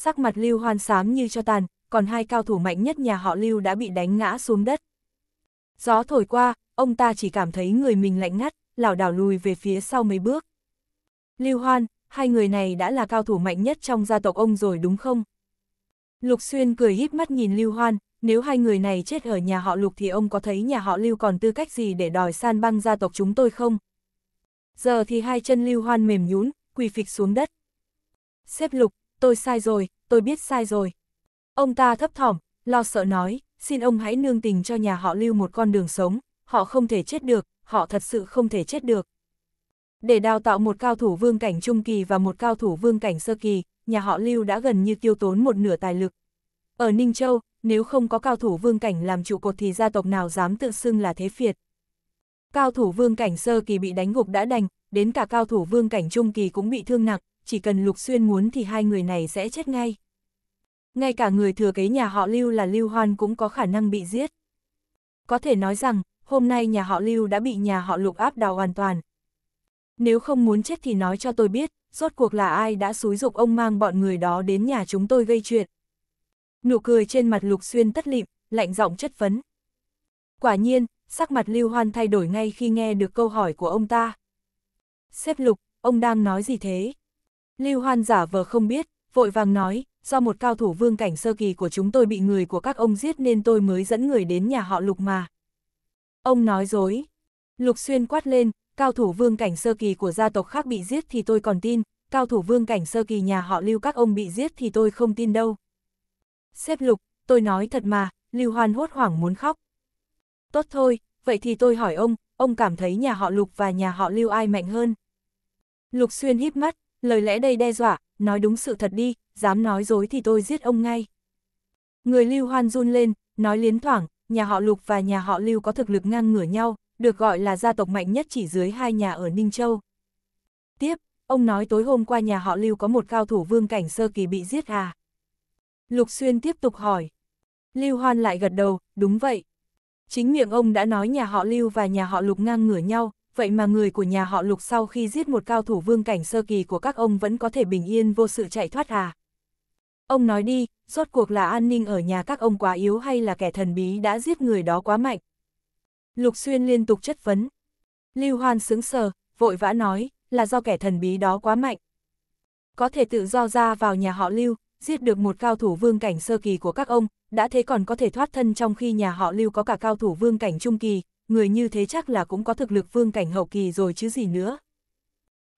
sắc mặt Lưu Hoan xám như cho tàn, còn hai cao thủ mạnh nhất nhà họ Lưu đã bị đánh ngã xuống đất. Gió thổi qua, ông ta chỉ cảm thấy người mình lạnh ngắt, lảo đảo lùi về phía sau mấy bước. Lưu Hoan, hai người này đã là cao thủ mạnh nhất trong gia tộc ông rồi đúng không? Lục Xuyên cười híp mắt nhìn Lưu Hoan, nếu hai người này chết ở nhà họ Lục thì ông có thấy nhà họ Lưu còn tư cách gì để đòi san băng gia tộc chúng tôi không? Giờ thì hai chân Lưu Hoan mềm nhún, quỳ phịch xuống đất. Xếp Lục, tôi sai rồi, tôi biết sai rồi. Ông ta thấp thỏm, lo sợ nói, xin ông hãy nương tình cho nhà họ Lưu một con đường sống, họ không thể chết được, họ thật sự không thể chết được. Để đào tạo một cao thủ vương cảnh trung kỳ và một cao thủ vương cảnh sơ kỳ, nhà họ Lưu đã gần như tiêu tốn một nửa tài lực. Ở Ninh Châu, nếu không có cao thủ vương cảnh làm trụ cột thì gia tộc nào dám tự xưng là thế phiệt. Cao thủ vương cảnh sơ kỳ bị đánh gục đã đành, đến cả cao thủ vương cảnh trung kỳ cũng bị thương nặng, chỉ cần Lục Xuyên muốn thì hai người này sẽ chết ngay. Ngay cả người thừa kế nhà họ Lưu là Lưu Hoan cũng có khả năng bị giết. Có thể nói rằng, hôm nay nhà họ Lưu đã bị nhà họ Lục áp đảo hoàn toàn. Nếu không muốn chết thì nói cho tôi biết, rốt cuộc là ai đã xúi dục ông mang bọn người đó đến nhà chúng tôi gây chuyện. Nụ cười trên mặt Lục Xuyên tất lịm, lạnh giọng chất vấn. Quả nhiên, sắc mặt Lưu Hoan thay đổi ngay khi nghe được câu hỏi của ông ta. Xếp Lục, ông đang nói gì thế? Lưu Hoan giả vờ không biết, vội vàng nói, do một cao thủ vương cảnh sơ kỳ của chúng tôi bị người của các ông giết nên tôi mới dẫn người đến nhà họ Lục mà. Ông nói dối. Lục Xuyên quát lên, cao thủ vương cảnh sơ kỳ của gia tộc khác bị giết thì tôi còn tin, cao thủ vương cảnh sơ kỳ nhà họ Lưu các ông bị giết thì tôi không tin đâu. Xếp Lục, tôi nói thật mà, Lưu Hoan hốt hoảng muốn khóc. Tốt thôi, vậy thì tôi hỏi ông, ông cảm thấy nhà họ Lục và nhà họ Lưu ai mạnh hơn? Lục Xuyên híp mắt, lời lẽ đây đe dọa, nói đúng sự thật đi, dám nói dối thì tôi giết ông ngay. Người Lưu Hoan run lên, nói liến thoảng, nhà họ Lục và nhà họ Lưu có thực lực ngang ngửa nhau, được gọi là gia tộc mạnh nhất chỉ dưới hai nhà ở Ninh Châu. Tiếp, ông nói tối hôm qua nhà họ Lưu có một cao thủ vương cảnh sơ kỳ bị giết à? Lục Xuyên tiếp tục hỏi. Lưu Hoan lại gật đầu, đúng vậy. Chính miệng ông đã nói nhà họ Lưu và nhà họ Lục ngang ngửa nhau, vậy mà người của nhà họ Lục sau khi giết một cao thủ vương cảnh sơ kỳ của các ông vẫn có thể bình yên vô sự chạy thoát à? Ông nói đi, rốt cuộc là an ninh ở nhà các ông quá yếu hay là kẻ thần bí đã giết người đó quá mạnh? Lục Xuyên liên tục chất vấn. Lưu Hoan sững sờ, vội vã nói, là do kẻ thần bí đó quá mạnh. Có thể tự do ra vào nhà họ Lưu, giết được một cao thủ vương cảnh sơ kỳ của các ông, đã thế còn có thể thoát thân trong khi nhà họ Lưu có cả cao thủ vương cảnh trung kỳ, người như thế chắc là cũng có thực lực vương cảnh hậu kỳ rồi chứ gì nữa.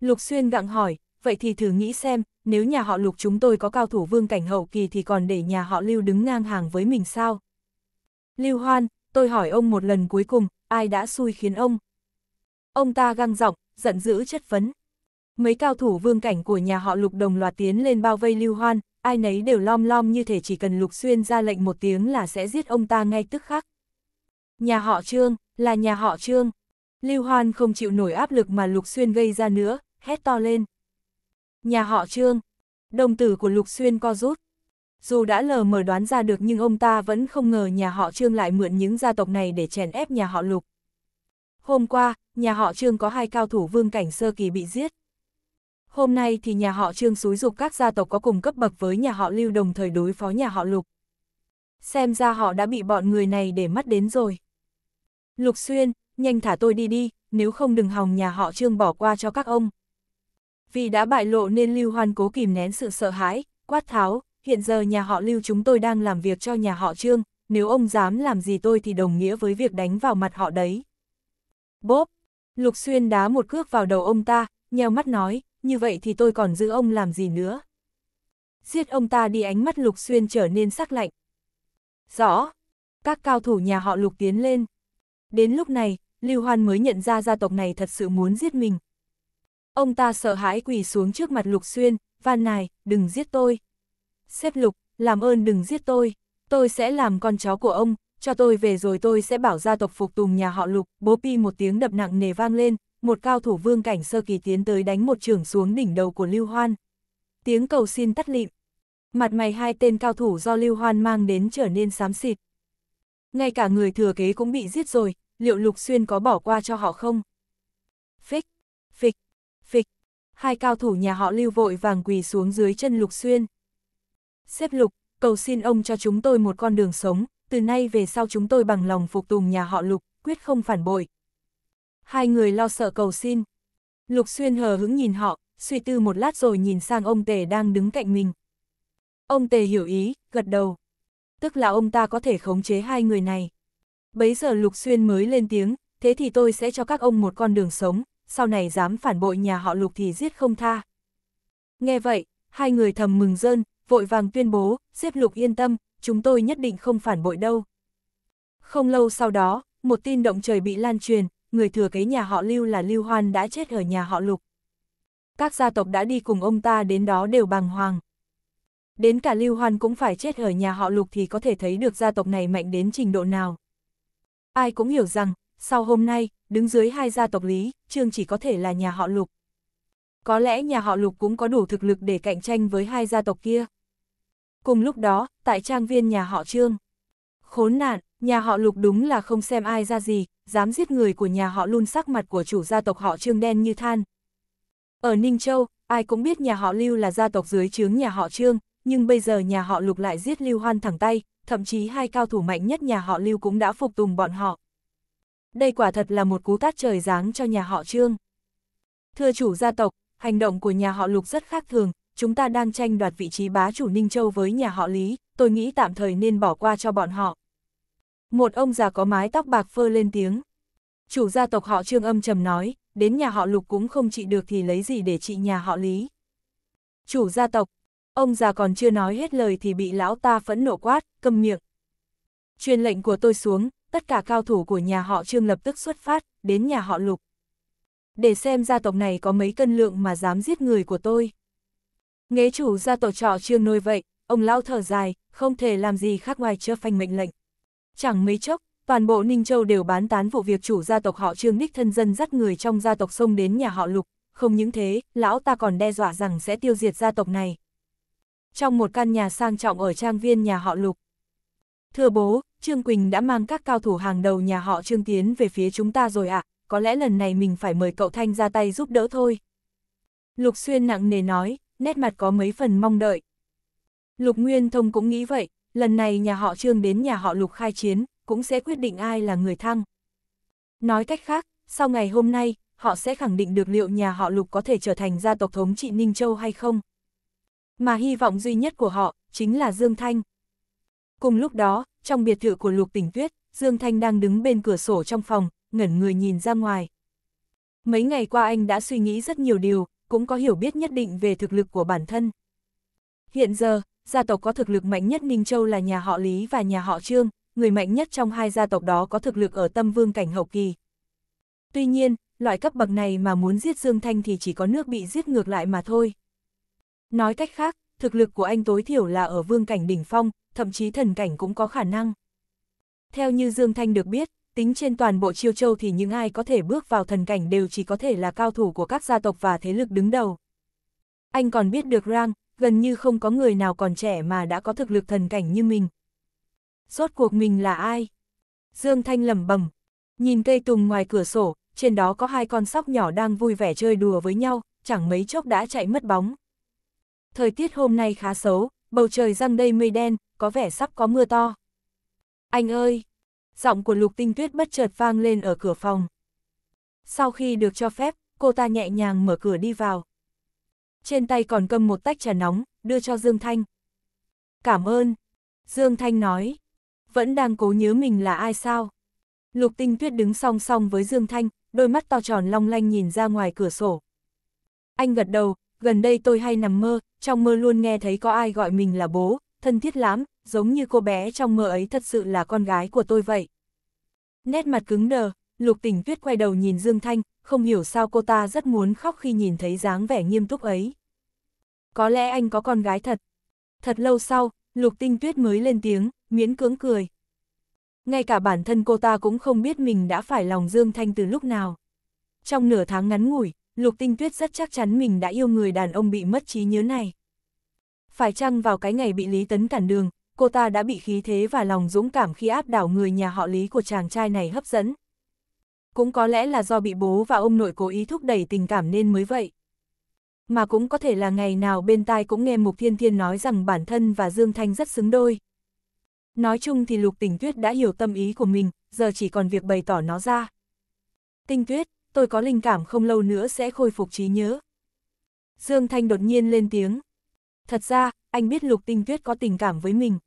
Lục Xuyên gặng hỏi, vậy thì thử nghĩ xem, nếu nhà họ Lục chúng tôi có cao thủ vương cảnh hậu kỳ thì còn để nhà họ Lưu đứng ngang hàng với mình sao? Lưu Hoan, tôi hỏi ông một lần cuối cùng, ai đã xui khiến ông? Ông ta găng giọng, giận dữ chất vấn. Mấy cao thủ vương cảnh của nhà họ Lục đồng loạt tiến lên bao vây Lưu Hoan, ai nấy đều lom lom như thể chỉ cần Lục Xuyên ra lệnh một tiếng là sẽ giết ông ta ngay tức khắc. Nhà họ Trương, là nhà họ Trương. Lưu Hoan không chịu nổi áp lực mà Lục Xuyên gây ra nữa, hét to lên. Nhà họ Trương, đồng tử của Lục Xuyên co rút. Dù đã lờ mờ đoán ra được nhưng ông ta vẫn không ngờ nhà họ Trương lại mượn những gia tộc này để chèn ép nhà họ Lục. Hôm qua, nhà họ Trương có hai cao thủ vương cảnh sơ kỳ bị giết. Hôm nay thì nhà họ Trương xúi dục các gia tộc có cùng cấp bậc với nhà họ Lưu đồng thời đối phó nhà họ Lục. Xem ra họ đã bị bọn người này để mắt đến rồi. Lục Xuyên, nhanh thả tôi đi đi, nếu không đừng hòng nhà họ Trương bỏ qua cho các ông. Vì đã bại lộ nên Lưu Hoan cố kìm nén sự sợ hãi, quát tháo, hiện giờ nhà họ Lưu chúng tôi đang làm việc cho nhà họ Trương, nếu ông dám làm gì tôi thì đồng nghĩa với việc đánh vào mặt họ đấy. Bốp! Lục Xuyên đá một cước vào đầu ông ta, nheo mắt nói, như vậy thì tôi còn giữ ông làm gì nữa. Giết ông ta đi ánh mắt Lục Xuyên trở nên sắc lạnh. Rõ! Các cao thủ nhà họ Lục tiến lên. Đến lúc này, Lưu Hoan mới nhận ra gia tộc này thật sự muốn giết mình. Ông ta sợ hãi quỳ xuống trước mặt Lục Xuyên, van nài đừng giết tôi. Xếp Lục, làm ơn đừng giết tôi, tôi sẽ làm con chó của ông, cho tôi về rồi tôi sẽ bảo gia tộc phục tùng nhà họ Lục, bố pi một tiếng đập nặng nề vang lên, một cao thủ vương cảnh sơ kỳ tiến tới đánh một trưởng xuống đỉnh đầu của Lưu Hoan. Tiếng cầu xin tắt lịm. Mặt mày hai tên cao thủ do Lưu Hoan mang đến trở nên xám xịt. Ngay cả người thừa kế cũng bị giết rồi, liệu Lục Xuyên có bỏ qua cho họ không? Phích, phịch, phịch, hai cao thủ nhà họ Lưu vội vàng quỳ xuống dưới chân Lục Xuyên. xếp lục, cầu xin ông cho chúng tôi một con đường sống, từ nay về sau chúng tôi bằng lòng phục tùng nhà họ lục, quyết không phản bội. Hai người lo sợ cầu xin. Lục xuyên hờ hững nhìn họ, suy tư một lát rồi nhìn sang ông Tề đang đứng cạnh mình. Ông Tề hiểu ý, gật đầu. Tức là ông ta có thể khống chế hai người này. Bấy giờ Lục Xuyên mới lên tiếng, thế thì tôi sẽ cho các ông một con đường sống, sau này dám phản bội nhà họ Lục thì giết không tha. Nghe vậy, hai người thầm mừng rơn, vội vàng tuyên bố, xếp Lục yên tâm, chúng tôi nhất định không phản bội đâu. Không lâu sau đó, một tin động trời bị lan truyền, người thừa kế nhà họ Lưu là Lưu Hoan đã chết ở nhà họ Lục. Các gia tộc đã đi cùng ông ta đến đó đều bàng hoàng. Đến cả Lưu Hoan cũng phải chết ở nhà họ Lục thì có thể thấy được gia tộc này mạnh đến trình độ nào. Ai cũng hiểu rằng, sau hôm nay, đứng dưới hai gia tộc Lý, Trương chỉ có thể là nhà họ Lục. Có lẽ nhà họ Lục cũng có đủ thực lực để cạnh tranh với hai gia tộc kia. Cùng lúc đó, tại trang viên nhà họ Trương. Khốn nạn, nhà họ Lục đúng là không xem ai ra gì, dám giết người của nhà họ luôn sắc mặt của chủ gia tộc họ Trương đen như than. Ở Ninh Châu, ai cũng biết nhà họ Lưu là gia tộc dưới chướng nhà họ Trương, nhưng bây giờ nhà họ Lục lại giết Lưu Hoan thẳng tay, thậm chí hai cao thủ mạnh nhất nhà họ Lưu cũng đã phục tùng bọn họ. Đây quả thật là một cú tát trời giáng cho nhà họ Trương. Thưa chủ gia tộc, hành động của nhà họ Lục rất khác thường, chúng ta đang tranh đoạt vị trí bá chủ Ninh Châu với nhà họ Lý, tôi nghĩ tạm thời nên bỏ qua cho bọn họ. Một ông già có mái tóc bạc phơ lên tiếng. Chủ gia tộc họ Trương âm trầm nói, đến nhà họ Lục cũng không trị được thì lấy gì để trị nhà họ Lý. Chủ gia tộc, ông già còn chưa nói hết lời thì bị lão ta phẫn nộ quát, câm miệng. Truyền lệnh của tôi xuống, tất cả cao thủ của nhà họ Trương lập tức xuất phát, đến nhà họ Lục. Để xem gia tộc này có mấy cân lượng mà dám giết người của tôi. Nghế chủ gia tộc trọ Trương nôi vậy, ông lão thở dài, không thể làm gì khác ngoài chơ phanh mệnh lệnh. Chẳng mấy chốc, toàn bộ Ninh Châu đều bán tán vụ việc chủ gia tộc họ Trương đích thân dân dắt người trong gia tộc sông đến nhà họ Lục, không những thế, lão ta còn đe dọa rằng sẽ tiêu diệt gia tộc này. Trong một căn nhà sang trọng ở trang viên nhà họ Lục. Thưa bố, Trương Quỳnh đã mang các cao thủ hàng đầu nhà họ Trương tiến về phía chúng ta rồi ạ, à, có lẽ lần này mình phải mời cậu Thanh ra tay giúp đỡ thôi. Lục Xuyên nặng nề nói, nét mặt có mấy phần mong đợi. Lục Nguyên Thông cũng nghĩ vậy, lần này nhà họ Trương đến nhà họ Lục khai chiến, cũng sẽ quyết định ai là người thăng. Nói cách khác, sau ngày hôm nay, họ sẽ khẳng định được liệu nhà họ Lục có thể trở thành gia tộc thống trị Ninh Châu hay không. Mà hy vọng duy nhất của họ, chính là Dương Thanh. Cùng lúc đó, trong biệt thự của Lục Tỉnh Tuyết, Dương Thanh đang đứng bên cửa sổ trong phòng, ngẩn người nhìn ra ngoài. Mấy ngày qua anh đã suy nghĩ rất nhiều điều, cũng có hiểu biết nhất định về thực lực của bản thân. Hiện giờ, gia tộc có thực lực mạnh nhất Ninh Châu là nhà họ Lý và nhà họ Trương, người mạnh nhất trong hai gia tộc đó có thực lực ở tâm vương cảnh hậu kỳ. Tuy nhiên, loại cấp bậc này mà muốn giết Dương Thanh thì chỉ có nước bị giết ngược lại mà thôi. Nói cách khác, thực lực của anh tối thiểu là ở vương cảnh đỉnh phong, thậm chí thần cảnh cũng có khả năng. Theo như Dương Thanh được biết, tính trên toàn bộ chiêu châu thì những ai có thể bước vào thần cảnh đều chỉ có thể là cao thủ của các gia tộc và thế lực đứng đầu. Anh còn biết được Rang, gần như không có người nào còn trẻ mà đã có thực lực thần cảnh như mình. Rốt cuộc mình là ai? Dương Thanh lẩm bẩm, nhìn cây tùng ngoài cửa sổ, trên đó có hai con sóc nhỏ đang vui vẻ chơi đùa với nhau, chẳng mấy chốc đã chạy mất bóng. Thời tiết hôm nay khá xấu, bầu trời răng đầy mây đen, có vẻ sắp có mưa to. Anh ơi! Giọng của lục tinh tuyết bất chợt vang lên ở cửa phòng. Sau khi được cho phép, cô ta nhẹ nhàng mở cửa đi vào. Trên tay còn cầm một tách trà nóng, đưa cho Dương Thanh. Cảm ơn. Dương Thanh nói. Vẫn đang cố nhớ mình là ai sao? Lục tinh tuyết đứng song song với Dương Thanh, đôi mắt to tròn long lanh nhìn ra ngoài cửa sổ. Anh gật đầu, gần đây tôi hay nằm mơ, trong mơ luôn nghe thấy có ai gọi mình là bố, thân thiết lắm, giống như cô bé trong mơ ấy thật sự là con gái của tôi vậy. Nét mặt cứng đờ, lục tỉnh tuyết quay đầu nhìn Dương Thanh, không hiểu sao cô ta rất muốn khóc khi nhìn thấy dáng vẻ nghiêm túc ấy. Có lẽ anh có con gái thật. Thật lâu sau, lục tinh tuyết mới lên tiếng, miễn cưỡng cười. Ngay cả bản thân cô ta cũng không biết mình đã phải lòng Dương Thanh từ lúc nào. Trong nửa tháng ngắn ngủi, Lục Tinh Tuyết rất chắc chắn mình đã yêu người đàn ông bị mất trí nhớ này. Phải chăng vào cái ngày bị Lý Tấn cản đường, cô ta đã bị khí thế và lòng dũng cảm khi áp đảo người nhà họ Lý của chàng trai này hấp dẫn. Cũng có lẽ là do bị bố và ông nội cố ý thúc đẩy tình cảm nên mới vậy. mà cũng có thể là ngày nào bên tai cũng nghe Mục Thiên Thiên nói rằng bản thân và Dương Thanh rất xứng đôi. Nói chung thì Lục Tình Tuyết đã hiểu tâm ý của mình, giờ chỉ còn việc bày tỏ nó ra. Tinh Tuyết, tôi có linh cảm không lâu nữa sẽ khôi phục trí nhớ. Dương Thanh đột nhiên lên tiếng. Thật ra, anh biết Lục Tinh Tuyết có tình cảm với mình.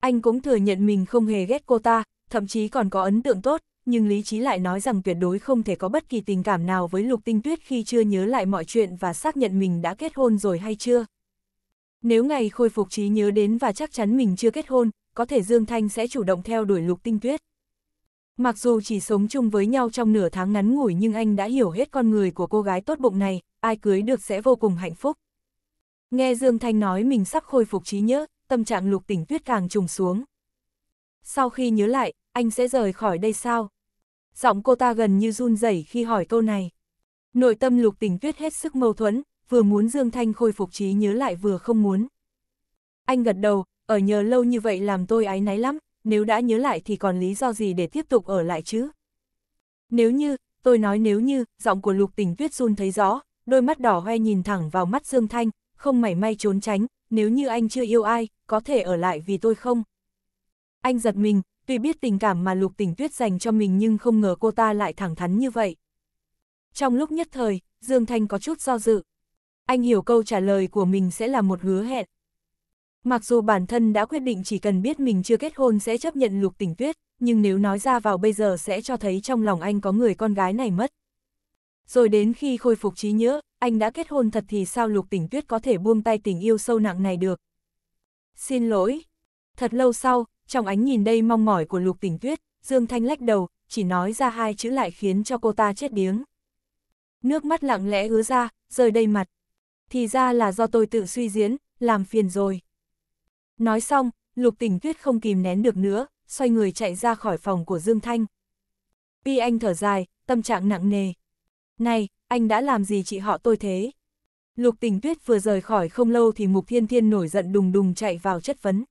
Anh cũng thừa nhận mình không hề ghét cô ta, thậm chí còn có ấn tượng tốt, nhưng lý trí lại nói rằng tuyệt đối không thể có bất kỳ tình cảm nào với Lục Tinh Tuyết khi chưa nhớ lại mọi chuyện và xác nhận mình đã kết hôn rồi hay chưa. Nếu ngày khôi phục trí nhớ đến và chắc chắn mình chưa kết hôn, có thể Dương Thanh sẽ chủ động theo đuổi Lục Tinh Tuyết. Mặc dù chỉ sống chung với nhau trong nửa tháng ngắn ngủi nhưng anh đã hiểu hết con người của cô gái tốt bụng này, ai cưới được sẽ vô cùng hạnh phúc. Nghe Dương Thanh nói mình sắp khôi phục trí nhớ, tâm trạng Lục Tỉnh Tuyết càng trùng xuống. Sau khi nhớ lại, anh sẽ rời khỏi đây sao? Giọng cô ta gần như run rẩy khi hỏi câu này. Nội tâm Lục Tỉnh Tuyết hết sức mâu thuẫn, vừa muốn Dương Thanh khôi phục trí nhớ lại vừa không muốn. Anh gật đầu, ở nhờ lâu như vậy làm tôi ái náy lắm, nếu đã nhớ lại thì còn lý do gì để tiếp tục ở lại chứ? Nếu như, tôi nói nếu như, giọng của lục tình tuyết run thấy rõ, đôi mắt đỏ hoe nhìn thẳng vào mắt Dương Thanh, không mảy may trốn tránh, nếu như anh chưa yêu ai, có thể ở lại vì tôi không? Anh giật mình, tuy biết tình cảm mà lục tình tuyết dành cho mình nhưng không ngờ cô ta lại thẳng thắn như vậy. Trong lúc nhất thời, Dương Thanh có chút do dự. Anh hiểu câu trả lời của mình sẽ là một hứa hẹn. Mặc dù bản thân đã quyết định chỉ cần biết mình chưa kết hôn sẽ chấp nhận lục tình tuyết, nhưng nếu nói ra vào bây giờ sẽ cho thấy trong lòng anh có người con gái này mất. Rồi đến khi khôi phục trí nhớ, anh đã kết hôn thật thì sao lục tình tuyết có thể buông tay tình yêu sâu nặng này được. Xin lỗi. Thật lâu sau, trong ánh nhìn đây mong mỏi của lục tình tuyết, Dương Thanh lách đầu, chỉ nói ra hai chữ lại khiến cho cô ta chết điếng. Nước mắt lặng lẽ ứa ra, rơi đầy mặt. Thì ra là do tôi tự suy diễn, làm phiền rồi. Nói xong, lục tình tuyết không kìm nén được nữa, xoay người chạy ra khỏi phòng của Dương Thanh. Pi anh thở dài, tâm trạng nặng nề. Này, anh đã làm gì chị họ tôi thế? Lục tình tuyết vừa rời khỏi không lâu thì Mục Thiên Thiên nổi giận đùng đùng chạy vào chất vấn.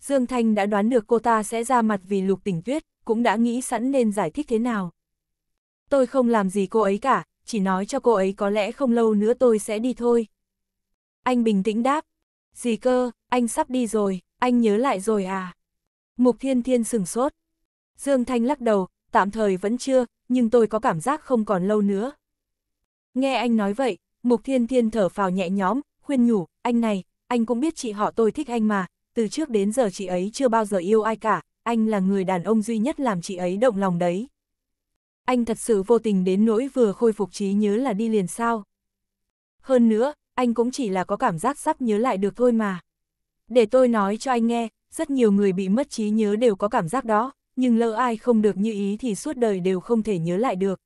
Dương Thanh đã đoán được cô ta sẽ ra mặt vì lục tình tuyết, cũng đã nghĩ sẵn nên giải thích thế nào. Tôi không làm gì cô ấy cả, chỉ nói cho cô ấy có lẽ không lâu nữa tôi sẽ đi thôi. Anh bình tĩnh đáp, gì cơ, anh sắp đi rồi, anh nhớ lại rồi à? Mục Thiên Thiên sừng sốt. Dương Thanh lắc đầu, tạm thời vẫn chưa, nhưng tôi có cảm giác không còn lâu nữa. Nghe anh nói vậy, Mục Thiên Thiên thở phào nhẹ nhõm, khuyên nhủ, anh này, anh cũng biết chị họ tôi thích anh mà, từ trước đến giờ chị ấy chưa bao giờ yêu ai cả, anh là người đàn ông duy nhất làm chị ấy động lòng đấy. Anh thật sự vô tình đến nỗi vừa khôi phục trí nhớ là đi liền sao. Hơn nữa, anh cũng chỉ là có cảm giác sắp nhớ lại được thôi mà. Để tôi nói cho anh nghe, rất nhiều người bị mất trí nhớ đều có cảm giác đó, nhưng lỡ ai không được như ý thì suốt đời đều không thể nhớ lại được.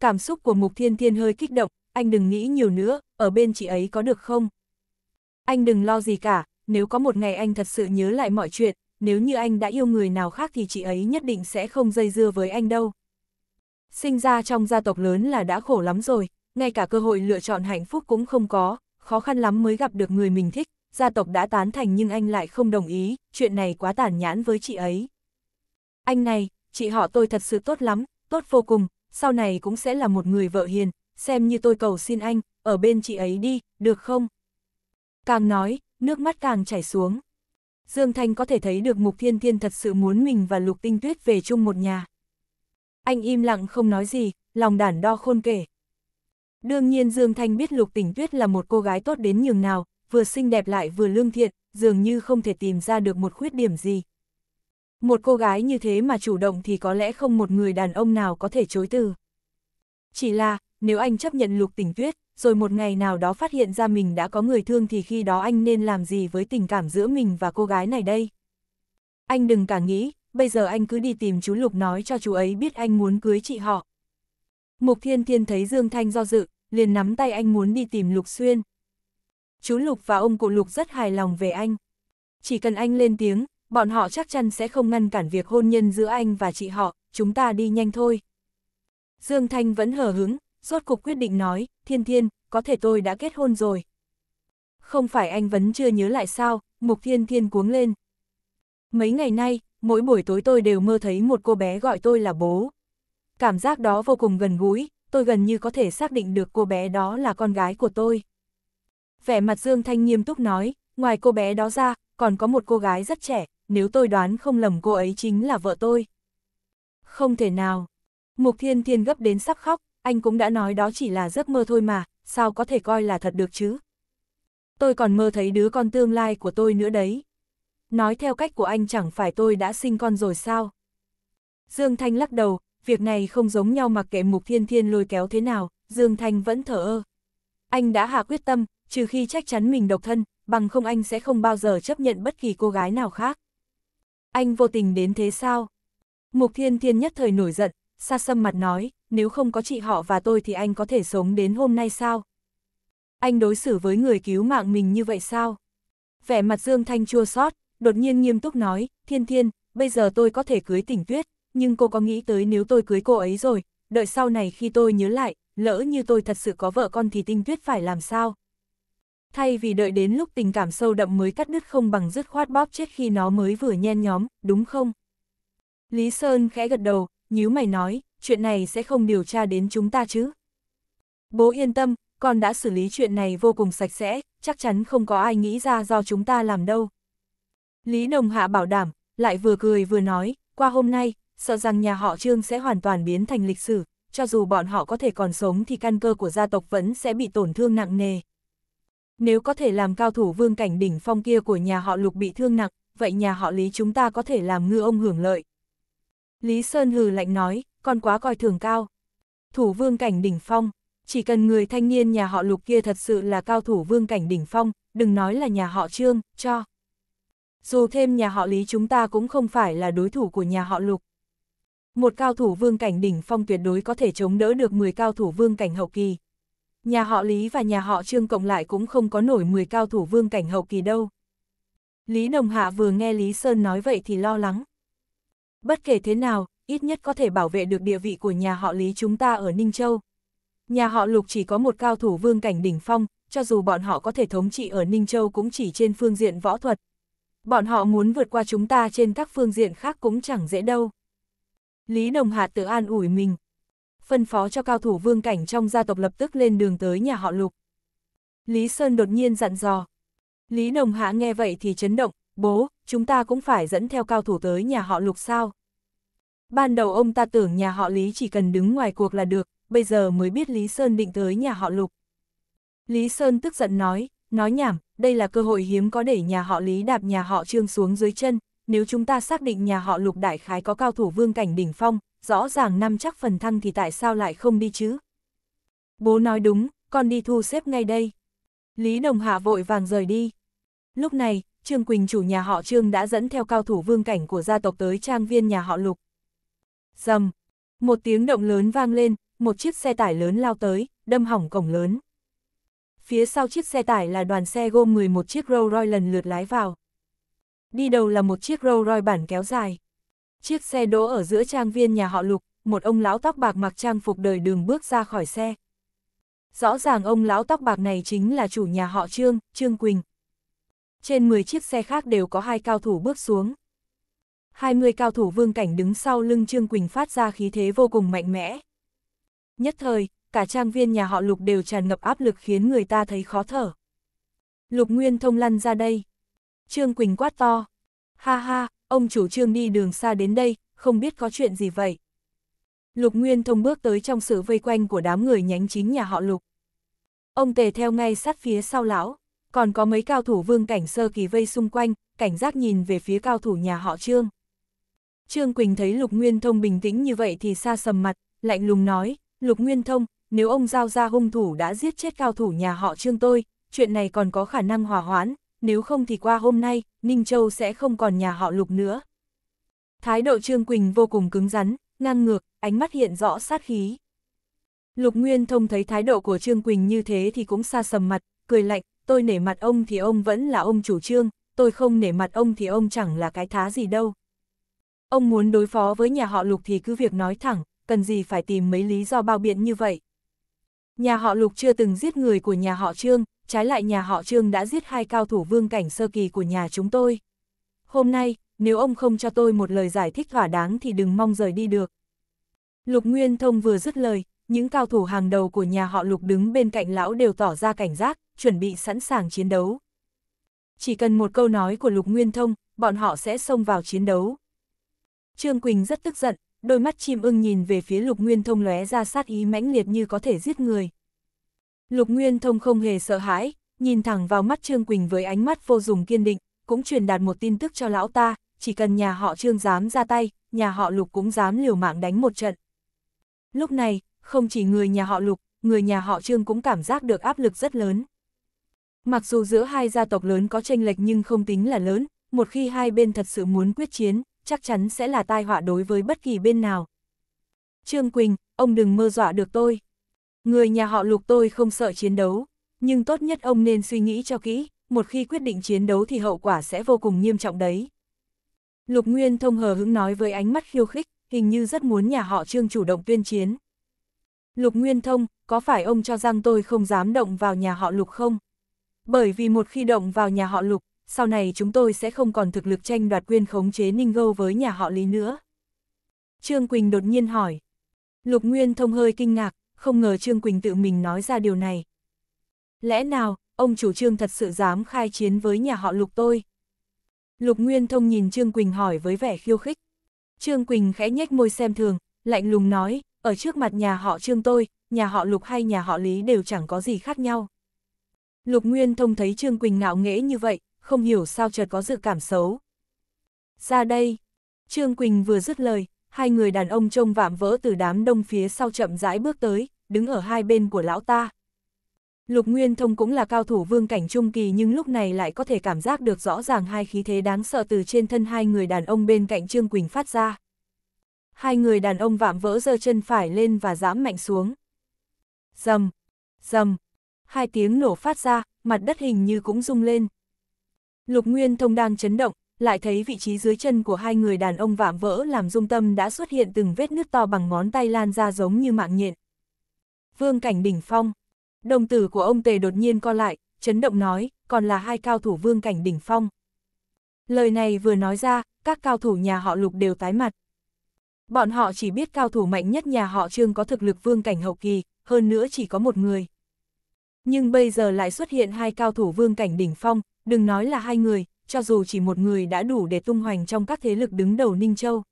Cảm xúc của Mục Thiên Thiên hơi kích động, anh đừng nghĩ nhiều nữa, ở bên chị ấy có được không? Anh đừng lo gì cả, nếu có một ngày anh thật sự nhớ lại mọi chuyện, nếu như anh đã yêu người nào khác thì chị ấy nhất định sẽ không dây dưa với anh đâu. Sinh ra trong gia tộc lớn là đã khổ lắm rồi, ngay cả cơ hội lựa chọn hạnh phúc cũng không có, khó khăn lắm mới gặp được người mình thích, gia tộc đã tán thành nhưng anh lại không đồng ý, chuyện này quá tàn nhãn với chị ấy. Anh này, chị họ tôi thật sự tốt lắm, tốt vô cùng, sau này cũng sẽ là một người vợ hiền, xem như tôi cầu xin anh, ở bên chị ấy đi, được không? Càng nói, nước mắt càng chảy xuống. Dương Thanh có thể thấy được Mục Thiên Thiên thật sự muốn mình và Lục Tinh Tuyết về chung một nhà. Anh im lặng không nói gì, lòng đản đo khôn kể. Đương nhiên Dương Thanh biết Lục tinh Tuyết là một cô gái tốt đến nhường nào, vừa xinh đẹp lại vừa lương thiện, dường như không thể tìm ra được một khuyết điểm gì. Một cô gái như thế mà chủ động thì có lẽ không một người đàn ông nào có thể chối từ. Chỉ là, nếu anh chấp nhận Lục tình Tuyết, rồi một ngày nào đó phát hiện ra mình đã có người thương thì khi đó anh nên làm gì với tình cảm giữa mình và cô gái này đây? Anh đừng cả nghĩ, bây giờ anh cứ đi tìm chú Lục nói cho chú ấy biết anh muốn cưới chị họ. Mục Thiên Thiên thấy Dương Thanh do dự, liền nắm tay anh muốn đi tìm Lục Xuyên. Chú Lục và ông cụ Lục rất hài lòng về anh. Chỉ cần anh lên tiếng, bọn họ chắc chắn sẽ không ngăn cản việc hôn nhân giữa anh và chị họ, chúng ta đi nhanh thôi. Dương Thanh vẫn hờ hứng, rốt cục quyết định nói, Thiên Thiên, có thể tôi đã kết hôn rồi. Không phải anh vẫn chưa nhớ lại sao, Mục Thiên Thiên cuống lên. Mấy ngày nay, mỗi buổi tối tôi đều mơ thấy một cô bé gọi tôi là bố. Cảm giác đó vô cùng gần gũi, tôi gần như có thể xác định được cô bé đó là con gái của tôi. Vẻ mặt Dương Thanh nghiêm túc nói, ngoài cô bé đó ra, còn có một cô gái rất trẻ, nếu tôi đoán không lầm cô ấy chính là vợ tôi. Không thể nào. Mục Thiên Thiên gấp đến sắp khóc, anh cũng đã nói đó chỉ là giấc mơ thôi mà, sao có thể coi là thật được chứ? Tôi còn mơ thấy đứa con tương lai của tôi nữa đấy. Nói theo cách của anh chẳng phải tôi đã sinh con rồi sao? Dương Thanh lắc đầu, việc này không giống nhau mặc kệ Mục Thiên Thiên lôi kéo thế nào, Dương Thanh vẫn thở ơ. Anh đã hạ quyết tâm, trừ khi chắc chắn mình độc thân, bằng không anh sẽ không bao giờ chấp nhận bất kỳ cô gái nào khác. Anh vô tình đến thế sao? Mục Thiên Thiên nhất thời nổi giận, xa xăm mặt nói, nếu không có chị họ và tôi thì anh có thể sống đến hôm nay sao? Anh đối xử với người cứu mạng mình như vậy sao? Vẻ mặt Dương Thanh chua xót, đột nhiên nghiêm túc nói, Thiên Thiên, bây giờ tôi có thể cưới tỉnh tuyết, nhưng cô có nghĩ tới nếu tôi cưới cô ấy rồi, đợi sau này khi tôi nhớ lại, lỡ như tôi thật sự có vợ con thì tinh tuyết phải làm sao? Thay vì đợi đến lúc tình cảm sâu đậm mới cắt đứt không bằng dứt khoát bóp chết khi nó mới vừa nhen nhóm, đúng không? Lý Sơn khẽ gật đầu, nhíu mày nói, chuyện này sẽ không điều tra đến chúng ta chứ. Bố yên tâm, con đã xử lý chuyện này vô cùng sạch sẽ, chắc chắn không có ai nghĩ ra do chúng ta làm đâu. Lý Đồng Hạ bảo đảm, lại vừa cười vừa nói, qua hôm nay, sợ rằng nhà họ Trương sẽ hoàn toàn biến thành lịch sử, cho dù bọn họ có thể còn sống thì căn cơ của gia tộc vẫn sẽ bị tổn thương nặng nề. Nếu có thể làm cao thủ vương cảnh đỉnh phong kia của nhà họ Lục bị thương nặng, vậy nhà họ Lý chúng ta có thể làm ngư ông hưởng lợi. Lý Sơn hừ lạnh nói, con quá coi thường cao. Thủ vương cảnh đỉnh phong, chỉ cần người thanh niên nhà họ Lục kia thật sự là cao thủ vương cảnh đỉnh phong, đừng nói là nhà họ Trương, cho. Dù thêm nhà họ Lý chúng ta cũng không phải là đối thủ của nhà họ Lục. Một cao thủ vương cảnh đỉnh phong tuyệt đối có thể chống đỡ được 10 cao thủ vương cảnh hậu kỳ. Nhà họ Lý và nhà họ Trương cộng lại cũng không có nổi 10 cao thủ vương cảnh hậu kỳ đâu. Lý Đồng Hạ vừa nghe Lý Sơn nói vậy thì lo lắng. Bất kể thế nào, ít nhất có thể bảo vệ được địa vị của nhà họ Lý chúng ta ở Ninh Châu. Nhà họ Lục chỉ có một cao thủ vương cảnh đỉnh phong, cho dù bọn họ có thể thống trị ở Ninh Châu cũng chỉ trên phương diện võ thuật. Bọn họ muốn vượt qua chúng ta trên các phương diện khác cũng chẳng dễ đâu. Lý Đồng Hạ tự an ủi mình. Phân phó cho cao thủ vương cảnh trong gia tộc lập tức lên đường tới nhà họ Lục. Lý Sơn đột nhiên dặn dò. Lý Nồng Hạ nghe vậy thì chấn động, bố, chúng ta cũng phải dẫn theo cao thủ tới nhà họ Lục sao. Ban đầu ông ta tưởng nhà họ Lý chỉ cần đứng ngoài cuộc là được, bây giờ mới biết Lý Sơn định tới nhà họ Lục. Lý Sơn tức giận nói, nói nhảm, đây là cơ hội hiếm có để nhà họ Lý đạp nhà họ Trương xuống dưới chân, nếu chúng ta xác định nhà họ Lục Đại Khái có cao thủ vương cảnh đỉnh phong, rõ ràng năm chắc phần thăng thì tại sao lại không đi chứ? Bố nói đúng, con đi thu xếp ngay đây. Lý Đồng Hạ vội vàng rời đi. Lúc này, Trương Quỳnh chủ nhà họ Trương đã dẫn theo cao thủ vương cảnh của gia tộc tới trang viên nhà họ Lục. Dầm, một tiếng động lớn vang lên, một chiếc xe tải lớn lao tới, đâm hỏng cổng lớn. Phía sau chiếc xe tải là đoàn xe gồm 11 chiếc Rolls Royce lần lượt lái vào. Đi đầu là một chiếc Rolls Royce bản kéo dài. Chiếc xe đỗ ở giữa trang viên nhà họ Lục, một ông lão tóc bạc mặc trang phục đời đường bước ra khỏi xe. Rõ ràng ông lão tóc bạc này chính là chủ nhà họ Trương, Trương Quỳnh. Trên 10 chiếc xe khác đều có hai cao thủ bước xuống. 20 cao thủ vương cảnh đứng sau lưng Trương Quỳnh phát ra khí thế vô cùng mạnh mẽ. Nhất thời, cả trang viên nhà họ Lục đều tràn ngập áp lực khiến người ta thấy khó thở. Lục Nguyên Thông lăn ra đây. Trương Quỳnh quát to. Ha ha, ông chủ trương đi đường xa đến đây, không biết có chuyện gì vậy. Lục Nguyên Thông bước tới trong sự vây quanh của đám người nhánh chính nhà họ Lục. Ông tề theo ngay sát phía sau lão, còn có mấy cao thủ vương cảnh sơ kỳ vây xung quanh, cảnh giác nhìn về phía cao thủ nhà họ Trương. Trương Quỳnh thấy Lục Nguyên Thông bình tĩnh như vậy thì xa sầm mặt, lạnh lùng nói, Lục Nguyên Thông, nếu ông giao ra hung thủ đã giết chết cao thủ nhà họ Trương tôi, chuyện này còn có khả năng hòa hoãn, nếu không thì qua hôm nay, Ninh Châu sẽ không còn nhà họ Lục nữa. Thái độ Trương Quỳnh vô cùng cứng rắn, ngang ngược, ánh mắt hiện rõ sát khí. Lục Nguyên Thông thấy thái độ của Trương Quỳnh như thế thì cũng xa sầm mặt, cười lạnh, tôi nể mặt ông thì ông vẫn là ông chủ trương, tôi không nể mặt ông thì ông chẳng là cái thá gì đâu. Ông muốn đối phó với nhà họ Lục thì cứ việc nói thẳng, cần gì phải tìm mấy lý do bao biện như vậy. Nhà họ Lục chưa từng giết người của nhà họ Trương, trái lại nhà họ Trương đã giết hai cao thủ vương cảnh sơ kỳ của nhà chúng tôi. Hôm nay, nếu ông không cho tôi một lời giải thích thỏa đáng thì đừng mong rời đi được. Lục Nguyên Thông vừa dứt lời, những cao thủ hàng đầu của nhà họ Lục đứng bên cạnh lão đều tỏ ra cảnh giác, chuẩn bị sẵn sàng chiến đấu. Chỉ cần một câu nói của Lục Nguyên Thông, bọn họ sẽ xông vào chiến đấu. Trương Quỳnh rất tức giận, đôi mắt chim ưng nhìn về phía Lục Nguyên Thông lóe ra sát ý mãnh liệt như có thể giết người. Lục Nguyên Thông không hề sợ hãi, nhìn thẳng vào mắt Trương Quỳnh với ánh mắt vô dùng kiên định, cũng truyền đạt một tin tức cho lão ta, chỉ cần nhà họ Trương dám ra tay, nhà họ Lục cũng dám liều mạng đánh một trận. Lúc này, không chỉ người nhà họ Lục, người nhà họ Trương cũng cảm giác được áp lực rất lớn. Mặc dù giữa hai gia tộc lớn có tranh lệch nhưng không tính là lớn, một khi hai bên thật sự muốn quyết chiến, chắc chắn sẽ là tai họa đối với bất kỳ bên nào. Trương Quỳnh, ông đừng mơ dọa được tôi. Người nhà họ Lục tôi không sợ chiến đấu, nhưng tốt nhất ông nên suy nghĩ cho kỹ, một khi quyết định chiến đấu thì hậu quả sẽ vô cùng nghiêm trọng đấy. Lục Nguyên thông hờ hững nói với ánh mắt khiêu khích, hình như rất muốn nhà họ Trương chủ động tuyên chiến. Lục Nguyên thông, có phải ông cho rằng tôi không dám động vào nhà họ Lục không? Bởi vì một khi động vào nhà họ Lục, sau này chúng tôi sẽ không còn thực lực tranh đoạt quyền khống chế Ninh Gâu với nhà họ Lý nữa. Trương Quỳnh đột nhiên hỏi. Lục Nguyên thông hơi kinh ngạc, không ngờ Trương Quỳnh tự mình nói ra điều này. Lẽ nào, ông chủ trương thật sự dám khai chiến với nhà họ Lục tôi? Lục Nguyên thông nhìn Trương Quỳnh hỏi với vẻ khiêu khích. Trương Quỳnh khẽ nhếch môi xem thường, lạnh lùng nói, ở trước mặt nhà họ Trương tôi, nhà họ Lục hay nhà họ Lý đều chẳng có gì khác nhau. Lục Nguyên Thông thấy Trương Quỳnh ngạo nghễ như vậy, không hiểu sao chợt có dự cảm xấu. Ra đây, Trương Quỳnh vừa dứt lời, hai người đàn ông trông vạm vỡ từ đám đông phía sau chậm rãi bước tới, đứng ở hai bên của lão ta. Lục Nguyên Thông cũng là cao thủ vương cảnh trung kỳ nhưng lúc này lại có thể cảm giác được rõ ràng hai khí thế đáng sợ từ trên thân hai người đàn ông bên cạnh Trương Quỳnh phát ra. Hai người đàn ông vạm vỡ giơ chân phải lên và giãm mạnh xuống. Dầm, dầm, hai tiếng nổ phát ra, mặt đất hình như cũng rung lên. Lục Nguyên Thông đang chấn động, lại thấy vị trí dưới chân của hai người đàn ông vạm vỡ làm dung tâm đã xuất hiện từng vết nứt to bằng ngón tay lan ra giống như mạng nhện. Vương cảnh đỉnh phong. Đồng tử của ông Tề đột nhiên co lại, chấn động nói, còn là hai cao thủ vương cảnh đỉnh phong. Lời này vừa nói ra, các cao thủ nhà họ lục đều tái mặt. Bọn họ chỉ biết cao thủ mạnh nhất nhà họ trương có thực lực vương cảnh hậu kỳ, hơn nữa chỉ có một người. Nhưng bây giờ lại xuất hiện hai cao thủ vương cảnh đỉnh phong, đừng nói là hai người, cho dù chỉ một người đã đủ để tung hoành trong các thế lực đứng đầu Ninh Châu.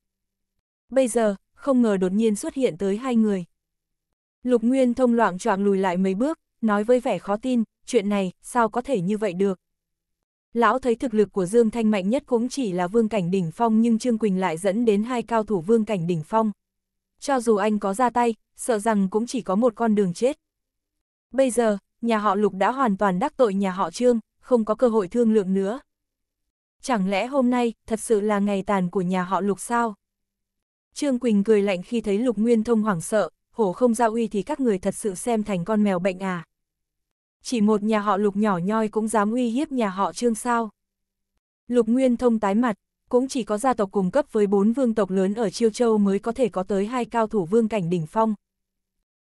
Bây giờ, không ngờ đột nhiên xuất hiện tới hai người. Lục Nguyên thông loạn choạng lùi lại mấy bước, nói với vẻ khó tin, chuyện này, sao có thể như vậy được. Lão thấy thực lực của Dương Thanh mạnh nhất cũng chỉ là vương cảnh đỉnh phong nhưng Trương Quỳnh lại dẫn đến hai cao thủ vương cảnh đỉnh phong. Cho dù anh có ra tay, sợ rằng cũng chỉ có một con đường chết. Bây giờ, nhà họ Lục đã hoàn toàn đắc tội nhà họ Trương, không có cơ hội thương lượng nữa. Chẳng lẽ hôm nay, thật sự là ngày tàn của nhà họ Lục sao? Trương Quỳnh cười lạnh khi thấy Lục Nguyên Thông hoảng sợ, hổ không giao uy thì các người thật sự xem thành con mèo bệnh à. Chỉ một nhà họ Lục nhỏ nhoi cũng dám uy hiếp nhà họ Trương sao. Lục Nguyên Thông tái mặt, cũng chỉ có gia tộc cùng cấp với bốn vương tộc lớn ở Chiêu Châu mới có thể có tới hai cao thủ vương cảnh đỉnh phong.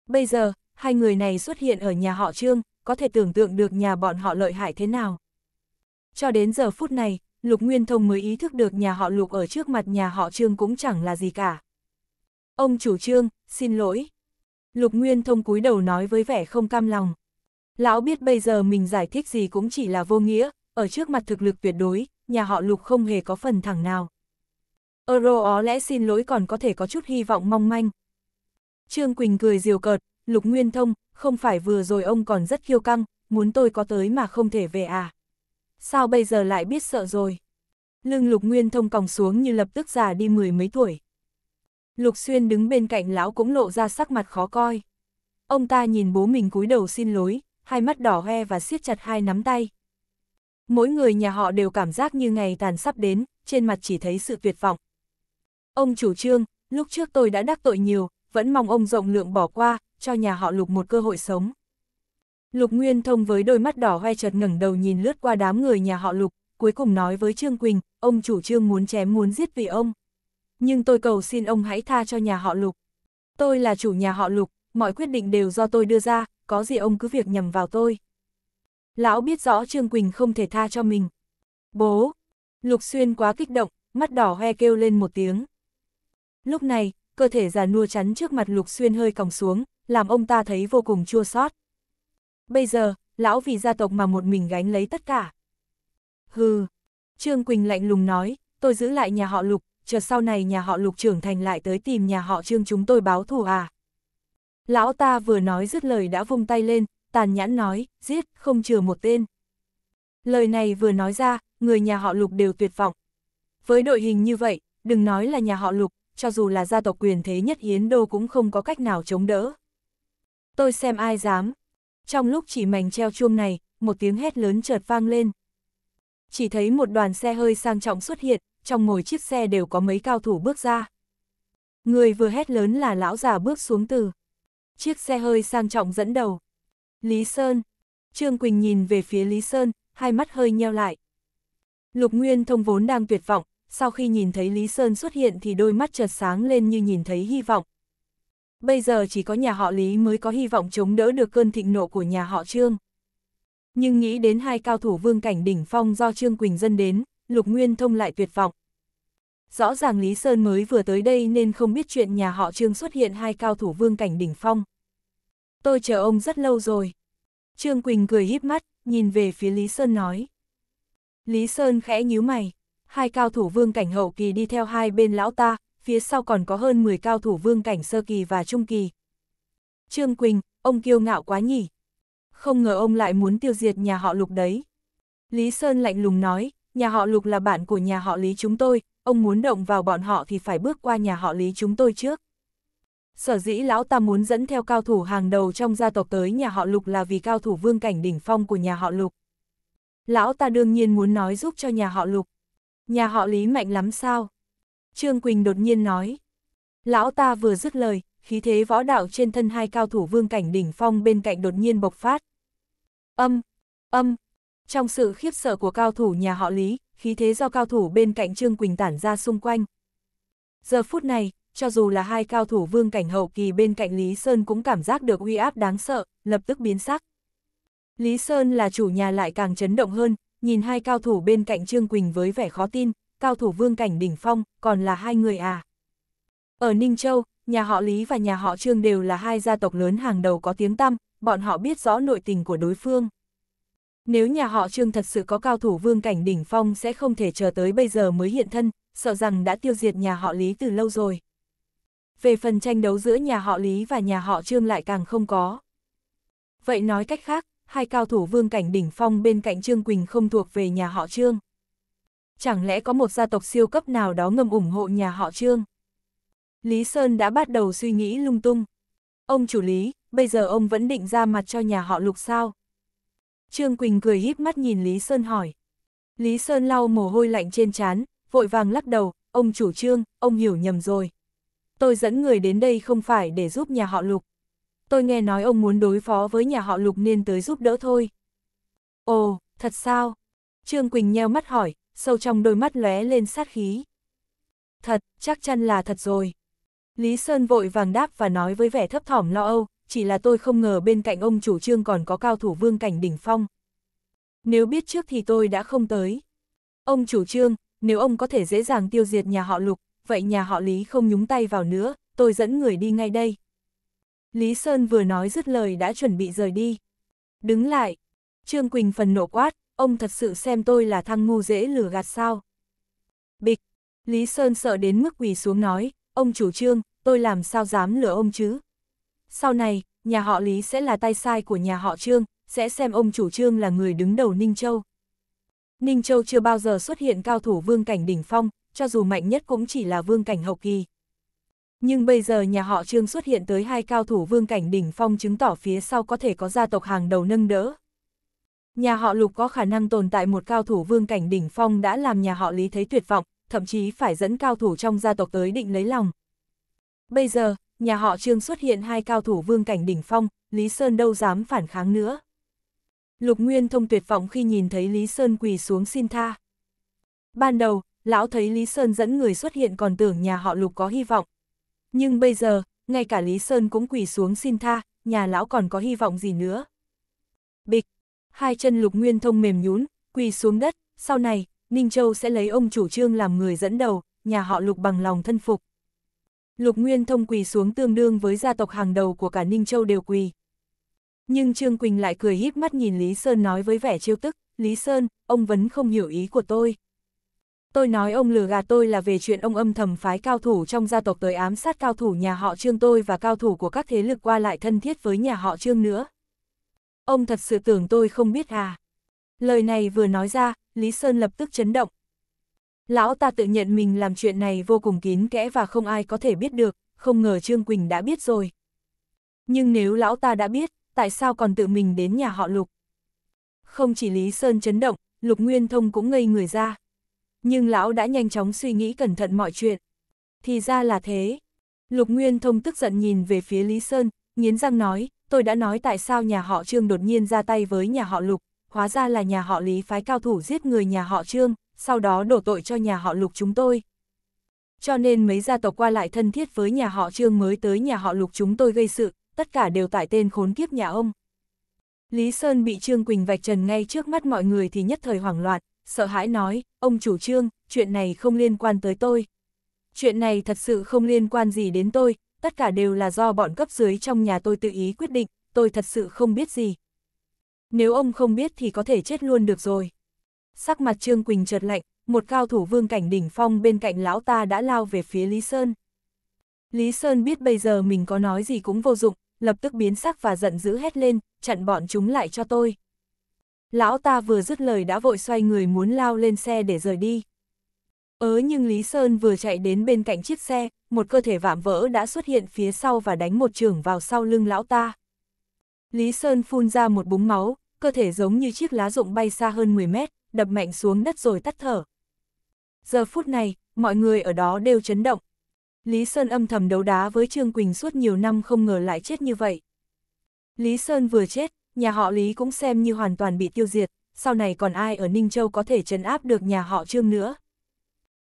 Bây giờ, hai người này xuất hiện ở nhà họ Trương, có thể tưởng tượng được nhà bọn họ lợi hại thế nào. Cho đến giờ phút này, Lục Nguyên Thông mới ý thức được nhà họ Lục ở trước mặt nhà họ Trương cũng chẳng là gì cả. Ông chủ Trương, xin lỗi. Lục Nguyên Thông cúi đầu nói với vẻ không cam lòng. Lão biết bây giờ mình giải thích gì cũng chỉ là vô nghĩa, ở trước mặt thực lực tuyệt đối, nhà họ Lục không hề có phần thẳng nào. Ờ Euro ó lẽ xin lỗi còn có thể có chút hy vọng mong manh. Trương Quỳnh cười diều cợt, Lục Nguyên Thông, không phải vừa rồi ông còn rất kiêu căng, muốn tôi có tới mà không thể về à. Sao bây giờ lại biết sợ rồi? Lưng Lục Nguyên Thông còng xuống như lập tức già đi mười mấy tuổi. Lục Xuyên đứng bên cạnh lão cũng lộ ra sắc mặt khó coi. Ông ta nhìn bố mình cúi đầu xin lỗi, hai mắt đỏ hoe và siết chặt hai nắm tay. Mỗi người nhà họ đều cảm giác như ngày tàn sắp đến, trên mặt chỉ thấy sự tuyệt vọng. Ông chủ trương, lúc trước tôi đã đắc tội nhiều, vẫn mong ông rộng lượng bỏ qua, cho nhà họ Lục một cơ hội sống. Lục Nguyên Thông với đôi mắt đỏ hoe chợt ngẩng đầu nhìn lướt qua đám người nhà họ Lục, cuối cùng nói với Trương Quỳnh, ông chủ trương muốn chém muốn giết vì ông. Nhưng tôi cầu xin ông hãy tha cho nhà họ Lục. Tôi là chủ nhà họ Lục, mọi quyết định đều do tôi đưa ra, có gì ông cứ việc nhầm vào tôi. Lão biết rõ Trương Quỳnh không thể tha cho mình. Bố! Lục Xuyên quá kích động, mắt đỏ hoe kêu lên một tiếng. Lúc này, cơ thể già nua chắn trước mặt Lục Xuyên hơi còng xuống, làm ông ta thấy vô cùng chua xót. Bây giờ, lão vì gia tộc mà một mình gánh lấy tất cả. Hừ, Trương Quỳnh lạnh lùng nói, tôi giữ lại nhà họ Lục, chờ sau này nhà họ Lục trưởng thành lại tới tìm nhà họ Trương chúng tôi báo thù à. Lão ta vừa nói dứt lời đã vung tay lên, tàn nhãn nói, giết, không chừa một tên. Lời này vừa nói ra, người nhà họ Lục đều tuyệt vọng. Với đội hình như vậy, đừng nói là nhà họ Lục, cho dù là gia tộc quyền thế nhất Yến Đô cũng không có cách nào chống đỡ. Tôi xem ai dám. Trong lúc chỉ mảnh treo chuông này, một tiếng hét lớn chợt vang lên. Chỉ thấy một đoàn xe hơi sang trọng xuất hiện, trong mỗi chiếc xe đều có mấy cao thủ bước ra. Người vừa hét lớn là lão già bước xuống từ. Chiếc xe hơi sang trọng dẫn đầu. Lý Sơn. Trương Quỳnh nhìn về phía Lý Sơn, hai mắt hơi nheo lại. Lục Nguyên thông vốn đang tuyệt vọng, sau khi nhìn thấy Lý Sơn xuất hiện thì đôi mắt chợt sáng lên như nhìn thấy hy vọng. Bây giờ chỉ có nhà họ Lý mới có hy vọng chống đỡ được cơn thịnh nộ của nhà họ Trương. Nhưng nghĩ đến hai cao thủ vương cảnh đỉnh phong do Trương Quỳnh dân đến, Lục Nguyên Thông lại tuyệt vọng. Rõ ràng Lý Sơn mới vừa tới đây nên không biết chuyện nhà họ Trương xuất hiện hai cao thủ vương cảnh đỉnh phong. Tôi chờ ông rất lâu rồi. Trương Quỳnh cười híp mắt, nhìn về phía Lý Sơn nói. Lý Sơn khẽ nhíu mày, hai cao thủ vương cảnh hậu kỳ đi theo hai bên lão ta, phía sau còn có hơn 10 cao thủ vương cảnh sơ kỳ và trung kỳ. Trương Quỳnh, ông kiêu ngạo quá nhỉ. Không ngờ ông lại muốn tiêu diệt nhà họ Lục đấy. Lý Sơn lạnh lùng nói, nhà họ Lục là bạn của nhà họ Lý chúng tôi, ông muốn động vào bọn họ thì phải bước qua nhà họ Lý chúng tôi trước. Sở dĩ lão ta muốn dẫn theo cao thủ hàng đầu trong gia tộc tới nhà họ Lục là vì cao thủ vương cảnh đỉnh phong của nhà họ Lục. Lão ta đương nhiên muốn nói giúp cho nhà họ Lục. Nhà họ Lý mạnh lắm sao? Trương Quỳnh đột nhiên nói. Lão ta vừa dứt lời, khí thế võ đạo trên thân hai cao thủ vương cảnh đỉnh phong bên cạnh đột nhiên bộc phát. Âm, âm, trong sự khiếp sợ của cao thủ nhà họ Lý, khí thế do cao thủ bên cạnh Trương Quỳnh tản ra xung quanh. Giờ phút này, cho dù là hai cao thủ vương cảnh hậu kỳ bên cạnh Lý Sơn cũng cảm giác được uy áp đáng sợ, lập tức biến sắc. Lý Sơn là chủ nhà lại càng chấn động hơn, nhìn hai cao thủ bên cạnh Trương Quỳnh với vẻ khó tin, cao thủ vương cảnh đỉnh phong, còn là hai người à. Ở Ninh Châu, nhà họ Lý và nhà họ Trương đều là hai gia tộc lớn hàng đầu có tiếng tăm, bọn họ biết rõ nội tình của đối phương. Nếu nhà họ Trương thật sự có cao thủ vương cảnh đỉnh phong sẽ không thể chờ tới bây giờ mới hiện thân, sợ rằng đã tiêu diệt nhà họ Lý từ lâu rồi. Về phần tranh đấu giữa nhà họ Lý và nhà họ Trương lại càng không có. Vậy nói cách khác, hai cao thủ vương cảnh đỉnh phong bên cạnh Trương Quỳnh không thuộc về nhà họ Trương. Chẳng lẽ có một gia tộc siêu cấp nào đó ngầm ủng hộ nhà họ Trương? Lý Sơn đã bắt đầu suy nghĩ lung tung. Ông chủ lý, bây giờ ông vẫn định ra mặt cho nhà họ Lục sao? Trương Quỳnh cười híp mắt nhìn Lý Sơn hỏi. Lý Sơn lau mồ hôi lạnh trên trán, vội vàng lắc đầu, ông chủ trương, ông hiểu nhầm rồi. Tôi dẫn người đến đây không phải để giúp nhà họ Lục. Tôi nghe nói ông muốn đối phó với nhà họ Lục nên tới giúp đỡ thôi. Ồ, thật sao? Trương Quỳnh nheo mắt hỏi, sâu trong đôi mắt lóe lên sát khí. Thật, chắc chắn là thật rồi. Lý Sơn vội vàng đáp và nói với vẻ thấp thỏm lo âu, chỉ là tôi không ngờ bên cạnh ông chủ trương còn có cao thủ vương cảnh đỉnh phong. Nếu biết trước thì tôi đã không tới. Ông chủ trương, nếu ông có thể dễ dàng tiêu diệt nhà họ Lục, vậy nhà họ Lý không nhúng tay vào nữa, tôi dẫn người đi ngay đây. Lý Sơn vừa nói dứt lời đã chuẩn bị rời đi. Đứng lại. Trương Quỳnh phần nộ quát, ông thật sự xem tôi là thằng ngu dễ lừa gạt sao. Bịch. Lý Sơn sợ đến mức quỳ xuống nói, ông chủ trương, tôi làm sao dám lừa ông chứ. Sau này, nhà họ Lý sẽ là tay sai của nhà họ Trương, sẽ xem ông chủ trương là người đứng đầu Ninh Châu. Ninh Châu chưa bao giờ xuất hiện cao thủ vương cảnh đỉnh phong, cho dù mạnh nhất cũng chỉ là vương cảnh hậu kỳ. Nhưng bây giờ nhà họ Trương xuất hiện tới hai cao thủ vương cảnh đỉnh phong chứng tỏ phía sau có thể có gia tộc hàng đầu nâng đỡ. Nhà họ Lục có khả năng tồn tại một cao thủ vương cảnh đỉnh phong đã làm nhà họ Lý thấy tuyệt vọng, thậm chí phải dẫn cao thủ trong gia tộc tới định lấy lòng. Bây giờ, nhà họ Trương xuất hiện hai cao thủ vương cảnh đỉnh phong, Lý Sơn đâu dám phản kháng nữa. Lục Nguyên thông tuyệt vọng khi nhìn thấy Lý Sơn quỳ xuống xin tha. Ban đầu, lão thấy Lý Sơn dẫn người xuất hiện còn tưởng nhà họ Lục có hy vọng. Nhưng bây giờ, ngay cả Lý Sơn cũng quỳ xuống xin tha, nhà lão còn có hy vọng gì nữa. Bịch, hai chân Lục Nguyên thông mềm nhún, quỳ xuống đất, sau này, Ninh Châu sẽ lấy ông chủ trương làm người dẫn đầu, nhà họ Lục bằng lòng thân phục. Lục Nguyên Thông quỳ xuống tương đương với gia tộc hàng đầu của cả Ninh Châu đều quỳ. Nhưng Trương Quỳnh lại cười híp mắt nhìn Lý Sơn nói với vẻ trêu tức, Lý Sơn, ông vẫn không hiểu ý của tôi. Tôi nói ông lừa gạt tôi là về chuyện ông âm thầm phái cao thủ trong gia tộc tới ám sát cao thủ nhà họ Trương tôi và cao thủ của các thế lực qua lại thân thiết với nhà họ Trương nữa. Ông thật sự tưởng tôi không biết à? Lời này vừa nói ra, Lý Sơn lập tức chấn động. Lão ta tự nhận mình làm chuyện này vô cùng kín kẽ và không ai có thể biết được, không ngờ Trương Quỳnh đã biết rồi. Nhưng nếu lão ta đã biết, tại sao còn tự mình đến nhà họ Lục? Không chỉ Lý Sơn chấn động, Lục Nguyên Thông cũng ngây người ra. Nhưng lão đã nhanh chóng suy nghĩ cẩn thận mọi chuyện. Thì ra là thế. Lục Nguyên Thông tức giận nhìn về phía Lý Sơn, nghiến răng nói, tôi đã nói tại sao nhà họ Trương đột nhiên ra tay với nhà họ Lục, hóa ra là nhà họ Lý phái cao thủ giết người nhà họ Trương, sau đó đổ tội cho nhà họ Lục chúng tôi. Cho nên mấy gia tộc qua lại thân thiết với nhà họ Trương mới tới nhà họ Lục chúng tôi gây sự, tất cả đều tại tên khốn kiếp nhà ông. Lý Sơn bị Trương Quỳnh vạch trần ngay trước mắt mọi người thì nhất thời hoảng loạn, sợ hãi nói, ông chủ Trương, chuyện này không liên quan tới tôi. Chuyện này thật sự không liên quan gì đến tôi, tất cả đều là do bọn cấp dưới trong nhà tôi tự ý quyết định, tôi thật sự không biết gì. Nếu ông không biết thì có thể chết luôn được rồi. Sắc mặt Trương Quỳnh chợt lạnh, một cao thủ vương cảnh đỉnh phong bên cạnh lão ta đã lao về phía Lý Sơn. Lý Sơn biết bây giờ mình có nói gì cũng vô dụng, lập tức biến sắc và giận dữ hét lên, chặn bọn chúng lại cho tôi. Lão ta vừa dứt lời đã vội xoay người muốn lao lên xe để rời đi. Ớ nhưng Lý Sơn vừa chạy đến bên cạnh chiếc xe, một cơ thể vạm vỡ đã xuất hiện phía sau và đánh một trường vào sau lưng lão ta. Lý Sơn phun ra một búng máu, cơ thể giống như chiếc lá rụng bay xa hơn 10 mét, đập mạnh xuống đất rồi tắt thở. Giờ phút này, mọi người ở đó đều chấn động. Lý Sơn âm thầm đấu đá với Trương Quỳnh suốt nhiều năm không ngờ lại chết như vậy. Lý Sơn vừa chết, nhà họ Lý cũng xem như hoàn toàn bị tiêu diệt, sau này còn ai ở Ninh Châu có thể trấn áp được nhà họ Trương nữa.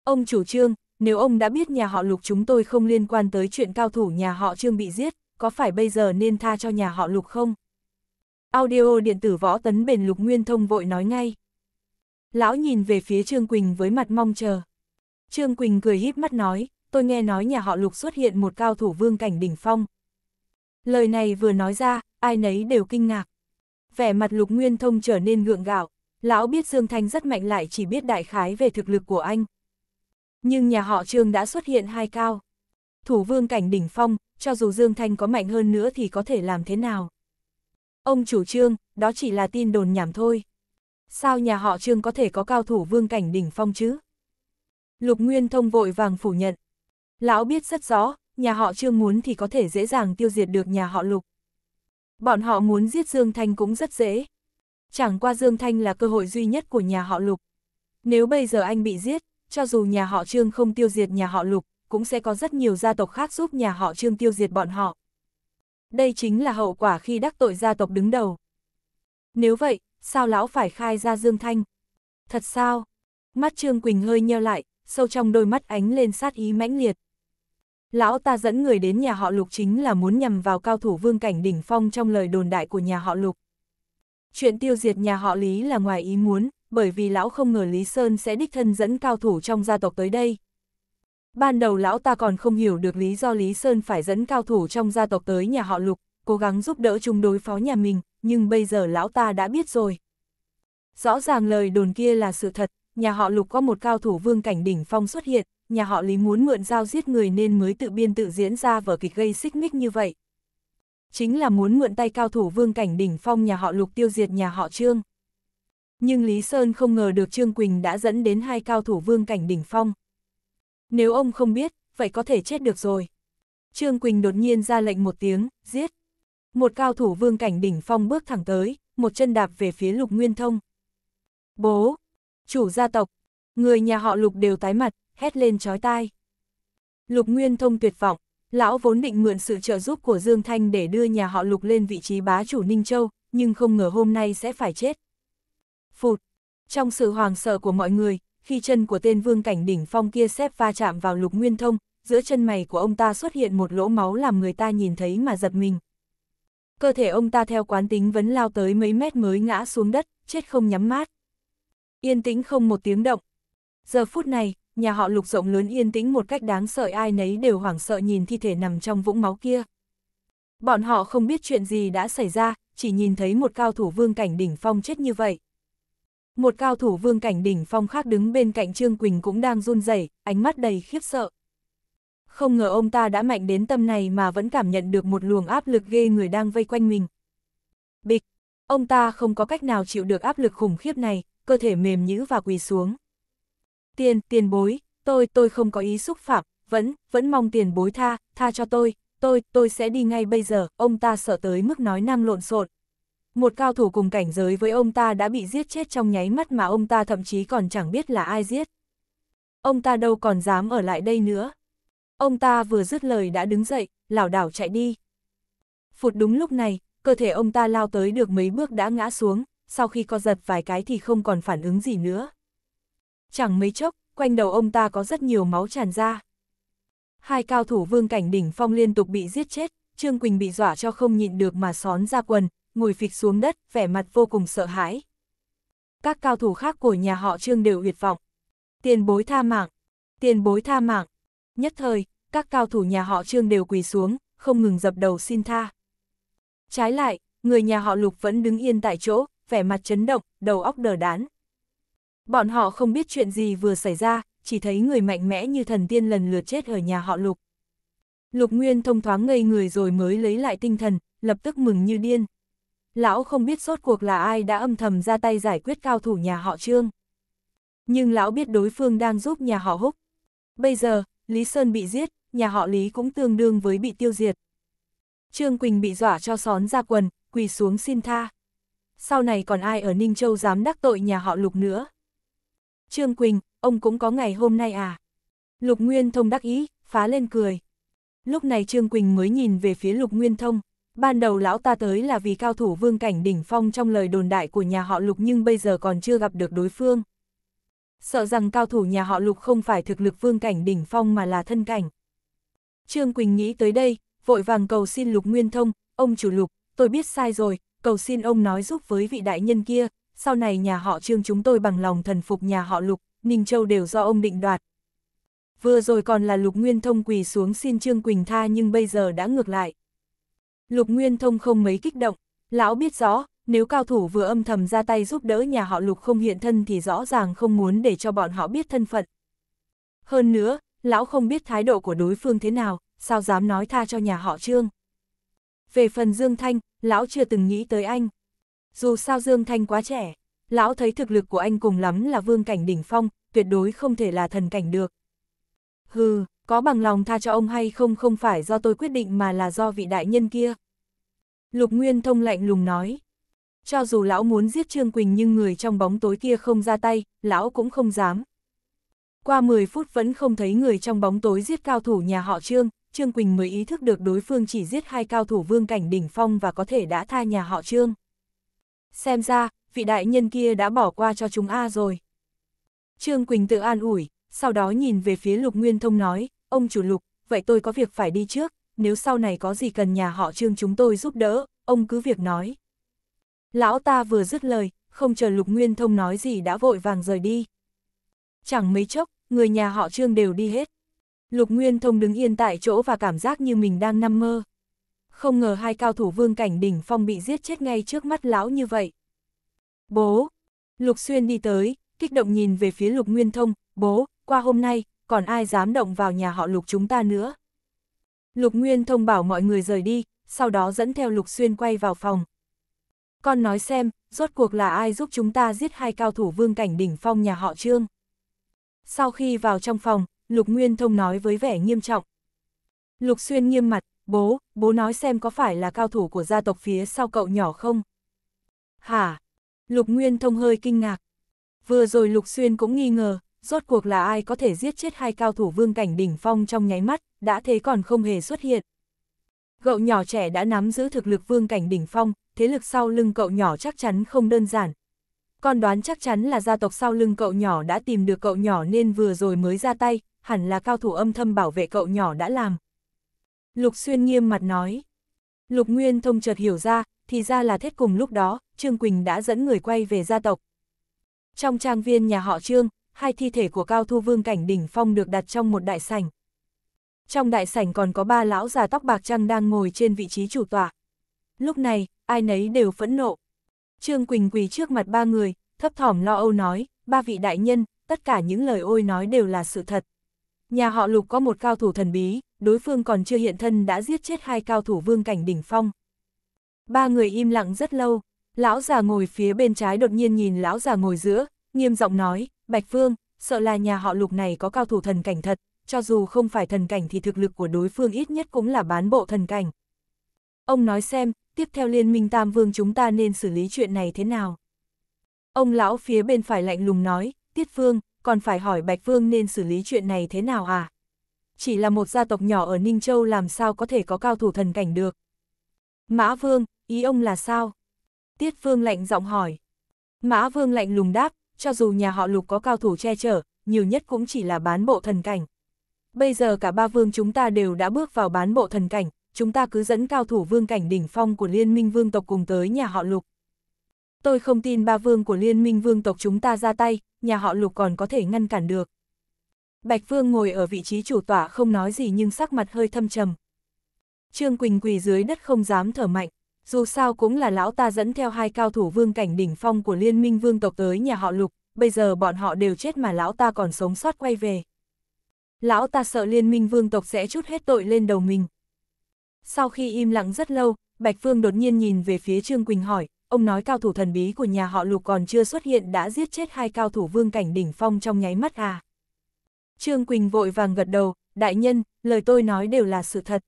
Ông chủ Trương, nếu ông đã biết nhà họ Lục chúng tôi không liên quan tới chuyện cao thủ nhà họ Trương bị giết, có phải bây giờ nên tha cho nhà họ Lục không? Audio điện tử võ tấn bền Lục Nguyên Thông vội nói ngay. Lão nhìn về phía Trương Quỳnh với mặt mong chờ. Trương Quỳnh cười híp mắt nói, tôi nghe nói nhà họ Lục xuất hiện một cao thủ vương cảnh đỉnh phong. Lời này vừa nói ra, ai nấy đều kinh ngạc. Vẻ mặt Lục Nguyên Thông trở nên gượng gạo, lão biết Dương Thanh rất mạnh lại chỉ biết đại khái về thực lực của anh. Nhưng nhà họ Trương đã xuất hiện hai cao. Thủ vương cảnh đỉnh phong, cho dù Dương Thanh có mạnh hơn nữa thì có thể làm thế nào? Ông chủ trương, đó chỉ là tin đồn nhảm thôi. Sao nhà họ Trương có thể có cao thủ vương cảnh đỉnh phong chứ? Lục Nguyên Thông vội vàng phủ nhận. Lão biết rất rõ, nhà họ Trương muốn thì có thể dễ dàng tiêu diệt được nhà họ Lục. Bọn họ muốn giết Dương Thanh cũng rất dễ. Chẳng qua Dương Thanh là cơ hội duy nhất của nhà họ Lục. Nếu bây giờ anh bị giết, cho dù nhà họ Trương không tiêu diệt nhà họ Lục, cũng sẽ có rất nhiều gia tộc khác giúp nhà họ Trương tiêu diệt bọn họ. Đây chính là hậu quả khi đắc tội gia tộc đứng đầu. Nếu vậy, sao lão phải khai ra Dương Thanh? Thật sao? Mắt Trương Quỳnh hơi nheo lại, sâu trong đôi mắt ánh lên sát ý mãnh liệt. Lão ta dẫn người đến nhà họ Lục chính là muốn nhằm vào cao thủ vương cảnh đỉnh phong trong lời đồn đại của nhà họ Lục. Chuyện tiêu diệt nhà họ Lý là ngoài ý muốn, bởi vì lão không ngờ Lý Sơn sẽ đích thân dẫn cao thủ trong gia tộc tới đây. Ban đầu lão ta còn không hiểu được lý do Lý Sơn phải dẫn cao thủ trong gia tộc tới nhà họ Lục, cố gắng giúp đỡ chúng đối phó nhà mình, nhưng bây giờ lão ta đã biết rồi. Rõ ràng lời đồn kia là sự thật, nhà họ Lục có một cao thủ vương cảnh đỉnh phong xuất hiện, nhà họ Lý muốn mượn dao giết người nên mới tự biên tự diễn ra vở kịch gây xích mích như vậy. Chính là muốn mượn tay cao thủ vương cảnh đỉnh phong nhà họ Lục tiêu diệt nhà họ Trương. Nhưng Lý Sơn không ngờ được Trương Quỳnh đã dẫn đến hai cao thủ vương cảnh đỉnh phong. Nếu ông không biết, vậy có thể chết được rồi. Trương Quỳnh đột nhiên ra lệnh một tiếng, giết. Một cao thủ vương cảnh đỉnh phong bước thẳng tới, một chân đạp về phía Lục Nguyên Thông. Bố, chủ gia tộc, người nhà họ Lục đều tái mặt, hét lên chói tai. Lục Nguyên Thông tuyệt vọng, lão vốn định mượn sự trợ giúp của Dương Thanh để đưa nhà họ Lục lên vị trí bá chủ Ninh Châu, nhưng không ngờ hôm nay sẽ phải chết. Phụt, trong sự hoàng sợ của mọi người, khi chân của tên vương cảnh đỉnh phong kia xếp va chạm vào Lục Nguyên Thông, giữa chân mày của ông ta xuất hiện một lỗ máu làm người ta nhìn thấy mà giật mình. Cơ thể ông ta theo quán tính vẫn lao tới mấy mét mới ngã xuống đất, chết không nhắm mát. Yên tĩnh không một tiếng động. Giờ phút này, nhà họ lục rộng lớn yên tĩnh một cách đáng sợ ai nấy đều hoảng sợ nhìn thi thể nằm trong vũng máu kia. Bọn họ không biết chuyện gì đã xảy ra, chỉ nhìn thấy một cao thủ vương cảnh đỉnh phong chết như vậy. Một cao thủ vương cảnh đỉnh phong khác đứng bên cạnh Trương Quỳnh cũng đang run rẩy, ánh mắt đầy khiếp sợ. Không ngờ ông ta đã mạnh đến tâm này mà vẫn cảm nhận được một luồng áp lực ghê người đang vây quanh mình. Bịch, ông ta không có cách nào chịu được áp lực khủng khiếp này, cơ thể mềm nhữ và quỳ xuống. Tiền, tiền bối, tôi, tôi không có ý xúc phạm, vẫn, vẫn mong tiền bối tha, tha cho tôi, tôi, tôi sẽ đi ngay bây giờ, ông ta sợ tới mức nói năng lộn xộn. Một cao thủ cùng cảnh giới với ông ta đã bị giết chết trong nháy mắt mà ông ta thậm chí còn chẳng biết là ai giết. Ông ta đâu còn dám ở lại đây nữa. Ông ta vừa dứt lời đã đứng dậy, lảo đảo chạy đi. Phụt đúng lúc này, cơ thể ông ta lao tới được mấy bước đã ngã xuống, sau khi co giật vài cái thì không còn phản ứng gì nữa. Chẳng mấy chốc, quanh đầu ông ta có rất nhiều máu tràn ra. Hai cao thủ vương cảnh đỉnh phong liên tục bị giết chết, Trương Quỳnh bị dọa cho không nhịn được mà xón ra quần, ngồi phịch xuống đất, vẻ mặt vô cùng sợ hãi. Các cao thủ khác của nhà họ Trương đều huyệt vọng. Tiền bối tha mạng, tiền bối tha mạng. Nhất thời, các cao thủ nhà họ Trương đều quỳ xuống, không ngừng dập đầu xin tha. Trái lại, người nhà họ Lục vẫn đứng yên tại chỗ, vẻ mặt chấn động, đầu óc đờ đán. Bọn họ không biết chuyện gì vừa xảy ra, chỉ thấy người mạnh mẽ như thần tiên lần lượt chết ở nhà họ Lục. Lục Nguyên thông thoáng ngây người rồi mới lấy lại tinh thần, lập tức mừng như điên. Lão không biết sốt cuộc là ai đã âm thầm ra tay giải quyết cao thủ nhà họ Trương. Nhưng lão biết đối phương đang giúp nhà họ Húc. Bây giờ, Lý Sơn bị giết, nhà họ Lý cũng tương đương với bị tiêu diệt. Trương Quỳnh bị dọa cho xón ra quần, quỳ xuống xin tha. Sau này còn ai ở Ninh Châu dám đắc tội nhà họ Lục nữa. Trương Quỳnh, ông cũng có ngày hôm nay à? Lục Nguyên Thông đắc ý, phá lên cười. Lúc này Trương Quỳnh mới nhìn về phía Lục Nguyên Thông. Ban đầu lão ta tới là vì cao thủ vương cảnh đỉnh phong trong lời đồn đại của nhà họ Lục nhưng bây giờ còn chưa gặp được đối phương. Sợ rằng cao thủ nhà họ Lục không phải thực lực vương cảnh đỉnh phong mà là thân cảnh. Trương Quỳnh nghĩ tới đây, vội vàng cầu xin Lục Nguyên Thông, ông chủ Lục, tôi biết sai rồi, cầu xin ông nói giúp với vị đại nhân kia, sau này nhà họ Trương chúng tôi bằng lòng thần phục nhà họ Lục, Ninh Châu đều do ông định đoạt. Vừa rồi còn là Lục Nguyên Thông quỳ xuống xin Trương Quỳnh tha nhưng bây giờ đã ngược lại. Lục Nguyên Thông không mấy kích động, lão biết rõ, nếu cao thủ vừa âm thầm ra tay giúp đỡ nhà họ Lục không hiện thân thì rõ ràng không muốn để cho bọn họ biết thân phận. Hơn nữa, lão không biết thái độ của đối phương thế nào, sao dám nói tha cho nhà họ Trương. Về phần Dương Thanh, lão chưa từng nghĩ tới anh. Dù sao Dương Thanh quá trẻ, lão thấy thực lực của anh cùng lắm là vương cảnh đỉnh phong, tuyệt đối không thể là thần cảnh được. Hừ, có bằng lòng tha cho ông hay không không phải do tôi quyết định mà là do vị đại nhân kia. Lục Nguyên Thông lạnh lùng nói. Cho dù lão muốn giết Trương Quỳnh nhưng người trong bóng tối kia không ra tay, lão cũng không dám. Qua 10 phút vẫn không thấy người trong bóng tối giết cao thủ nhà họ Trương, Trương Quỳnh mới ý thức được đối phương chỉ giết hai cao thủ vương cảnh đỉnh phong và có thể đã tha nhà họ Trương. Xem ra, vị đại nhân kia đã bỏ qua cho chúng A rồi. Trương Quỳnh tự an ủi, sau đó nhìn về phía Lục Nguyên Thông nói, ông chủ Lục, vậy tôi có việc phải đi trước, nếu sau này có gì cần nhà họ Trương chúng tôi giúp đỡ, ông cứ việc nói. Lão ta vừa dứt lời, không chờ Lục Nguyên Thông nói gì đã vội vàng rời đi. Chẳng mấy chốc, người nhà họ Trương đều đi hết. Lục Nguyên Thông đứng yên tại chỗ và cảm giác như mình đang nằm mơ. Không ngờ hai cao thủ vương cảnh đỉnh phong bị giết chết ngay trước mắt lão như vậy. Bố! Lục Xuyên đi tới, kích động nhìn về phía Lục Nguyên Thông, bố, qua hôm nay, còn ai dám động vào nhà họ Lục chúng ta nữa. Lục Nguyên Thông bảo mọi người rời đi, sau đó dẫn theo Lục Xuyên quay vào phòng. Con nói xem, rốt cuộc là ai giúp chúng ta giết hai cao thủ vương cảnh đỉnh phong nhà họ Trương. Sau khi vào trong phòng, Lục Nguyên Thông nói với vẻ nghiêm trọng. Lục Xuyên nghiêm mặt, bố, bố nói xem có phải là cao thủ của gia tộc phía sau cậu nhỏ không? Hả? Lục Nguyên Thông hơi kinh ngạc. Vừa rồi Lục Xuyên cũng nghi ngờ, rốt cuộc là ai có thể giết chết hai cao thủ vương cảnh đỉnh phong trong nháy mắt, đã thế còn không hề xuất hiện. Cậu nhỏ trẻ đã nắm giữ thực lực vương cảnh đỉnh phong, thế lực sau lưng cậu nhỏ chắc chắn không đơn giản. Con đoán chắc chắn là gia tộc sau lưng cậu nhỏ đã tìm được cậu nhỏ nên vừa rồi mới ra tay, hẳn là cao thủ âm thầm bảo vệ cậu nhỏ đã làm. Lục Xuyên nghiêm mặt nói. Lục Nguyên Thông chợt hiểu ra, thì ra là thết cùng lúc đó, Trương Quỳnh đã dẫn người quay về gia tộc. Trong trang viên nhà họ Trương, hai thi thể của cao thu vương cảnh đỉnh phong được đặt trong một đại sảnh. Trong đại sảnh còn có ba lão già tóc bạc trăng đang ngồi trên vị trí chủ tọa. Lúc này, ai nấy đều phẫn nộ. Trương Quỳnh quỳ trước mặt ba người, thấp thỏm lo âu nói, ba vị đại nhân, tất cả những lời ôi nói đều là sự thật. Nhà họ Lục có một cao thủ thần bí, đối phương còn chưa hiện thân đã giết chết hai cao thủ vương cảnh đỉnh phong. Ba người im lặng rất lâu, lão già ngồi phía bên trái đột nhiên nhìn lão già ngồi giữa, nghiêm giọng nói, Bạch Phương, sợ là nhà họ Lục này có cao thủ thần cảnh thật, cho dù không phải thần cảnh thì thực lực của đối phương ít nhất cũng là bán bộ thần cảnh. Ông nói xem, tiếp theo liên minh Tam Vương chúng ta nên xử lý chuyện này thế nào? Ông lão phía bên phải lạnh lùng nói, Tiết Phương, còn phải hỏi Bạch Vương nên xử lý chuyện này thế nào à? Chỉ là một gia tộc nhỏ ở Ninh Châu làm sao có thể có cao thủ thần cảnh được? Mã Vương, ý ông là sao? Tiết Phương lạnh giọng hỏi. Mã Vương lạnh lùng đáp, cho dù nhà họ Lục có cao thủ che chở, nhiều nhất cũng chỉ là bán bộ thần cảnh. Bây giờ cả ba vương chúng ta đều đã bước vào bán bộ thần cảnh, chúng ta cứ dẫn cao thủ vương cảnh đỉnh phong của liên minh vương tộc cùng tới nhà họ Lục. Tôi không tin ba vương của liên minh vương tộc chúng ta ra tay, nhà họ Lục còn có thể ngăn cản được. Bạch Vương ngồi ở vị trí chủ tọa không nói gì nhưng sắc mặt hơi thâm trầm. Trương Quỳnh quỳ dưới đất không dám thở mạnh, dù sao cũng là lão ta dẫn theo hai cao thủ vương cảnh đỉnh phong của liên minh vương tộc tới nhà họ Lục, bây giờ bọn họ đều chết mà lão ta còn sống sót quay về. Lão ta sợ liên minh vương tộc sẽ chút hết tội lên đầu mình. Sau khi im lặng rất lâu, Bạch Phương đột nhiên nhìn về phía Trương Quỳnh hỏi, ông nói cao thủ thần bí của nhà họ Lục còn chưa xuất hiện đã giết chết hai cao thủ vương cảnh đỉnh phong trong nháy mắt à. Trương Quỳnh vội vàng gật đầu, đại nhân, lời tôi nói đều là sự thật.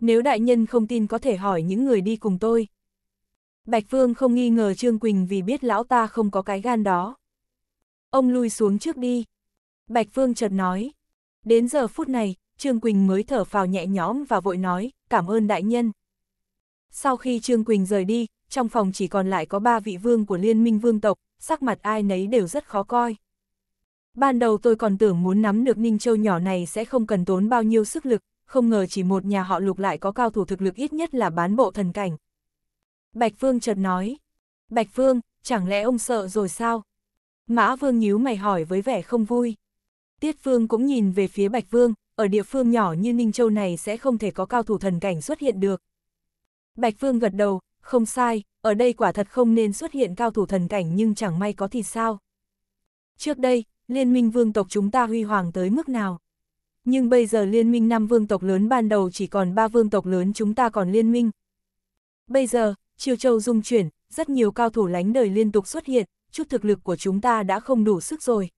Nếu đại nhân không tin có thể hỏi những người đi cùng tôi. Bạch Phương không nghi ngờ Trương Quỳnh vì biết lão ta không có cái gan đó. Ông lui xuống trước đi. Bạch Phương chợt nói. Đến giờ phút này, Trương Quỳnh mới thở phào nhẹ nhõm và vội nói, cảm ơn đại nhân. Sau khi Trương Quỳnh rời đi, trong phòng chỉ còn lại có ba vị vương của liên minh vương tộc, sắc mặt ai nấy đều rất khó coi. Ban đầu tôi còn tưởng muốn nắm được Ninh Châu nhỏ này sẽ không cần tốn bao nhiêu sức lực, không ngờ chỉ một nhà họ lục lại có cao thủ thực lực ít nhất là bán bộ thần cảnh. Bạch Phương chợt nói, Bạch Phương, chẳng lẽ ông sợ rồi sao? Mã Vương nhíu mày hỏi với vẻ không vui. Tiết Phương cũng nhìn về phía Bạch Vương, ở địa phương nhỏ như Ninh Châu này sẽ không thể có cao thủ thần cảnh xuất hiện được. Bạch Vương gật đầu, không sai, ở đây quả thật không nên xuất hiện cao thủ thần cảnh nhưng chẳng may có thì sao. Trước đây, liên minh vương tộc chúng ta huy hoàng tới mức nào? Nhưng bây giờ liên minh năm vương tộc lớn ban đầu chỉ còn ba vương tộc lớn chúng ta còn liên minh. Bây giờ, Triều Châu dung chuyển, rất nhiều cao thủ lánh đời liên tục xuất hiện, chút thực lực của chúng ta đã không đủ sức rồi.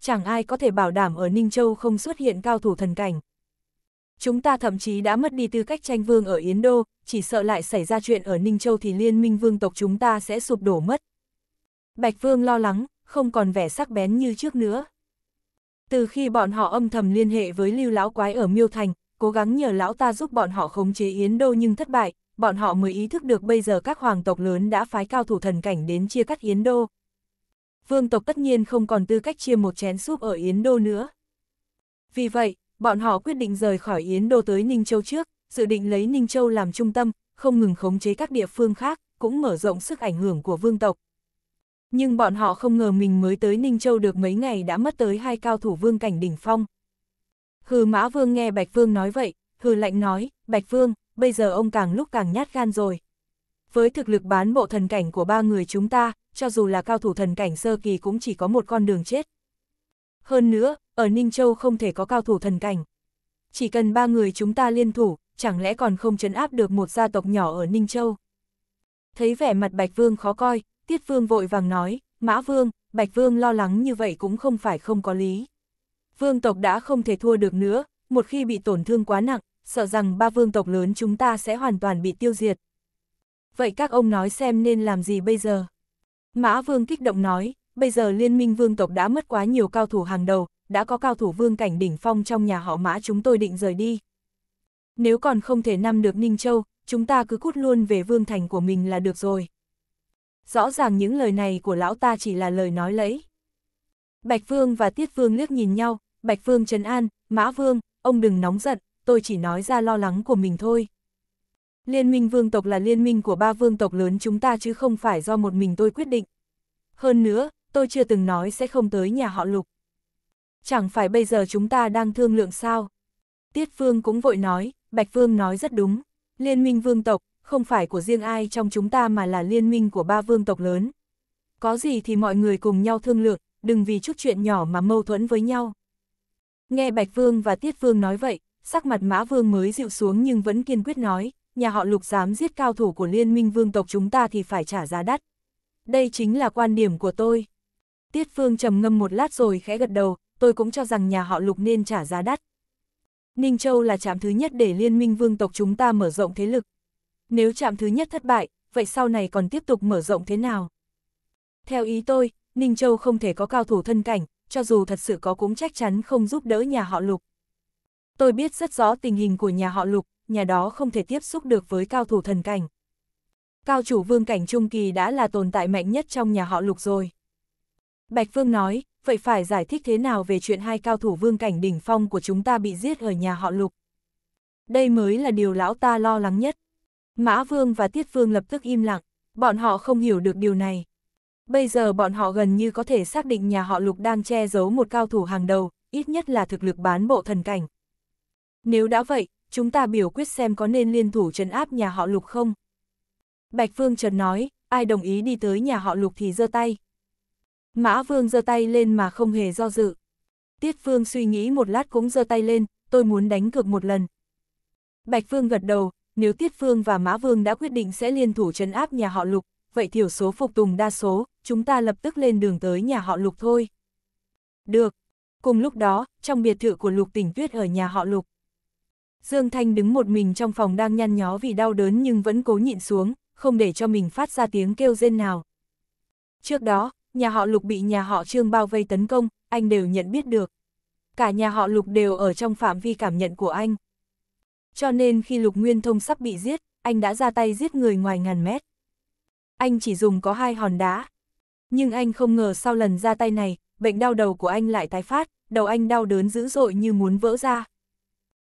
Chẳng ai có thể bảo đảm ở Ninh Châu không xuất hiện cao thủ thần cảnh. Chúng ta thậm chí đã mất đi tư cách tranh vương ở Yến Đô, chỉ sợ lại xảy ra chuyện ở Ninh Châu thì liên minh vương tộc chúng ta sẽ sụp đổ mất. Bạch Vương lo lắng, không còn vẻ sắc bén như trước nữa. Từ khi bọn họ âm thầm liên hệ với lưu lão quái ở Miêu Thành, cố gắng nhờ lão ta giúp bọn họ khống chế Yến Đô nhưng thất bại, bọn họ mới ý thức được bây giờ các hoàng tộc lớn đã phái cao thủ thần cảnh đến chia cắt Yến Đô. Vương tộc tất nhiên không còn tư cách chia một chén súp ở Yến Đô nữa. Vì vậy, bọn họ quyết định rời khỏi Yến Đô tới Ninh Châu trước, dự định lấy Ninh Châu làm trung tâm, không ngừng khống chế các địa phương khác, cũng mở rộng sức ảnh hưởng của vương tộc. Nhưng bọn họ không ngờ mình mới tới Ninh Châu được mấy ngày đã mất tới hai cao thủ vương cảnh đỉnh phong. Hừ Mã Vương nghe Bạch Vương nói vậy, hừ lạnh nói, Bạch Vương, bây giờ ông càng lúc càng nhát gan rồi. Với thực lực bán bộ thần cảnh của ba người chúng ta, cho dù là cao thủ thần cảnh sơ kỳ cũng chỉ có một con đường chết. Hơn nữa, ở Ninh Châu không thể có cao thủ thần cảnh. Chỉ cần ba người chúng ta liên thủ, chẳng lẽ còn không chấn áp được một gia tộc nhỏ ở Ninh Châu. Thấy vẻ mặt Bạch Vương khó coi, Tiết Vương vội vàng nói, Mã Vương, Bạch Vương lo lắng như vậy cũng không phải không có lý. Vương tộc đã không thể thua được nữa, một khi bị tổn thương quá nặng, sợ rằng ba vương tộc lớn chúng ta sẽ hoàn toàn bị tiêu diệt. Vậy các ông nói xem nên làm gì bây giờ? Mã Vương kích động nói, bây giờ liên minh vương tộc đã mất quá nhiều cao thủ hàng đầu, đã có cao thủ vương cảnh đỉnh phong trong nhà họ mã chúng tôi định rời đi. Nếu còn không thể nắm được Ninh Châu, chúng ta cứ cút luôn về vương thành của mình là được rồi. Rõ ràng những lời này của lão ta chỉ là lời nói lẫy. Bạch Vương và Tiết Vương liếc nhìn nhau, Bạch Vương trấn an, Mã Vương, ông đừng nóng giận, tôi chỉ nói ra lo lắng của mình thôi. Liên minh vương tộc là liên minh của ba vương tộc lớn chúng ta chứ không phải do một mình tôi quyết định. Hơn nữa, tôi chưa từng nói sẽ không tới nhà họ Lục. Chẳng phải bây giờ chúng ta đang thương lượng sao? Tiết Phương cũng vội nói, Bạch Vương nói rất đúng. Liên minh vương tộc, không phải của riêng ai trong chúng ta mà là liên minh của ba vương tộc lớn. Có gì thì mọi người cùng nhau thương lượng, đừng vì chút chuyện nhỏ mà mâu thuẫn với nhau. Nghe Bạch Vương và Tiết Vương nói vậy, sắc mặt Mã Vương mới dịu xuống nhưng vẫn kiên quyết nói, nhà họ lục dám giết cao thủ của liên minh vương tộc chúng ta thì phải trả giá đắt. Đây chính là quan điểm của tôi. Tiết vương trầm ngâm một lát rồi khẽ gật đầu, tôi cũng cho rằng nhà họ lục nên trả giá đắt. Ninh Châu là trạm thứ nhất để liên minh vương tộc chúng ta mở rộng thế lực. Nếu chạm thứ nhất thất bại, vậy sau này còn tiếp tục mở rộng thế nào? Theo ý tôi, Ninh Châu không thể có cao thủ thân cảnh, cho dù thật sự có cũng chắc chắn không giúp đỡ nhà họ Lục. Tôi biết rất rõ tình hình của nhà họ Lục, nhà đó không thể tiếp xúc được với cao thủ thần cảnh. Cao chủ vương cảnh trung kỳ đã là tồn tại mạnh nhất trong nhà họ Lục rồi. Bạch Vương nói, vậy phải giải thích thế nào về chuyện hai cao thủ vương cảnh đỉnh phong của chúng ta bị giết ở nhà họ Lục? Đây mới là điều lão ta lo lắng nhất. Mã Vương và Tiết Vương lập tức im lặng, bọn họ không hiểu được điều này. Bây giờ bọn họ gần như có thể xác định nhà họ Lục đang che giấu một cao thủ hàng đầu, ít nhất là thực lực bán bộ thần cảnh. Nếu đã vậy, chúng ta biểu quyết xem có nên liên thủ trấn áp nhà họ Lục không? Bạch Vương chợt nói, ai đồng ý đi tới nhà họ Lục thì giơ tay. Mã Vương giơ tay lên mà không hề do dự. Tiết Vương suy nghĩ một lát cũng giơ tay lên, tôi muốn đánh cược một lần. Bạch Vương gật đầu, nếu Tiết Phương và Mã Vương đã quyết định sẽ liên thủ trấn áp nhà họ Lục, vậy thiểu số phục tùng đa số, chúng ta lập tức lên đường tới nhà họ Lục thôi. Được. Cùng lúc đó, trong biệt thự của Lục Tỉnh Tuyết ở nhà họ Lục. Dương Thanh đứng một mình trong phòng đang nhăn nhó vì đau đớn nhưng vẫn cố nhịn xuống, không để cho mình phát ra tiếng kêu rên nào. Trước đó, nhà họ Lục bị nhà họ Trương bao vây tấn công, anh đều nhận biết được. Cả nhà họ Lục đều ở trong phạm vi cảm nhận của anh. Cho nên khi Lục Nguyên Thông sắp bị giết, anh đã ra tay giết người ngoài ngàn mét. Anh chỉ dùng có hai hòn đá. Nhưng anh không ngờ sau lần ra tay này, bệnh đau đầu của anh lại tái phát, đầu anh đau đớn dữ dội như muốn vỡ ra.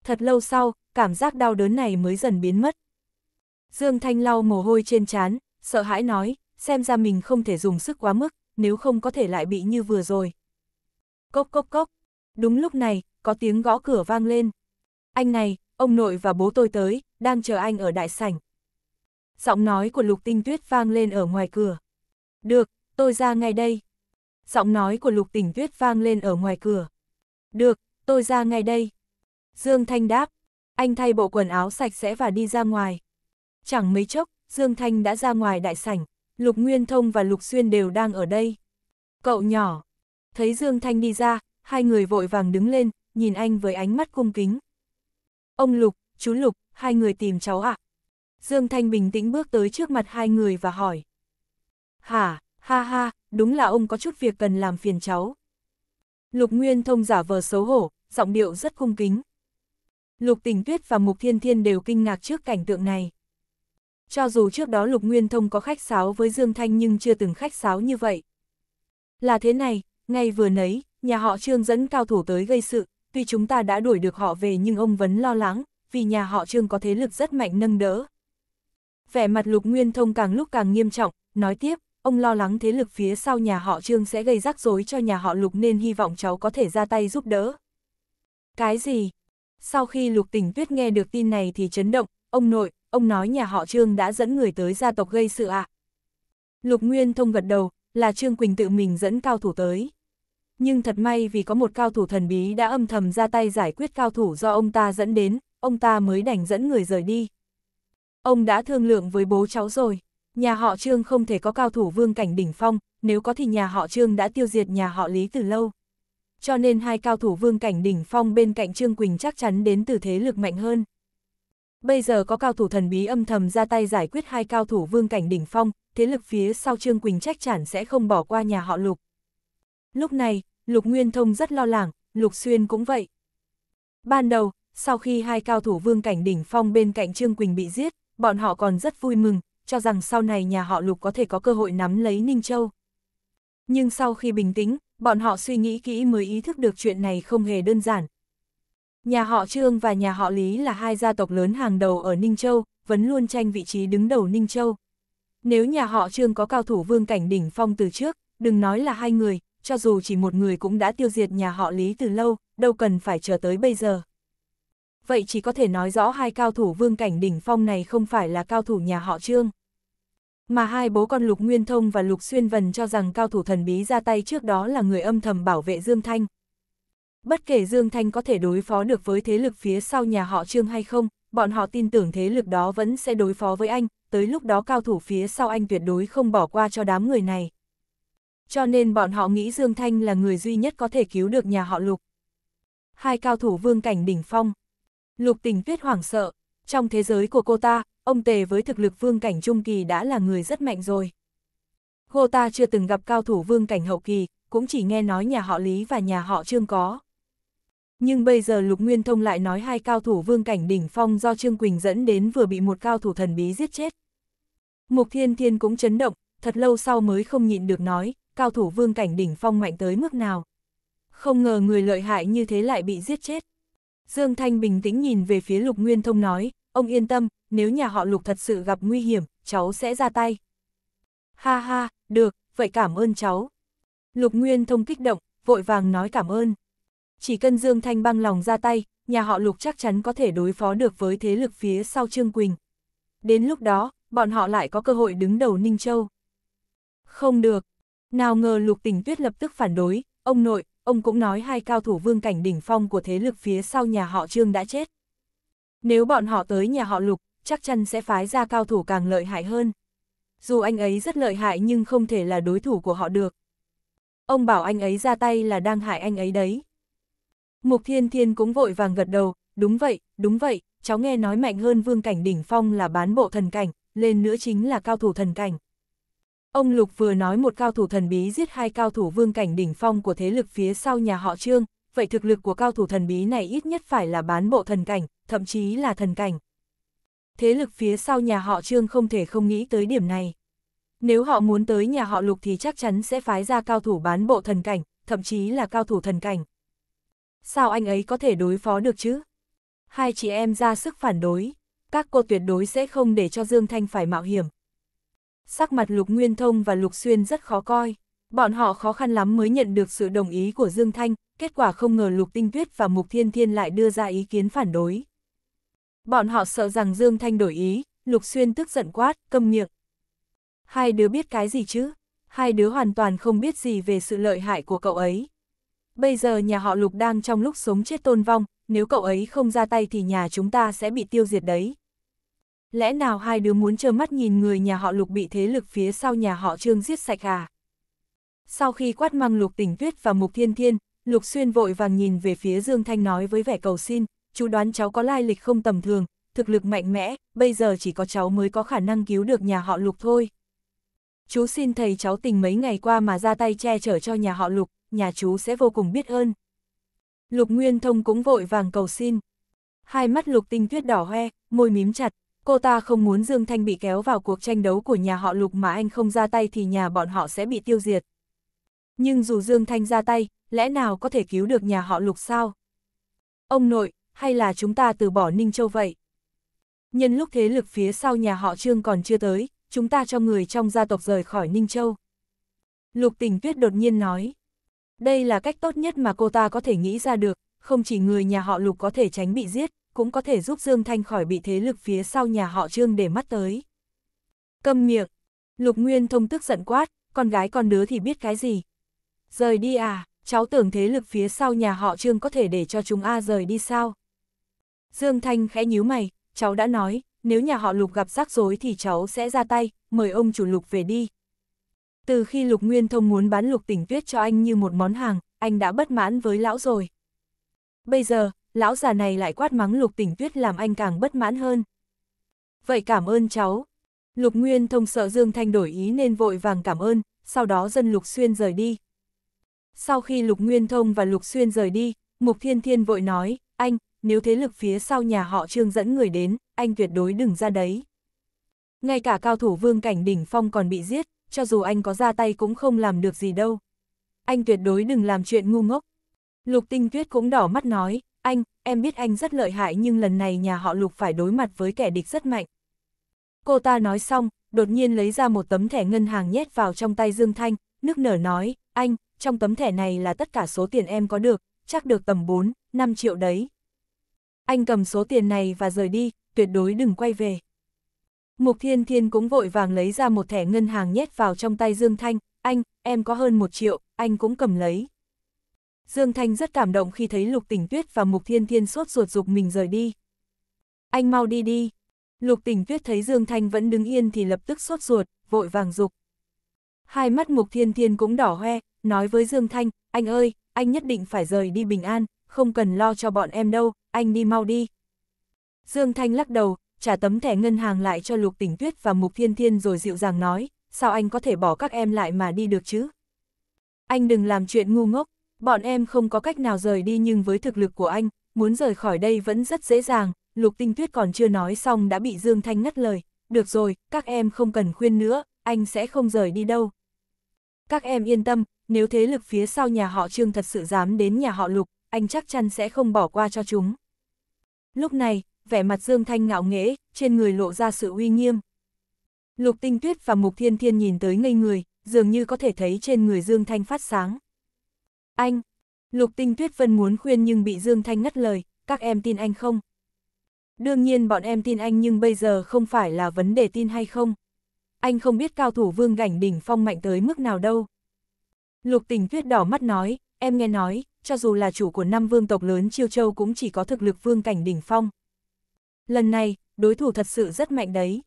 Thật lâu sau, cảm giác đau đớn này mới dần biến mất. Dương Thanh lau mồ hôi trên trán, sợ hãi nói, xem ra mình không thể dùng sức quá mức, nếu không có thể lại bị như vừa rồi. Cốc cốc cốc. Đúng lúc này, có tiếng gõ cửa vang lên. Anh này, ông nội và bố tôi tới, đang chờ anh ở đại sảnh. Giọng nói của Lục Tinh Tuyết vang lên ở ngoài cửa. Được, tôi ra ngay đây. Giọng nói của Lục Tinh Tuyết vang lên ở ngoài cửa. Được, tôi ra ngay đây. Dương Thanh đáp, anh thay bộ quần áo sạch sẽ và đi ra ngoài. Chẳng mấy chốc, Dương Thanh đã ra ngoài đại sảnh, Lục Nguyên Thông và Lục Xuyên đều đang ở đây. Cậu nhỏ, thấy Dương Thanh đi ra, hai người vội vàng đứng lên, nhìn anh với ánh mắt cung kính. Ông Lục, chú Lục, hai người tìm cháu ạ. À? Dương Thanh bình tĩnh bước tới trước mặt hai người và hỏi. Hả, ha ha, đúng là ông có chút việc cần làm phiền cháu. Lục Nguyên Thông giả vờ xấu hổ, giọng điệu rất cung kính. Lục Tình Tuyết và Mục Thiên Thiên đều kinh ngạc trước cảnh tượng này. Cho dù trước đó Lục Nguyên Thông có khách sáo với Dương Thanh nhưng chưa từng khách sáo như vậy. Là thế này, ngay vừa nấy, nhà họ Trương dẫn cao thủ tới gây sự, tuy chúng ta đã đuổi được họ về nhưng ông vẫn lo lắng, vì nhà họ Trương có thế lực rất mạnh nâng đỡ. Vẻ mặt Lục Nguyên Thông càng lúc càng nghiêm trọng, nói tiếp, ông lo lắng thế lực phía sau nhà họ Trương sẽ gây rắc rối cho nhà họ Lục nên hy vọng cháu có thể ra tay giúp đỡ. Cái gì? Sau khi Lục Tỉnh Tuyết nghe được tin này thì chấn động, ông nội, ông nói nhà họ Trương đã dẫn người tới gia tộc gây sự ạ. À? Lục Nguyên Thông gật đầu, là Trương Quỳnh tự mình dẫn cao thủ tới. Nhưng thật may vì có một cao thủ thần bí đã âm thầm ra tay giải quyết cao thủ do ông ta dẫn đến, ông ta mới đành dẫn người rời đi. Ông đã thương lượng với bố cháu rồi, nhà họ Trương không thể có cao thủ vương cảnh đỉnh phong, nếu có thì nhà họ Trương đã tiêu diệt nhà họ Lý từ lâu. Cho nên hai cao thủ vương cảnh đỉnh phong bên cạnh Trương Quỳnh chắc chắn đến từ thế lực mạnh hơn. Bây giờ có cao thủ thần bí âm thầm ra tay giải quyết hai cao thủ vương cảnh đỉnh phong, thế lực phía sau Trương Quỳnh chắc chắn sẽ không bỏ qua nhà họ Lục. Lúc này, Lục Nguyên Thông rất lo lắng, Lục Xuyên cũng vậy. Ban đầu, sau khi hai cao thủ vương cảnh đỉnh phong bên cạnh Trương Quỳnh bị giết, bọn họ còn rất vui mừng, cho rằng sau này nhà họ Lục có thể có cơ hội nắm lấy Ninh Châu. Nhưng sau khi bình tĩnh, bọn họ suy nghĩ kỹ mới ý thức được chuyện này không hề đơn giản. Nhà họ Trương và nhà họ Lý là hai gia tộc lớn hàng đầu ở Ninh Châu, vẫn luôn tranh vị trí đứng đầu Ninh Châu. Nếu nhà họ Trương có cao thủ vương cảnh đỉnh phong từ trước, đừng nói là hai người, cho dù chỉ một người cũng đã tiêu diệt nhà họ Lý từ lâu, đâu cần phải chờ tới bây giờ. Vậy chỉ có thể nói rõ hai cao thủ vương cảnh đỉnh phong này không phải là cao thủ nhà họ Trương. Mà hai bố con Lục Nguyên Thông và Lục Xuyên Vân cho rằng cao thủ thần bí ra tay trước đó là người âm thầm bảo vệ Dương Thanh. Bất kể Dương Thanh có thể đối phó được với thế lực phía sau nhà họ Trương hay không, bọn họ tin tưởng thế lực đó vẫn sẽ đối phó với anh, tới lúc đó cao thủ phía sau anh tuyệt đối không bỏ qua cho đám người này. Cho nên bọn họ nghĩ Dương Thanh là người duy nhất có thể cứu được nhà họ Lục. Hai cao thủ vương cảnh đỉnh phong. Lục tình tuyết hoảng sợ, trong thế giới của cô ta, ông Tề với thực lực vương cảnh trung kỳ đã là người rất mạnh rồi. Cô ta chưa từng gặp cao thủ vương cảnh hậu kỳ, cũng chỉ nghe nói nhà họ Lý và nhà họ Trương có. Nhưng bây giờ Lục Nguyên Thông lại nói hai cao thủ vương cảnh đỉnh phong do Trương Quỳnh dẫn đến vừa bị một cao thủ thần bí giết chết. Mục Thiên Thiên cũng chấn động, thật lâu sau mới không nhịn được nói, cao thủ vương cảnh đỉnh phong mạnh tới mức nào. Không ngờ người lợi hại như thế lại bị giết chết. Dương Thanh bình tĩnh nhìn về phía Lục Nguyên Thông nói, ông yên tâm, nếu nhà họ Lục thật sự gặp nguy hiểm, cháu sẽ ra tay. Ha ha, được, vậy cảm ơn cháu. Lục Nguyên Thông kích động, vội vàng nói cảm ơn. Chỉ cần Dương Thanh băng lòng ra tay, nhà họ Lục chắc chắn có thể đối phó được với thế lực phía sau Trương Quỳnh. Đến lúc đó, bọn họ lại có cơ hội đứng đầu Ninh Châu. Không được. Nào ngờ Lục Tình Tuyết lập tức phản đối, ông nội, ông cũng nói hai cao thủ vương cảnh đỉnh phong của thế lực phía sau nhà họ Trương đã chết. Nếu bọn họ tới nhà họ Lục, chắc chắn sẽ phái ra cao thủ càng lợi hại hơn. Dù anh ấy rất lợi hại nhưng không thể là đối thủ của họ được. Ông bảo anh ấy ra tay là đang hại anh ấy đấy. Mục Thiên Thiên cũng vội vàng gật đầu, đúng vậy, đúng vậy, cháu nghe nói mạnh hơn vương cảnh đỉnh phong là bán bộ thần cảnh, lên nữa chính là cao thủ thần cảnh. Ông Lục vừa nói một cao thủ thần bí giết hai cao thủ vương cảnh đỉnh phong của thế lực phía sau nhà họ Trương, vậy thực lực của cao thủ thần bí này ít nhất phải là bán bộ thần cảnh, thậm chí là thần cảnh. Thế lực phía sau nhà họ Trương không thể không nghĩ tới điểm này. Nếu họ muốn tới nhà họ Lục thì chắc chắn sẽ phái ra cao thủ bán bộ thần cảnh, thậm chí là cao thủ thần cảnh. Sao anh ấy có thể đối phó được chứ? Hai chị em ra sức phản đối, các cô tuyệt đối sẽ không để cho Dương Thanh phải mạo hiểm. Sắc mặt Lục Nguyên Thông và Lục Xuyên rất khó coi. Bọn họ khó khăn lắm mới nhận được sự đồng ý của Dương Thanh, kết quả không ngờ Lục Tinh Tuyết và Mục Thiên Thiên lại đưa ra ý kiến phản đối. Bọn họ sợ rằng Dương Thanh đổi ý, Lục Xuyên tức giận quát, câm miệng. Hai đứa biết cái gì chứ? Hai đứa hoàn toàn không biết gì về sự lợi hại của cậu ấy. Bây giờ nhà họ Lục đang trong lúc sống chết tôn vong, nếu cậu ấy không ra tay thì nhà chúng ta sẽ bị tiêu diệt đấy. Lẽ nào hai đứa muốn trơ mắt nhìn người nhà họ Lục bị thế lực phía sau nhà họ Trương giết sạch à? Sau khi quát măng Lục Tỉnh Tuyết và Mục Thiên Thiên, Lục Xuyên vội vàng nhìn về phía Dương Thanh nói với vẻ cầu xin, chú đoán cháu có lai lịch không tầm thường, thực lực mạnh mẽ, bây giờ chỉ có cháu mới có khả năng cứu được nhà họ Lục thôi. Chú xin thầy cháu tình mấy ngày qua mà ra tay che chở cho nhà họ Lục, nhà chú sẽ vô cùng biết ơn. Lục Nguyên Thông cũng vội vàng cầu xin. Hai mắt Lục Tinh Tuyết đỏ hoe, môi mím chặt, cô ta không muốn Dương Thanh bị kéo vào cuộc tranh đấu của nhà họ Lục mà anh không ra tay thì nhà bọn họ sẽ bị tiêu diệt. Nhưng dù Dương Thanh ra tay, lẽ nào có thể cứu được nhà họ Lục sao? Ông nội, hay là chúng ta từ bỏ Ninh Châu vậy? Nhân lúc thế lực phía sau nhà họ Trương còn chưa tới, chúng ta cho người trong gia tộc rời khỏi Ninh Châu. Lục tình tuyết đột nhiên nói. Đây là cách tốt nhất mà cô ta có thể nghĩ ra được, không chỉ người nhà họ Lục có thể tránh bị giết, cũng có thể giúp Dương Thanh khỏi bị thế lực phía sau nhà họ Trương để mắt tới. Câm miệng, Lục Nguyên thông tức giận quát, con gái con đứa thì biết cái gì. Rời đi à, cháu tưởng thế lực phía sau nhà họ Trương có thể để cho chúng A rời đi sao? Dương Thanh khẽ nhíu mày, cháu đã nói, nếu nhà họ Lục gặp rắc rối thì cháu sẽ ra tay, mời ông chủ Lục về đi. Từ khi Lục Nguyên Thông muốn bán Lục Tỉnh Tuyết cho anh như một món hàng, anh đã bất mãn với lão rồi. Bây giờ, lão già này lại quát mắng Lục Tỉnh Tuyết làm anh càng bất mãn hơn. Vậy cảm ơn cháu. Lục Nguyên Thông sợ Dương Thanh đổi ý nên vội vàng cảm ơn, sau đó dân Lục Xuyên rời đi. Sau khi Lục Nguyên Thông và Lục Xuyên rời đi, Mục Thiên Thiên vội nói, anh, nếu thế lực phía sau nhà họ Trương dẫn người đến, anh tuyệt đối đừng ra đấy. Ngay cả cao thủ vương cảnh đỉnh phong còn bị giết, cho dù anh có ra tay cũng không làm được gì đâu. Anh tuyệt đối đừng làm chuyện ngu ngốc. Lục tinh tuyết cũng đỏ mắt nói, anh, em biết anh rất lợi hại nhưng lần này nhà họ Lục phải đối mặt với kẻ địch rất mạnh. Cô ta nói xong, đột nhiên lấy ra một tấm thẻ ngân hàng nhét vào trong tay Dương Thanh, nước nở nói, anh, trong tấm thẻ này là tất cả số tiền em có được, chắc được tầm 4, 5 triệu đấy. Anh cầm số tiền này và rời đi, tuyệt đối đừng quay về. Mục Thiên Thiên cũng vội vàng lấy ra một thẻ ngân hàng nhét vào trong tay Dương Thanh, anh, em có hơn một triệu, anh cũng cầm lấy. Dương Thanh rất cảm động khi thấy Lục Tỉnh Tuyết và Mục Thiên Thiên sốt ruột dục mình rời đi. Anh mau đi đi. Lục Tỉnh Tuyết thấy Dương Thanh vẫn đứng yên thì lập tức sốt ruột, vội vàng dục. Hai mắt Mục Thiên Thiên cũng đỏ hoe, nói với Dương Thanh, anh ơi, anh nhất định phải rời đi bình an, không cần lo cho bọn em đâu, anh đi mau đi. Dương Thanh lắc đầu, trả tấm thẻ ngân hàng lại cho Lục Tỉnh Tuyết và Mục Thiên Thiên rồi dịu dàng nói, sao anh có thể bỏ các em lại mà đi được chứ? Anh đừng làm chuyện ngu ngốc, bọn em không có cách nào rời đi nhưng với thực lực của anh, muốn rời khỏi đây vẫn rất dễ dàng, Lục Tinh Tuyết còn chưa nói xong đã bị Dương Thanh ngắt lời, được rồi, các em không cần khuyên nữa, anh sẽ không rời đi đâu. Các em yên tâm, nếu thế lực phía sau nhà họ Trương thật sự dám đến nhà họ Lục, anh chắc chắn sẽ không bỏ qua cho chúng. Lúc này, vẻ mặt Dương Thanh ngạo nghễ, trên người lộ ra sự uy nghiêm. Lục Tinh Tuyết và Mục Thiên Thiên nhìn tới ngây người, dường như có thể thấy trên người Dương Thanh phát sáng. Anh! Lục Tinh Tuyết Vân muốn khuyên nhưng bị Dương Thanh ngắt lời, các em tin anh không? Đương nhiên bọn em tin anh nhưng bây giờ không phải là vấn đề tin hay không. Anh không biết cao thủ vương cảnh đỉnh phong mạnh tới mức nào đâu. Lục tình tuyết đỏ mắt nói, em nghe nói, cho dù là chủ của năm vương tộc lớn Chiêu Châu cũng chỉ có thực lực vương cảnh đỉnh phong. Lần này, đối thủ thật sự rất mạnh đấy.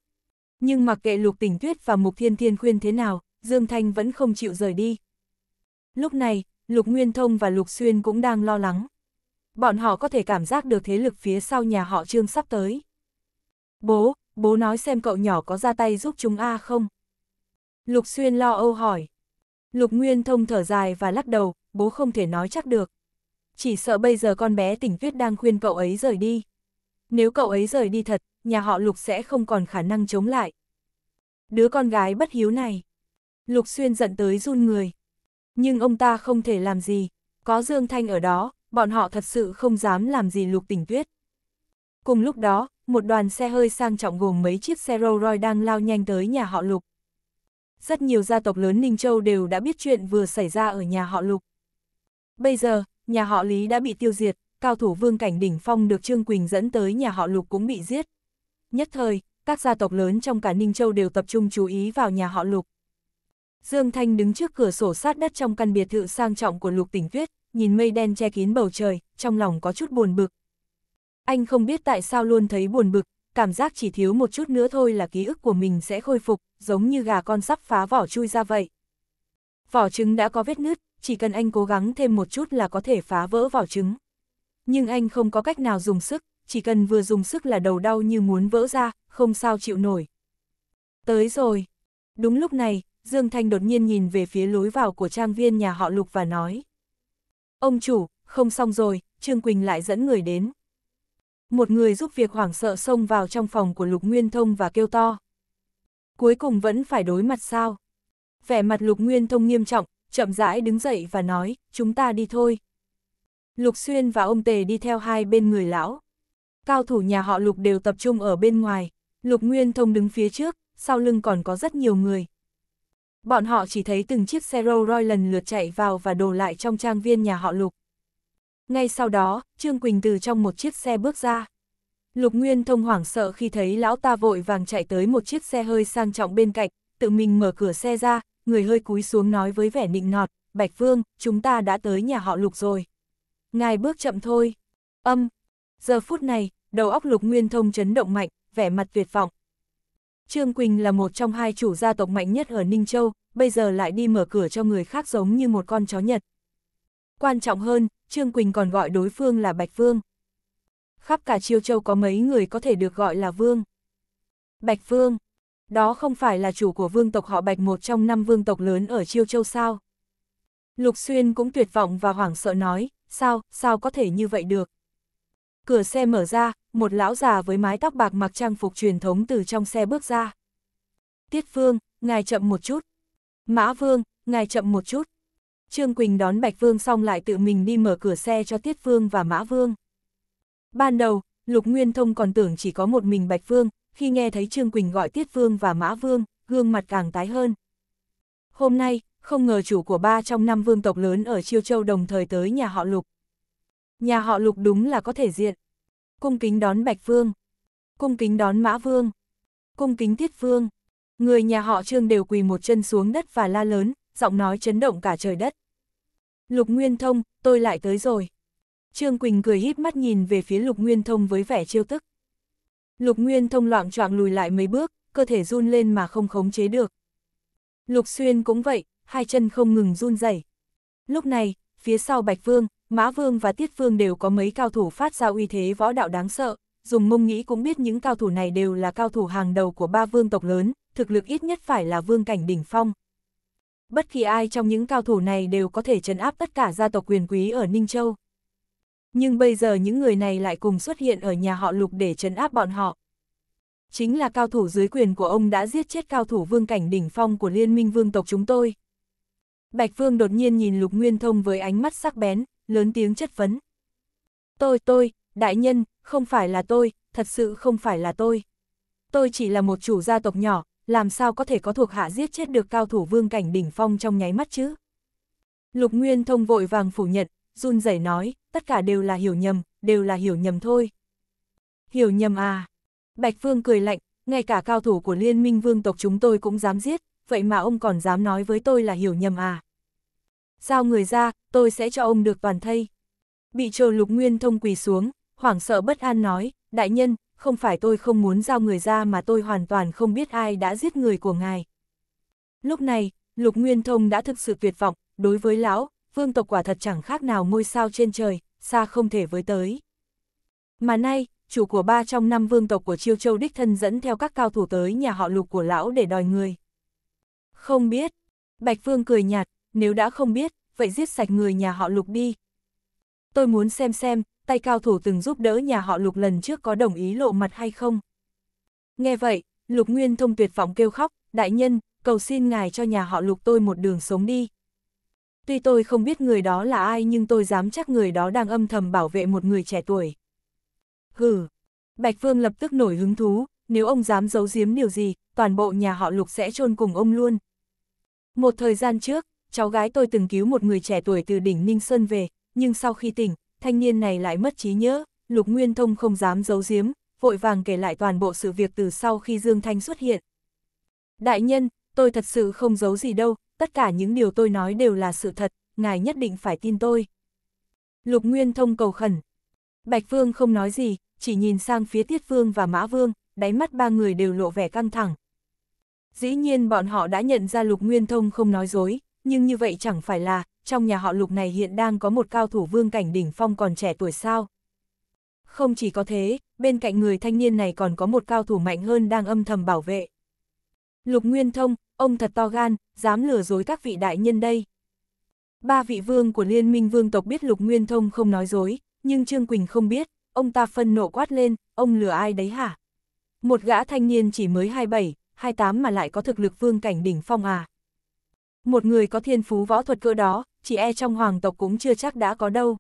Nhưng mặc kệ Lục Tình Tuyết và Mục Thiên Thiên khuyên thế nào, Dương Thanh vẫn không chịu rời đi. Lúc này, Lục Nguyên Thông và Lục Xuyên cũng đang lo lắng. Bọn họ có thể cảm giác được thế lực phía sau nhà họ Trương sắp tới. Bố, bố nói xem cậu nhỏ có ra tay giúp chúng A không? Lục Xuyên lo âu hỏi. Lục Nguyên Thông thở dài và lắc đầu, bố không thể nói chắc được. Chỉ sợ bây giờ con bé tỉnh tuyết đang khuyên cậu ấy rời đi. Nếu cậu ấy rời đi thật, nhà họ Lục sẽ không còn khả năng chống lại. Đứa con gái bất hiếu này. Lục Xuyên giận tới run người. Nhưng ông ta không thể làm gì, có Dương Thanh ở đó, bọn họ thật sự không dám làm gì Lục Tỉnh Tuyết. Cùng lúc đó, một đoàn xe hơi sang trọng gồm mấy chiếc xe Rolls Royce đang lao nhanh tới nhà họ Lục. Rất nhiều gia tộc lớn Ninh Châu đều đã biết chuyện vừa xảy ra ở nhà họ Lục. Bây giờ, nhà họ Lý đã bị tiêu diệt, cao thủ vương cảnh đỉnh phong được Trương Quỳnh dẫn tới nhà họ Lục cũng bị giết. Nhất thời, các gia tộc lớn trong cả Ninh Châu đều tập trung chú ý vào nhà họ Lục. Dương Thanh đứng trước cửa sổ sát đất trong căn biệt thự sang trọng của Lục Tỉnh Tuyết, nhìn mây đen che kín bầu trời, trong lòng có chút buồn bực. Anh không biết tại sao luôn thấy buồn bực, cảm giác chỉ thiếu một chút nữa thôi là ký ức của mình sẽ khôi phục, giống như gà con sắp phá vỏ chui ra vậy. Vỏ trứng đã có vết nứt, chỉ cần anh cố gắng thêm một chút là có thể phá vỡ vỏ trứng. Nhưng anh không có cách nào dùng sức, chỉ cần vừa dùng sức là đầu đau như muốn vỡ ra, không sao chịu nổi. Tới rồi. Đúng lúc này, Dương Thanh đột nhiên nhìn về phía lối vào của trang viên nhà họ Lục và nói. Ông chủ, không xong rồi, Trương Quỳnh lại dẫn người đến. Một người giúp việc hoảng sợ xông vào trong phòng của Lục Nguyên Thông và kêu to. Cuối cùng vẫn phải đối mặt sao? Vẻ mặt Lục Nguyên Thông nghiêm trọng, chậm rãi đứng dậy và nói, chúng ta đi thôi. Lục Xuyên và ông Tề đi theo hai bên người lão. Cao thủ nhà họ Lục đều tập trung ở bên ngoài, Lục Nguyên Thông đứng phía trước, sau lưng còn có rất nhiều người. Bọn họ chỉ thấy từng chiếc xe Rolls Royce lần lượt chạy vào và đổ lại trong trang viên nhà họ Lục. Ngay sau đó, Trương Quỳnh từ trong một chiếc xe bước ra. Lục Nguyên Thông hoảng sợ khi thấy lão ta vội vàng chạy tới một chiếc xe hơi sang trọng bên cạnh, tự mình mở cửa xe ra, người hơi cúi xuống nói với vẻ nịnh nọt, Bạch Vương, chúng ta đã tới nhà họ Lục rồi. Ngài bước chậm thôi. Âm. Giờ phút này, đầu óc Lục Nguyên Thông chấn động mạnh, vẻ mặt tuyệt vọng. Trương Quỳnh là một trong hai chủ gia tộc mạnh nhất ở Ninh Châu, bây giờ lại đi mở cửa cho người khác giống như một con chó Nhật. Quan trọng hơn, Trương Quỳnh còn gọi đối phương là Bạch Vương. Khắp cả Chiêu Châu có mấy người có thể được gọi là Vương. Bạch Vương, đó không phải là chủ của vương tộc họ Bạch một trong năm vương tộc lớn ở Chiêu Châu sao? Lục Xuyên cũng tuyệt vọng và hoảng sợ nói, sao, sao có thể như vậy được? Cửa xe mở ra, một lão già với mái tóc bạc mặc trang phục truyền thống từ trong xe bước ra. Tiết Vương, ngài chậm một chút. Mã Vương, ngài chậm một chút. Trương Quỳnh đón Bạch Vương xong lại tự mình đi mở cửa xe cho Tiết Vương và Mã Vương. Ban đầu, Lục Nguyên Thông còn tưởng chỉ có một mình Bạch Vương, khi nghe thấy Trương Quỳnh gọi Tiết Vương và Mã Vương, gương mặt càng tái hơn. Hôm nay, không ngờ chủ của ba trong năm vương tộc lớn ở Chiêu Châu đồng thời tới nhà họ Lục. Nhà họ Lục đúng là có thể diện. Cung kính đón Bạch Vương. Cung kính đón Mã Vương. Cung kính Tiết Vương. Người nhà họ Trương đều quỳ một chân xuống đất và la lớn, giọng nói chấn động cả trời đất. Lục Nguyên Thông, tôi lại tới rồi. Trương Quỳnh cười híp mắt nhìn về phía Lục Nguyên Thông với vẻ trêu tức. Lục Nguyên Thông loạn choạng lùi lại mấy bước, cơ thể run lên mà không khống chế được. Lục Xuyên cũng vậy, hai chân không ngừng run rẩy. Lúc này, phía sau Bạch Vương, Mã Vương và Tiết Vương đều có mấy cao thủ phát ra uy thế võ đạo đáng sợ, dùng mông nghĩ cũng biết những cao thủ này đều là cao thủ hàng đầu của ba vương tộc lớn, thực lực ít nhất phải là vương cảnh đỉnh phong. Bất kỳ ai trong những cao thủ này đều có thể trấn áp tất cả gia tộc quyền quý ở Ninh Châu. Nhưng bây giờ những người này lại cùng xuất hiện ở nhà họ Lục để trấn áp bọn họ. Chính là cao thủ dưới quyền của ông đã giết chết cao thủ vương cảnh đỉnh phong của liên minh vương tộc chúng tôi. Bạch Vương đột nhiên nhìn Lục Nguyên Thông với ánh mắt sắc bén, lớn tiếng chất vấn. Tôi, tôi, đại nhân, không phải là tôi, thật sự không phải là tôi. Tôi chỉ là một chủ gia tộc nhỏ, làm sao có thể có thuộc hạ giết chết được cao thủ vương cảnh đỉnh phong trong nháy mắt chứ? Lục Nguyên Thông vội vàng phủ nhận, run rẩy nói, tất cả đều là hiểu nhầm, đều là hiểu nhầm thôi. Hiểu nhầm à? Bạch phương cười lạnh, ngay cả cao thủ của liên minh vương tộc chúng tôi cũng dám giết, vậy mà ông còn dám nói với tôi là hiểu nhầm à? Giao người ra, tôi sẽ cho ông được toàn thây. Bị trồ lục nguyên thông quỳ xuống, hoảng sợ bất an nói, đại nhân, không phải tôi không muốn giao người ra mà tôi hoàn toàn không biết ai đã giết người của ngài. Lúc này, lục nguyên thông đã thực sự tuyệt vọng, đối với lão, vương tộc quả thật chẳng khác nào ngôi sao trên trời, xa không thể với tới. Mà nay, chủ của ba trong năm vương tộc của Chiêu Châu đích thân dẫn theo các cao thủ tới nhà họ lục của lão để đòi người. Không biết. Bạch Vương cười nhạt, nếu đã không biết, vậy giết sạch người nhà họ lục đi. Tôi muốn xem xem, tay cao thủ từng giúp đỡ nhà họ lục lần trước có đồng ý lộ mặt hay không. Nghe vậy, lục nguyên thông tuyệt vọng kêu khóc, đại nhân, cầu xin ngài cho nhà họ lục tôi một đường sống đi. Tuy tôi không biết người đó là ai nhưng tôi dám chắc người đó đang âm thầm bảo vệ một người trẻ tuổi. Hừ, Bạch Vương lập tức nổi hứng thú, nếu ông dám giấu giếm điều gì, toàn bộ nhà họ lục sẽ chôn cùng ông luôn. Một thời gian trước, cháu gái tôi từng cứu một người trẻ tuổi từ đỉnh Ninh Sơn về, nhưng sau khi tỉnh, thanh niên này lại mất trí nhớ, Lục Nguyên Thông không dám giấu giếm, vội vàng kể lại toàn bộ sự việc từ sau khi Dương Thanh xuất hiện. Đại nhân, tôi thật sự không giấu gì đâu, tất cả những điều tôi nói đều là sự thật, ngài nhất định phải tin tôi. Lục Nguyên Thông cầu khẩn. Bạch Vương không nói gì, chỉ nhìn sang phía Tiết Vương và Mã Vương, đáy mắt ba người đều lộ vẻ căng thẳng. Dĩ nhiên bọn họ đã nhận ra Lục Nguyên Thông không nói dối, nhưng như vậy chẳng phải là, trong nhà họ Lục này hiện đang có một cao thủ vương cảnh đỉnh phong còn trẻ tuổi sao. Không chỉ có thế, bên cạnh người thanh niên này còn có một cao thủ mạnh hơn đang âm thầm bảo vệ. Lục Nguyên Thông, ông thật to gan, dám lừa dối các vị đại nhân đây. Ba vị vương của liên minh vương tộc biết Lục Nguyên Thông không nói dối, nhưng Trương Quỳnh không biết, ông ta phân nộ quát lên, ông lừa ai đấy hả? Một gã thanh niên chỉ mới 27, 28 mà lại có thực lực vương cảnh đỉnh phong à. Một người có thiên phú võ thuật cỡ đó, chỉ e trong hoàng tộc cũng chưa chắc đã có đâu.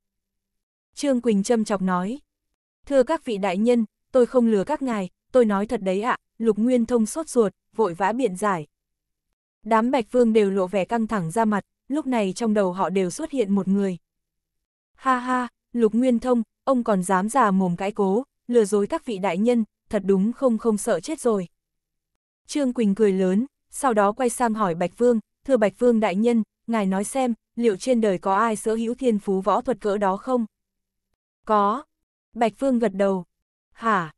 Trương Quỳnh châm chọc nói. Thưa các vị đại nhân, tôi không lừa các ngài, tôi nói thật đấy ạ, lục nguyên thông sốt ruột, vội vã biện giải. Đám bạch vương đều lộ vẻ căng thẳng ra mặt, lúc này trong đầu họ đều xuất hiện một người. Ha ha, lục nguyên thông, ông còn dám già mồm cãi cố, lừa dối các vị đại nhân, thật đúng không không sợ chết rồi. Trương Quỳnh cười lớn, sau đó quay sang hỏi Bạch Vương, thưa Bạch Vương đại nhân, ngài nói xem, liệu trên đời có ai sở hữu thiên phú võ thuật cỡ đó không? Có. Bạch Vương gật đầu. Hả?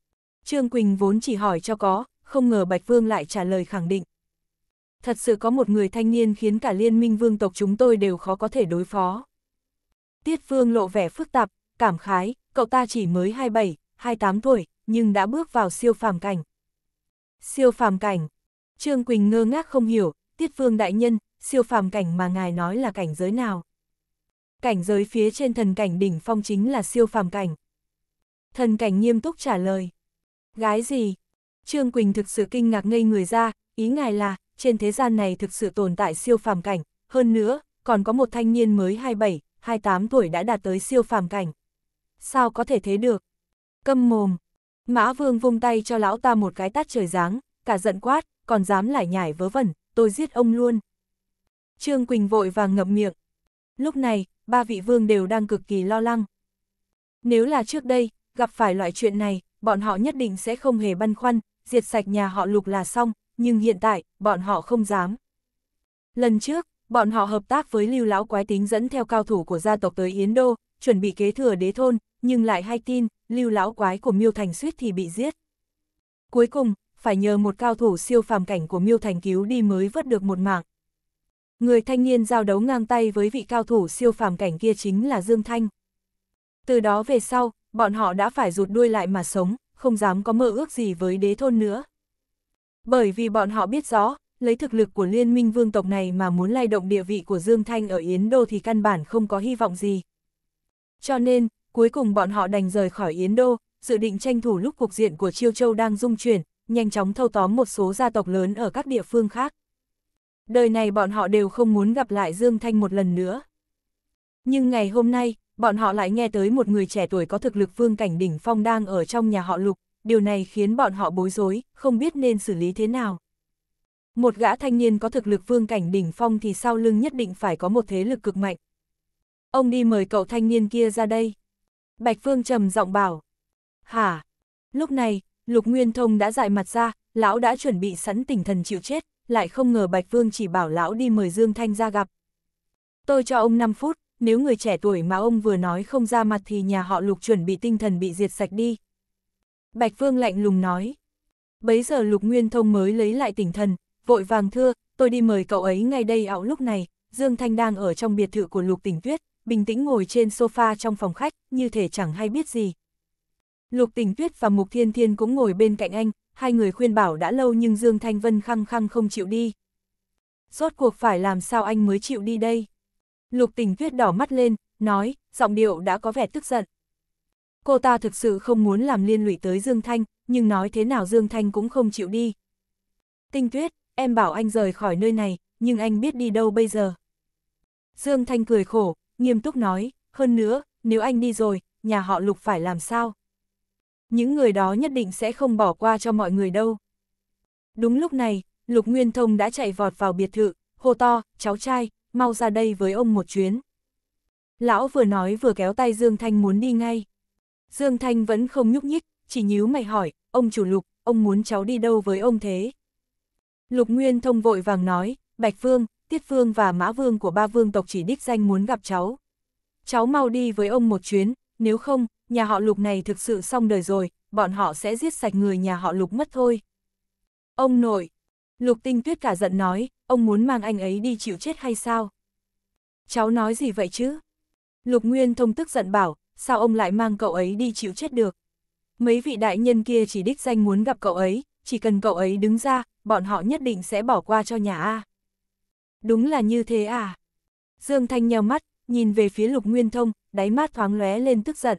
Trương Quỳnh vốn chỉ hỏi cho có, không ngờ Bạch Vương lại trả lời khẳng định. Thật sự có một người thanh niên khiến cả liên minh vương tộc chúng tôi đều khó có thể đối phó. Tiết Vương lộ vẻ phức tạp, cảm khái, cậu ta chỉ mới 27, 28 tuổi, nhưng đã bước vào siêu phàm cảnh. Siêu phàm cảnh. Trương Quỳnh ngơ ngác không hiểu, Tiết Vương đại nhân, siêu phàm cảnh mà ngài nói là cảnh giới nào? Cảnh giới phía trên thần cảnh đỉnh phong chính là siêu phàm cảnh. Thần cảnh nghiêm túc trả lời. Gái gì? Trương Quỳnh thực sự kinh ngạc ngây người ra, ý ngài là, trên thế gian này thực sự tồn tại siêu phàm cảnh, hơn nữa, còn có một thanh niên mới 27, 28 tuổi đã đạt tới siêu phàm cảnh. Sao có thể thế được? Câm mồm. Mã Vương vung tay cho lão ta một cái tát trời giáng, cả giận quát, còn dám lại nhảy vớ vẩn, tôi giết ông luôn. Trương Quỳnh vội vàng ngậm miệng. Lúc này, ba vị vương đều đang cực kỳ lo lắng. Nếu là trước đây, gặp phải loại chuyện này, bọn họ nhất định sẽ không hề băn khoăn, diệt sạch nhà họ lục là xong, nhưng hiện tại, bọn họ không dám. Lần trước, bọn họ hợp tác với lưu lão quái tính dẫn theo cao thủ của gia tộc tới Yến Đô, chuẩn bị kế thừa đế thôn, nhưng lại hay tin, lưu lão quái của Miêu Thành suýt thì bị giết. Cuối cùng, phải nhờ một cao thủ siêu phàm cảnh của Miêu Thành cứu đi mới vớt được một mạng. Người thanh niên giao đấu ngang tay với vị cao thủ siêu phàm cảnh kia chính là Dương Thanh. Từ đó về sau, bọn họ đã phải rụt đuôi lại mà sống, không dám có mơ ước gì với đế thôn nữa. Bởi vì bọn họ biết rõ, lấy thực lực của liên minh vương tộc này mà muốn lay động địa vị của Dương Thanh ở Yến Đô thì căn bản không có hy vọng gì. Cho nên, cuối cùng bọn họ đành rời khỏi Yến Đô, dự định tranh thủ lúc cuộc diện của Chiêu Châu đang dung chuyển, nhanh chóng thâu tóm một số gia tộc lớn ở các địa phương khác. Đời này bọn họ đều không muốn gặp lại Dương Thanh một lần nữa. Nhưng ngày hôm nay, bọn họ lại nghe tới một người trẻ tuổi có thực lực vương cảnh đỉnh phong đang ở trong nhà họ Lục, điều này khiến bọn họ bối rối, không biết nên xử lý thế nào. Một gã thanh niên có thực lực vương cảnh đỉnh phong thì sau lưng nhất định phải có một thế lực cực mạnh. Ông đi mời cậu thanh niên kia ra đây. Bạch Phương trầm giọng bảo. Hả? Lúc này, Lục Nguyên Thông đã dại mặt ra, lão đã chuẩn bị sẵn tỉnh thần chịu chết, lại không ngờ Bạch Vương chỉ bảo lão đi mời Dương Thanh ra gặp. Tôi cho ông 5 phút, nếu người trẻ tuổi mà ông vừa nói không ra mặt thì nhà họ Lục chuẩn bị tinh thần bị diệt sạch đi. Bạch Vương lạnh lùng nói. Bấy giờ Lục Nguyên Thông mới lấy lại tỉnh thần, vội vàng thưa, tôi đi mời cậu ấy ngay đây ảo lúc này, Dương Thanh đang ở trong biệt thự của Lục Tỉnh Tuyết, bình tĩnh ngồi trên sofa trong phòng khách, như thể chẳng hay biết gì. Lục Tỉnh Tuyết và Mục Thiên Thiên cũng ngồi bên cạnh anh, hai người khuyên bảo đã lâu nhưng Dương Thanh Vân khăng khăng không chịu đi. Rốt cuộc phải làm sao anh mới chịu đi đây? Lục Tỉnh Tuyết đỏ mắt lên, nói, giọng điệu đã có vẻ tức giận. Cô ta thực sự không muốn làm liên lụy tới Dương Thanh, nhưng nói thế nào Dương Thanh cũng không chịu đi. Tinh Tuyết, em bảo anh rời khỏi nơi này, nhưng anh biết đi đâu bây giờ. Dương Thanh cười khổ, nghiêm túc nói, hơn nữa, nếu anh đi rồi, nhà họ Lục phải làm sao? Những người đó nhất định sẽ không bỏ qua cho mọi người đâu. Đúng lúc này, Lục Nguyên Thông đã chạy vọt vào biệt thự, hô to, cháu trai, mau ra đây với ông một chuyến. Lão vừa nói vừa kéo tay Dương Thanh muốn đi ngay. Dương Thanh vẫn không nhúc nhích, chỉ nhíu mày hỏi, ông chủ Lục, ông muốn cháu đi đâu với ông thế? Lục Nguyên Thông vội vàng nói, Bạch Phương, Tiết Phương và Mã Vương của ba vương tộc chỉ đích danh muốn gặp cháu. Cháu mau đi với ông một chuyến, nếu không, nhà họ Lục này thực sự xong đời rồi, bọn họ sẽ giết sạch người nhà họ Lục mất thôi. Ông nội, Lục Tinh Tuyết cả giận nói, ông muốn mang anh ấy đi chịu chết hay sao? Cháu nói gì vậy chứ? Lục Nguyên Thông tức giận bảo, sao ông lại mang cậu ấy đi chịu chết được? Mấy vị đại nhân kia chỉ đích danh muốn gặp cậu ấy, chỉ cần cậu ấy đứng ra, bọn họ nhất định sẽ bỏ qua cho nhà A. Đúng là như thế à? Dương Thanh nheo mắt, nhìn về phía Lục Nguyên Thông, đáy mắt thoáng lóe lên tức giận.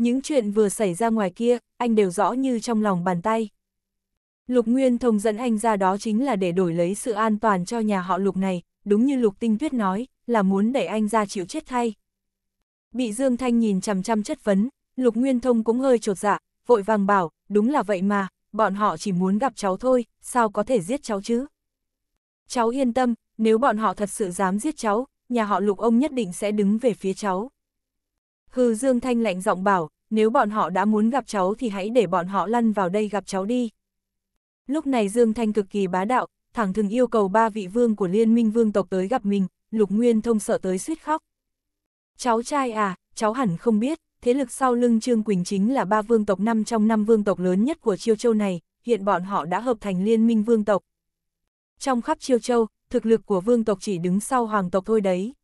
Những chuyện vừa xảy ra ngoài kia, anh đều rõ như trong lòng bàn tay. Lục Nguyên Thông dẫn anh ra đó chính là để đổi lấy sự an toàn cho nhà họ Lục này, đúng như Lục Tinh Tuyết nói, là muốn đẩy anh ra chịu chết thay. Bị Dương Thanh nhìn chằm chằm chất vấn, Lục Nguyên Thông cũng hơi trột dạ, vội vàng bảo, đúng là vậy mà, bọn họ chỉ muốn gặp cháu thôi, sao có thể giết cháu chứ? Cháu yên tâm, nếu bọn họ thật sự dám giết cháu, nhà họ Lục ông nhất định sẽ đứng về phía cháu. Hừ Dương Thanh lạnh giọng bảo, nếu bọn họ đã muốn gặp cháu thì hãy để bọn họ lăn vào đây gặp cháu đi. Lúc này Dương Thanh cực kỳ bá đạo, thẳng thừng yêu cầu ba vị vương của liên minh vương tộc tới gặp mình, Lục Nguyên Thông sợ tới suýt khóc. Cháu trai à, cháu hẳn không biết, thế lực sau lưng Trương Quỳnh chính là ba vương tộc năm trong năm vương tộc lớn nhất của Chiêu Châu này, hiện bọn họ đã hợp thành liên minh vương tộc. Trong khắp Chiêu Châu, thực lực của vương tộc chỉ đứng sau hoàng tộc thôi đấy.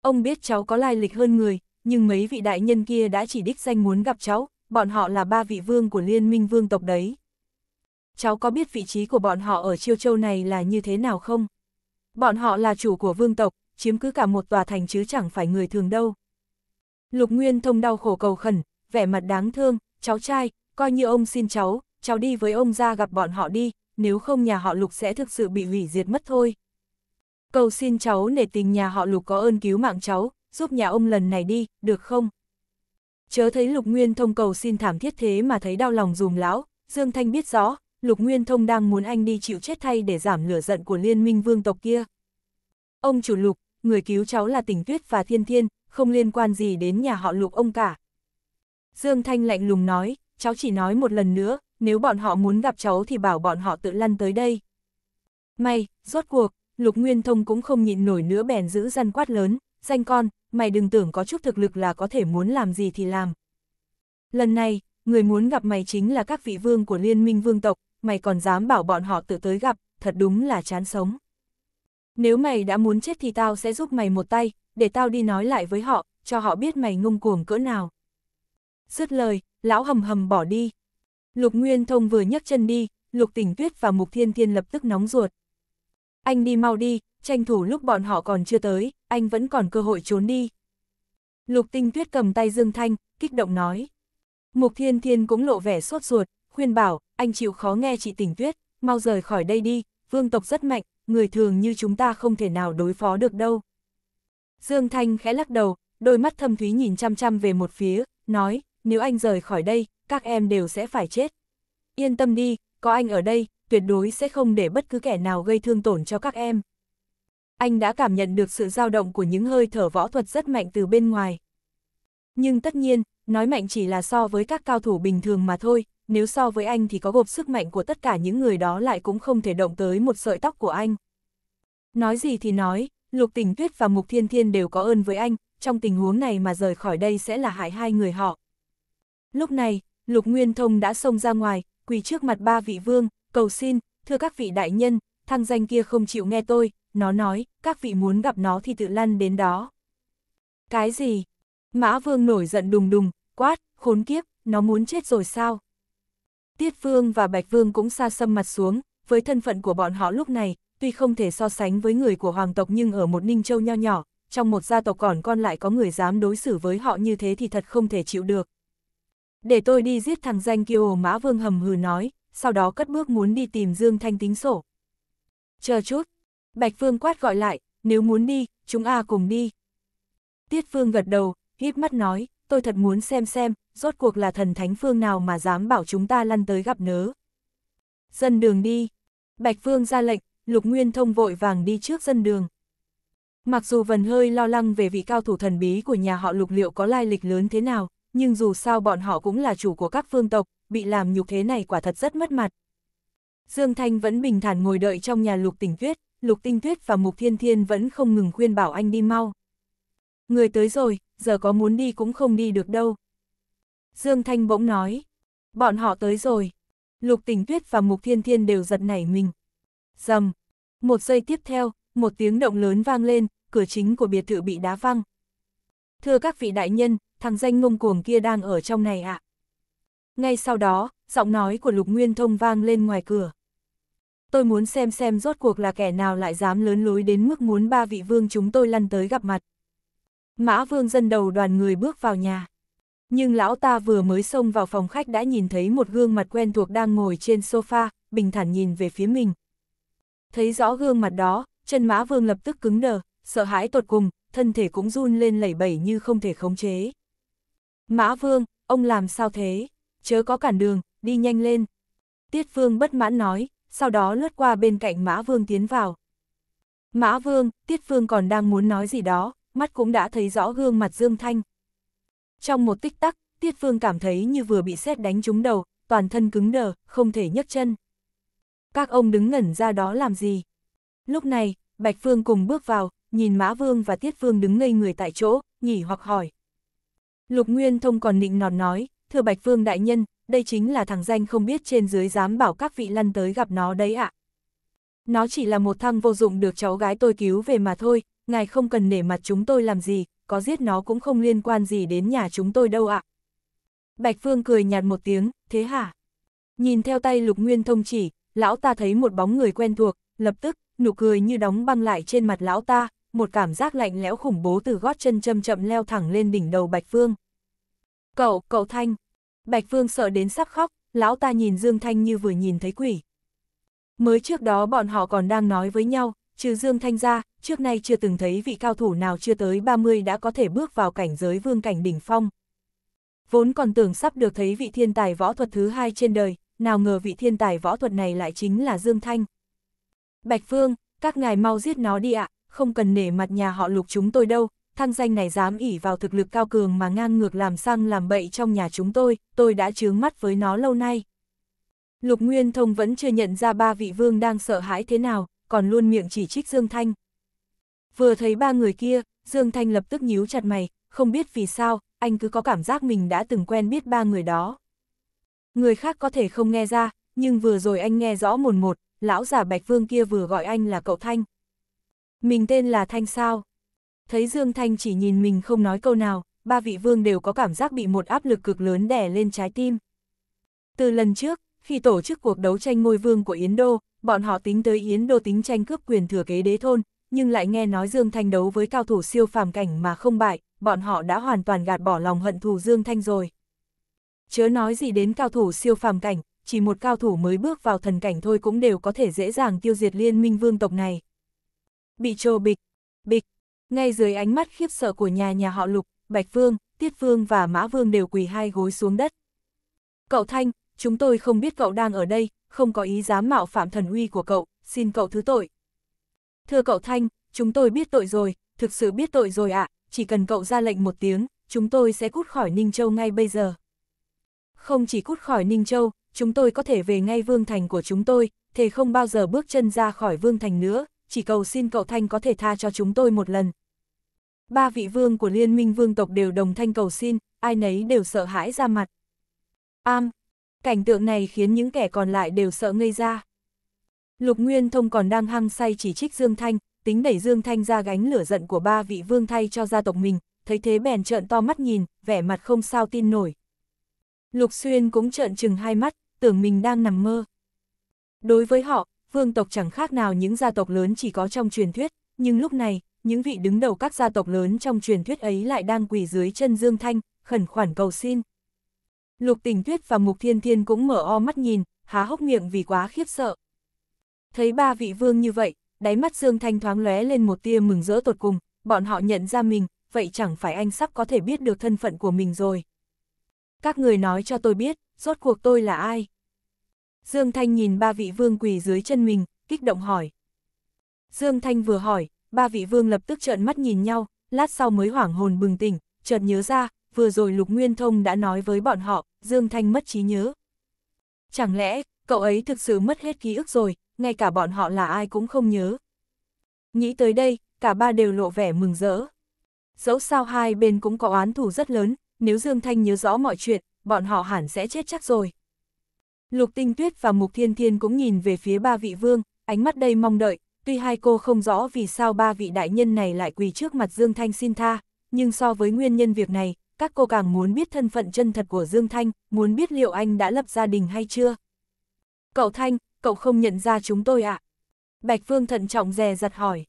Ông biết cháu có lai lịch hơn người, nhưng mấy vị đại nhân kia đã chỉ đích danh muốn gặp cháu, bọn họ là ba vị vương của liên minh vương tộc đấy. Cháu có biết vị trí của bọn họ ở Chiêu Châu này là như thế nào không? Bọn họ là chủ của vương tộc, chiếm cứ cả một tòa thành chứ chẳng phải người thường đâu. Lục Nguyên Thông đau khổ cầu khẩn, vẻ mặt đáng thương, cháu trai, coi như ông xin cháu, cháu đi với ông ra gặp bọn họ đi, nếu không nhà họ Lục sẽ thực sự bị hủy diệt mất thôi. Cầu xin cháu nể tình nhà họ Lục có ơn cứu mạng cháu, giúp nhà ông lần này đi, được không? Chớ thấy Lục Nguyên Thông cầu xin thảm thiết thế mà thấy đau lòng dùm lão, Dương Thanh biết rõ, Lục Nguyên Thông đang muốn anh đi chịu chết thay để giảm lửa giận của liên minh vương tộc kia. ông chủ lục, người cứu cháu là tỉnh tuyết và thiên thiên, không liên quan gì đến nhà họ lục ông cả. Dương Thanh lạnh lùng nói, cháu chỉ nói một lần nữa, nếu bọn họ muốn gặp cháu thì bảo bọn họ tự lăn tới đây. May, rốt cuộc, Lục Nguyên Thông cũng không nhịn nổi nữa bèn giữ răn quát lớn, danh con, mày đừng tưởng có chút thực lực là có thể muốn làm gì thì làm. Lần này, người muốn gặp mày chính là các vị vương của liên minh vương tộc, mày còn dám bảo bọn họ tự tới gặp, thật đúng là chán sống. Nếu mày đã muốn chết thì tao sẽ giúp mày một tay, để tao đi nói lại với họ, cho họ biết mày ngông cuồng cỡ nào. Dứt lời, lão hầm hầm bỏ đi. Lục Nguyên Thông vừa nhấc chân đi, Lục Tỉnh Tuyết và Mục Thiên Thiên lập tức nóng ruột. Anh đi mau đi, tranh thủ lúc bọn họ còn chưa tới, anh vẫn còn cơ hội trốn đi. Lục Tinh Tuyết cầm tay Dương Thanh, kích động nói. Mục Thiên Thiên cũng lộ vẻ sốt ruột, khuyên bảo, anh chịu khó nghe chị Tỉnh Tuyết, mau rời khỏi đây đi, vương tộc rất mạnh, người thường như chúng ta không thể nào đối phó được đâu. Dương Thanh khẽ lắc đầu, đôi mắt thâm thúy nhìn chăm chăm về một phía, nói, nếu anh rời khỏi đây, các em đều sẽ phải chết. Yên tâm đi, có anh ở đây, tuyệt đối sẽ không để bất cứ kẻ nào gây thương tổn cho các em. Anh đã cảm nhận được sự dao động của những hơi thở võ thuật rất mạnh từ bên ngoài. Nhưng tất nhiên, nói mạnh chỉ là so với các cao thủ bình thường mà thôi, nếu so với anh thì có gộp sức mạnh của tất cả những người đó lại cũng không thể động tới một sợi tóc của anh. Nói gì thì nói, Lục Tình Tuyết và Mục Thiên Thiên đều có ơn với anh, trong tình huống này mà rời khỏi đây sẽ là hại hai người họ. Lúc này, Lục Nguyên Thông đã xông ra ngoài, quỳ trước mặt ba vị vương, cầu xin, thưa các vị đại nhân, thăng danh kia không chịu nghe tôi, nó nói, các vị muốn gặp nó thì tự lăn đến đó. Cái gì? Mã vương nổi giận đùng đùng, quát, khốn kiếp, nó muốn chết rồi sao? Tiết vương và bạch vương cũng xa xâm mặt xuống, với thân phận của bọn họ lúc này, tuy không thể so sánh với người của hoàng tộc nhưng ở một ninh châu nho nhỏ, trong một gia tộc còn con lại có người dám đối xử với họ như thế thì thật không thể chịu được. Để tôi đi giết thằng danh kiêu mã vương hầm hừ nói, sau đó cất bước muốn đi tìm Dương Thanh tính sổ. Chờ chút, Bạch phương quát gọi lại, nếu muốn đi, chúng a cùng đi. Tiết phương gật đầu, híp mắt nói, tôi thật muốn xem xem, rốt cuộc là thần thánh phương nào mà dám bảo chúng ta lăn tới gặp nớ. Dân đường đi. Bạch phương ra lệnh, Lục Nguyên Thông vội vàng đi trước dân đường. Mặc dù Vân hơi lo lắng về vị cao thủ thần bí của nhà họ Lục liệu có lai lịch lớn thế nào, nhưng dù sao bọn họ cũng là chủ của các phương tộc, bị làm nhục thế này quả thật rất mất mặt. Dương Thanh vẫn bình thản ngồi đợi trong nhà Lục tỉnh Tuyết, Lục Tinh Tuyết và Mục Thiên Thiên vẫn không ngừng khuyên bảo anh đi mau. Người tới rồi, giờ có muốn đi cũng không đi được đâu. Dương Thanh bỗng nói, bọn họ tới rồi. Lục tỉnh Tuyết và Mục Thiên Thiên đều giật nảy mình. Dầm, một giây tiếp theo, một tiếng động lớn vang lên, cửa chính của biệt thự bị đá văng. Thưa các vị đại nhân, thằng danh ngông cuồng kia đang ở trong này ạ. À? Ngay sau đó, giọng nói của Lục Nguyên Thông vang lên ngoài cửa. Tôi muốn xem xem rốt cuộc là kẻ nào lại dám lớn lối đến mức muốn ba vị vương chúng tôi lăn tới gặp mặt. Mã vương dân đầu đoàn người bước vào nhà. Nhưng lão ta vừa mới xông vào phòng khách đã nhìn thấy một gương mặt quen thuộc đang ngồi trên sofa, bình thản nhìn về phía mình. Thấy rõ gương mặt đó, chân mã vương lập tức cứng đờ, sợ hãi tột cùng, thân thể cũng run lên lẩy bẩy như không thể khống chế. Mã vương, ông làm sao thế? chớ có cản đường, đi nhanh lên. Tiết Vương bất mãn nói, sau đó lướt qua bên cạnh Mã Vương tiến vào. Mã Vương, Tiết Vương còn đang muốn nói gì đó, mắt cũng đã thấy rõ gương mặt Dương Thanh. Trong một tích tắc, Tiết Vương cảm thấy như vừa bị sét đánh trúng đầu, toàn thân cứng đờ, không thể nhấc chân. Các ông đứng ngẩn ra đó làm gì? Lúc này, Bạch Phương cùng bước vào, nhìn Mã Vương và Tiết Vương đứng ngây người tại chỗ, nghỉ hoặc hỏi. Lục Nguyên Thông còn nịnh nọt nói, thưa Bạch Vương Đại Nhân, đây chính là thằng danh không biết trên dưới dám bảo các vị lăn tới gặp nó đấy ạ. Nó chỉ là một thằng vô dụng được cháu gái tôi cứu về mà thôi, ngài không cần nể mặt chúng tôi làm gì, có giết nó cũng không liên quan gì đến nhà chúng tôi đâu ạ. Bạch Phương cười nhạt một tiếng, thế hả? Nhìn theo tay Lục Nguyên thông chỉ, lão ta thấy một bóng người quen thuộc, lập tức, nụ cười như đóng băng lại trên mặt lão ta, một cảm giác lạnh lẽo khủng bố từ gót chân châm chậm leo thẳng lên đỉnh đầu Bạch phương Cậu, cậu Thanh. Bạch phương sợ đến sắp khóc, lão ta nhìn Dương Thanh như vừa nhìn thấy quỷ. Mới trước đó bọn họ còn đang nói với nhau, trừ Dương Thanh ra, trước nay chưa từng thấy vị cao thủ nào chưa tới 30 đã có thể bước vào cảnh giới vương cảnh đỉnh phong. Vốn còn tưởng sắp được thấy vị thiên tài võ thuật thứ hai trên đời, nào ngờ vị thiên tài võ thuật này lại chính là Dương Thanh. Bạch phương các ngài mau giết nó đi ạ, không cần nể mặt nhà họ lục chúng tôi đâu, thăng danh này dám ỉ vào thực lực cao cường mà ngang ngược làm sang làm bậy trong nhà chúng tôi, tôi đã chướng mắt với nó lâu nay. Lục Nguyên Thông vẫn chưa nhận ra ba vị vương đang sợ hãi thế nào, còn luôn miệng chỉ trích Dương Thanh. Vừa thấy ba người kia, Dương Thanh lập tức nhíu chặt mày, không biết vì sao, anh cứ có cảm giác mình đã từng quen biết ba người đó. Người khác có thể không nghe ra, nhưng vừa rồi anh nghe rõ một một, lão già Bạch Vương kia vừa gọi anh là cậu Thanh. Mình tên là Thanh sao? Thấy Dương Thanh chỉ nhìn mình không nói câu nào, ba vị vương đều có cảm giác bị một áp lực cực lớn đè lên trái tim. Từ lần trước, khi tổ chức cuộc đấu tranh ngôi vương của Yến Đô, bọn họ tính tới Yến Đô tính tranh cướp quyền thừa kế đế thôn, nhưng lại nghe nói Dương Thanh đấu với cao thủ siêu phàm cảnh mà không bại, bọn họ đã hoàn toàn gạt bỏ lòng hận thù Dương Thanh rồi. Chớ nói gì đến cao thủ siêu phàm cảnh, chỉ một cao thủ mới bước vào thần cảnh thôi cũng đều có thể dễ dàng tiêu diệt liên minh vương tộc này. Bị trồ bịch, bịch, ngay dưới ánh mắt khiếp sợ của nhà nhà họ Lục, Bạch Vương, Tiết Vương và Mã Vương đều quỳ hai gối xuống đất. Cậu Thanh, chúng tôi không biết cậu đang ở đây, không có ý dám mạo phạm thần uy của cậu, xin cậu thứ tội. Thưa cậu Thanh, chúng tôi biết tội rồi, thực sự biết tội rồi ạ, chỉ cần cậu ra lệnh một tiếng, chúng tôi sẽ cút khỏi Ninh Châu ngay bây giờ. Không chỉ cút khỏi Ninh Châu, chúng tôi có thể về ngay Vương Thành của chúng tôi, thề không bao giờ bước chân ra khỏi Vương Thành nữa, chỉ cầu xin cậu Thanh có thể tha cho chúng tôi một lần. Ba vị vương của liên minh vương tộc đều đồng thanh cầu xin, ai nấy đều sợ hãi ra mặt. Am, cảnh tượng này khiến những kẻ còn lại đều sợ ngây ra. Lục Nguyên Thông còn đang hăng say chỉ trích Dương Thanh, tính đẩy Dương Thanh ra gánh lửa giận của ba vị vương thay cho gia tộc mình, thấy thế bèn trợn to mắt nhìn, vẻ mặt không sao tin nổi. Lục Xuyên cũng trợn chừng hai mắt, tưởng mình đang nằm mơ. Đối với họ, vương tộc chẳng khác nào những gia tộc lớn chỉ có trong truyền thuyết, nhưng lúc này, những vị đứng đầu các gia tộc lớn trong truyền thuyết ấy lại đang quỳ dưới chân Dương Thanh, khẩn khoản cầu xin. Lục Tình Tuyết và Mục Thiên Thiên cũng mở o mắt nhìn, há hốc miệng vì quá khiếp sợ. Thấy ba vị vương như vậy, đáy mắt Dương Thanh thoáng lóe lên một tia mừng rỡ tột cùng, bọn họ nhận ra mình, vậy chẳng phải anh sắp có thể biết được thân phận của mình rồi. Các người nói cho tôi biết, rốt cuộc tôi là ai? Dương Thanh nhìn ba vị vương quỳ dưới chân mình, kích động hỏi. Dương Thanh vừa hỏi, ba vị vương lập tức trợn mắt nhìn nhau, lát sau mới hoảng hồn bừng tỉnh, chợt nhớ ra, vừa rồi Lục Nguyên Thông đã nói với bọn họ, Dương Thanh mất trí nhớ. Chẳng lẽ, cậu ấy thực sự mất hết ký ức rồi, ngay cả bọn họ là ai cũng không nhớ. Nghĩ tới đây, cả ba đều lộ vẻ mừng rỡ. Dẫu sao hai bên cũng có oán thù rất lớn, nếu Dương Thanh nhớ rõ mọi chuyện, bọn họ hẳn sẽ chết chắc rồi. Lục Tinh Tuyết và Mục Thiên Thiên cũng nhìn về phía ba vị vương, ánh mắt đầy mong đợi, tuy hai cô không rõ vì sao ba vị đại nhân này lại quỳ trước mặt Dương Thanh xin tha, nhưng so với nguyên nhân việc này, các cô càng muốn biết thân phận chân thật của Dương Thanh, muốn biết liệu anh đã lập gia đình hay chưa. Cậu Thanh, cậu không nhận ra chúng tôi ạ? À? Bạch Vương thận trọng dè giặt hỏi.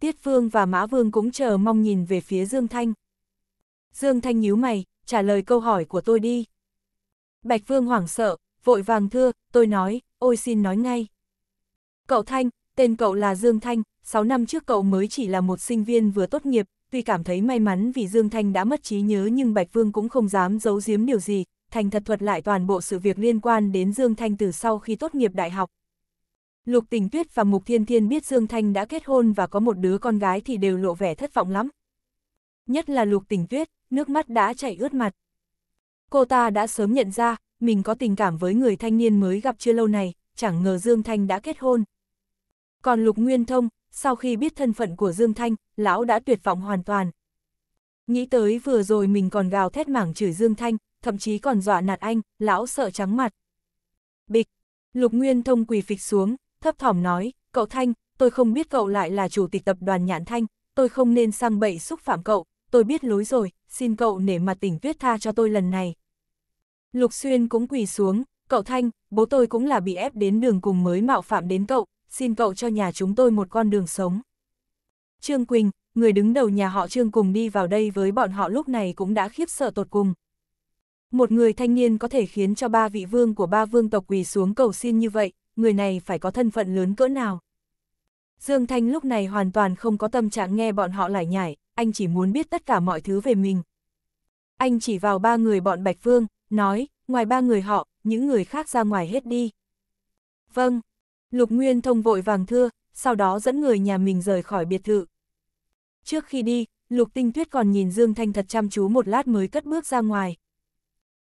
Tiết Vương và Mã Vương cũng chờ mong nhìn về phía Dương Thanh. Dương Thanh nhíu mày, trả lời câu hỏi của tôi đi. Bạch Vương hoảng sợ, vội vàng thưa, tôi nói, ôi xin nói ngay. Cậu Thanh, tên cậu là Dương Thanh, 6 năm trước cậu mới chỉ là một sinh viên vừa tốt nghiệp, tuy cảm thấy may mắn vì Dương Thanh đã mất trí nhớ nhưng Bạch Vương cũng không dám giấu giếm điều gì, thành thật thuật lại toàn bộ sự việc liên quan đến Dương Thanh từ sau khi tốt nghiệp đại học. Lục Tình Tuyết và Mục Thiên Thiên biết Dương Thanh đã kết hôn và có một đứa con gái thì đều lộ vẻ thất vọng lắm. Nhất là Lục Tình Tuyết, nước mắt đã chảy ướt mặt. Cô ta đã sớm nhận ra, mình có tình cảm với người thanh niên mới gặp chưa lâu này, chẳng ngờ Dương Thanh đã kết hôn. Còn Lục Nguyên Thông, sau khi biết thân phận của Dương Thanh, lão đã tuyệt vọng hoàn toàn. Nghĩ tới vừa rồi mình còn gào thét mảng chửi Dương Thanh, thậm chí còn dọa nạt anh, lão sợ trắng mặt. Bịch, Lục Nguyên Thông quỳ phịch xuống, thấp thỏm nói, cậu Thanh, tôi không biết cậu lại là chủ tịch tập đoàn Nhãn Thanh, tôi không nên sang bậy xúc phạm cậu, tôi biết lỗi rồi, xin cậu nể mặt tỉnh tuyết tha cho tôi lần này. Lục Xuyên cũng quỳ xuống, cậu Thanh, bố tôi cũng là bị ép đến đường cùng mới mạo phạm đến cậu, xin cậu cho nhà chúng tôi một con đường sống. Trương Quỳnh, người đứng đầu nhà họ Trương cùng đi vào đây với bọn họ lúc này cũng đã khiếp sợ tột cùng. Một người thanh niên có thể khiến cho ba vị vương của ba vương tộc quỳ xuống cầu xin như vậy, người này phải có thân phận lớn cỡ nào. Dương Thanh lúc này hoàn toàn không có tâm trạng nghe bọn họ lải nhải, anh chỉ muốn biết tất cả mọi thứ về mình. Anh chỉ vào ba người bọn Bạch Vương, nói, ngoài ba người họ, những người khác ra ngoài hết đi. Vâng, Lục Nguyên Thông vội vàng thưa, sau đó dẫn người nhà mình rời khỏi biệt thự, Trước khi đi, Lục Tinh Tuyết còn nhìn Dương Thanh thật chăm chú một lát mới cất bước ra ngoài.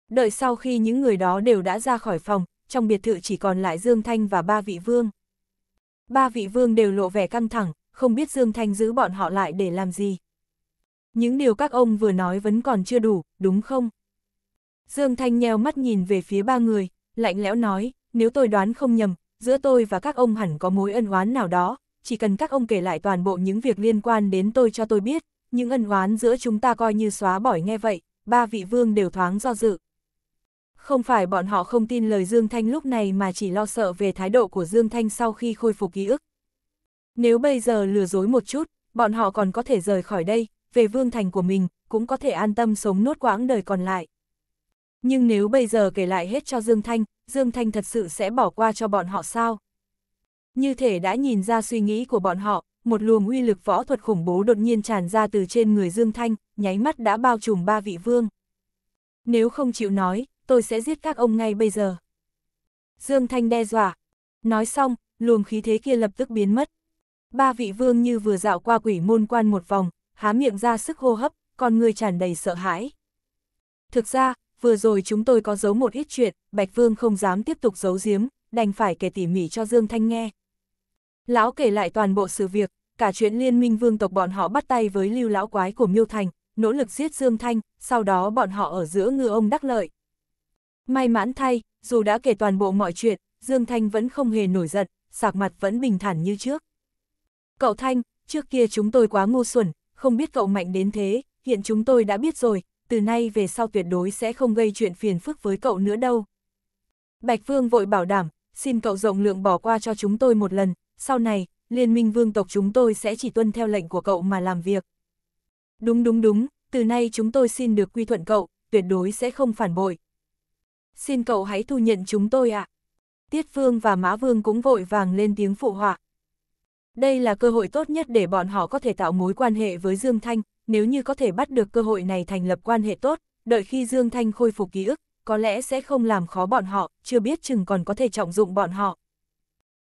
Đợi sau khi những người đó đều đã ra khỏi phòng, trong biệt thự chỉ còn lại Dương Thanh và ba vị vương. Ba vị vương đều lộ vẻ căng thẳng, không biết Dương Thanh giữ bọn họ lại để làm gì. Những điều các ông vừa nói vẫn còn chưa đủ, đúng không? Dương Thanh nheo mắt nhìn về phía ba người, lạnh lẽo nói, nếu tôi đoán không nhầm, giữa tôi và các ông hẳn có mối ân oán nào đó, chỉ cần các ông kể lại toàn bộ những việc liên quan đến tôi cho tôi biết, những ân oán giữa chúng ta coi như xóa bỏ nghe vậy, ba vị vương đều thoáng do dự. Không phải bọn họ không tin lời Dương Thanh lúc này mà chỉ lo sợ về thái độ của Dương Thanh sau khi khôi phục ký ức. Nếu bây giờ lừa dối một chút, bọn họ còn có thể rời khỏi đây, về vương thành của mình, cũng có thể an tâm sống nốt quãng đời còn lại. Nhưng nếu bây giờ kể lại hết cho Dương Thanh, Dương Thanh thật sự sẽ bỏ qua cho bọn họ sao? Như thể đã nhìn ra suy nghĩ của bọn họ, một luồng uy lực võ thuật khủng bố đột nhiên tràn ra từ trên người Dương Thanh, nháy mắt đã bao trùm ba vị vương. Nếu không chịu nói, tôi sẽ giết các ông ngay bây giờ. Dương Thanh đe dọa. Nói xong, luồng khí thế kia lập tức biến mất. Ba vị vương như vừa dạo qua quỷ môn quan một vòng, há miệng ra sức hô hấp, còn người tràn đầy sợ hãi. Thực ra, vừa rồi chúng tôi có giấu một ít chuyện, Bạch Vương không dám tiếp tục giấu giếm, đành phải kể tỉ mỉ cho Dương Thanh nghe. Lão kể lại toàn bộ sự việc, cả chuyện liên minh vương tộc bọn họ bắt tay với lưu lão quái của Miêu Thành, nỗ lực giết Dương Thanh, sau đó bọn họ ở giữa ngư ông đắc lợi. May mãn thay, dù đã kể toàn bộ mọi chuyện, Dương Thanh vẫn không hề nổi giận, sạc mặt vẫn bình thản như trước. Cậu Thanh, trước kia chúng tôi quá ngu xuẩn, không biết cậu mạnh đến thế, hiện chúng tôi đã biết rồi, từ nay về sau tuyệt đối sẽ không gây chuyện phiền phức với cậu nữa đâu. Bạch Vương vội bảo đảm, xin cậu rộng lượng bỏ qua cho chúng tôi một lần, sau này, liên minh vương tộc chúng tôi sẽ chỉ tuân theo lệnh của cậu mà làm việc. Đúng đúng đúng, từ nay chúng tôi xin được quy thuận cậu, tuyệt đối sẽ không phản bội. Xin cậu hãy thu nhận chúng tôi ạ. À. Tiết Vương và Mã Vương cũng vội vàng lên tiếng phụ họa. Đây là cơ hội tốt nhất để bọn họ có thể tạo mối quan hệ với Dương Thanh, nếu như có thể bắt được cơ hội này thành lập quan hệ tốt, đợi khi Dương Thanh khôi phục ký ức, có lẽ sẽ không làm khó bọn họ, chưa biết chừng còn có thể trọng dụng bọn họ.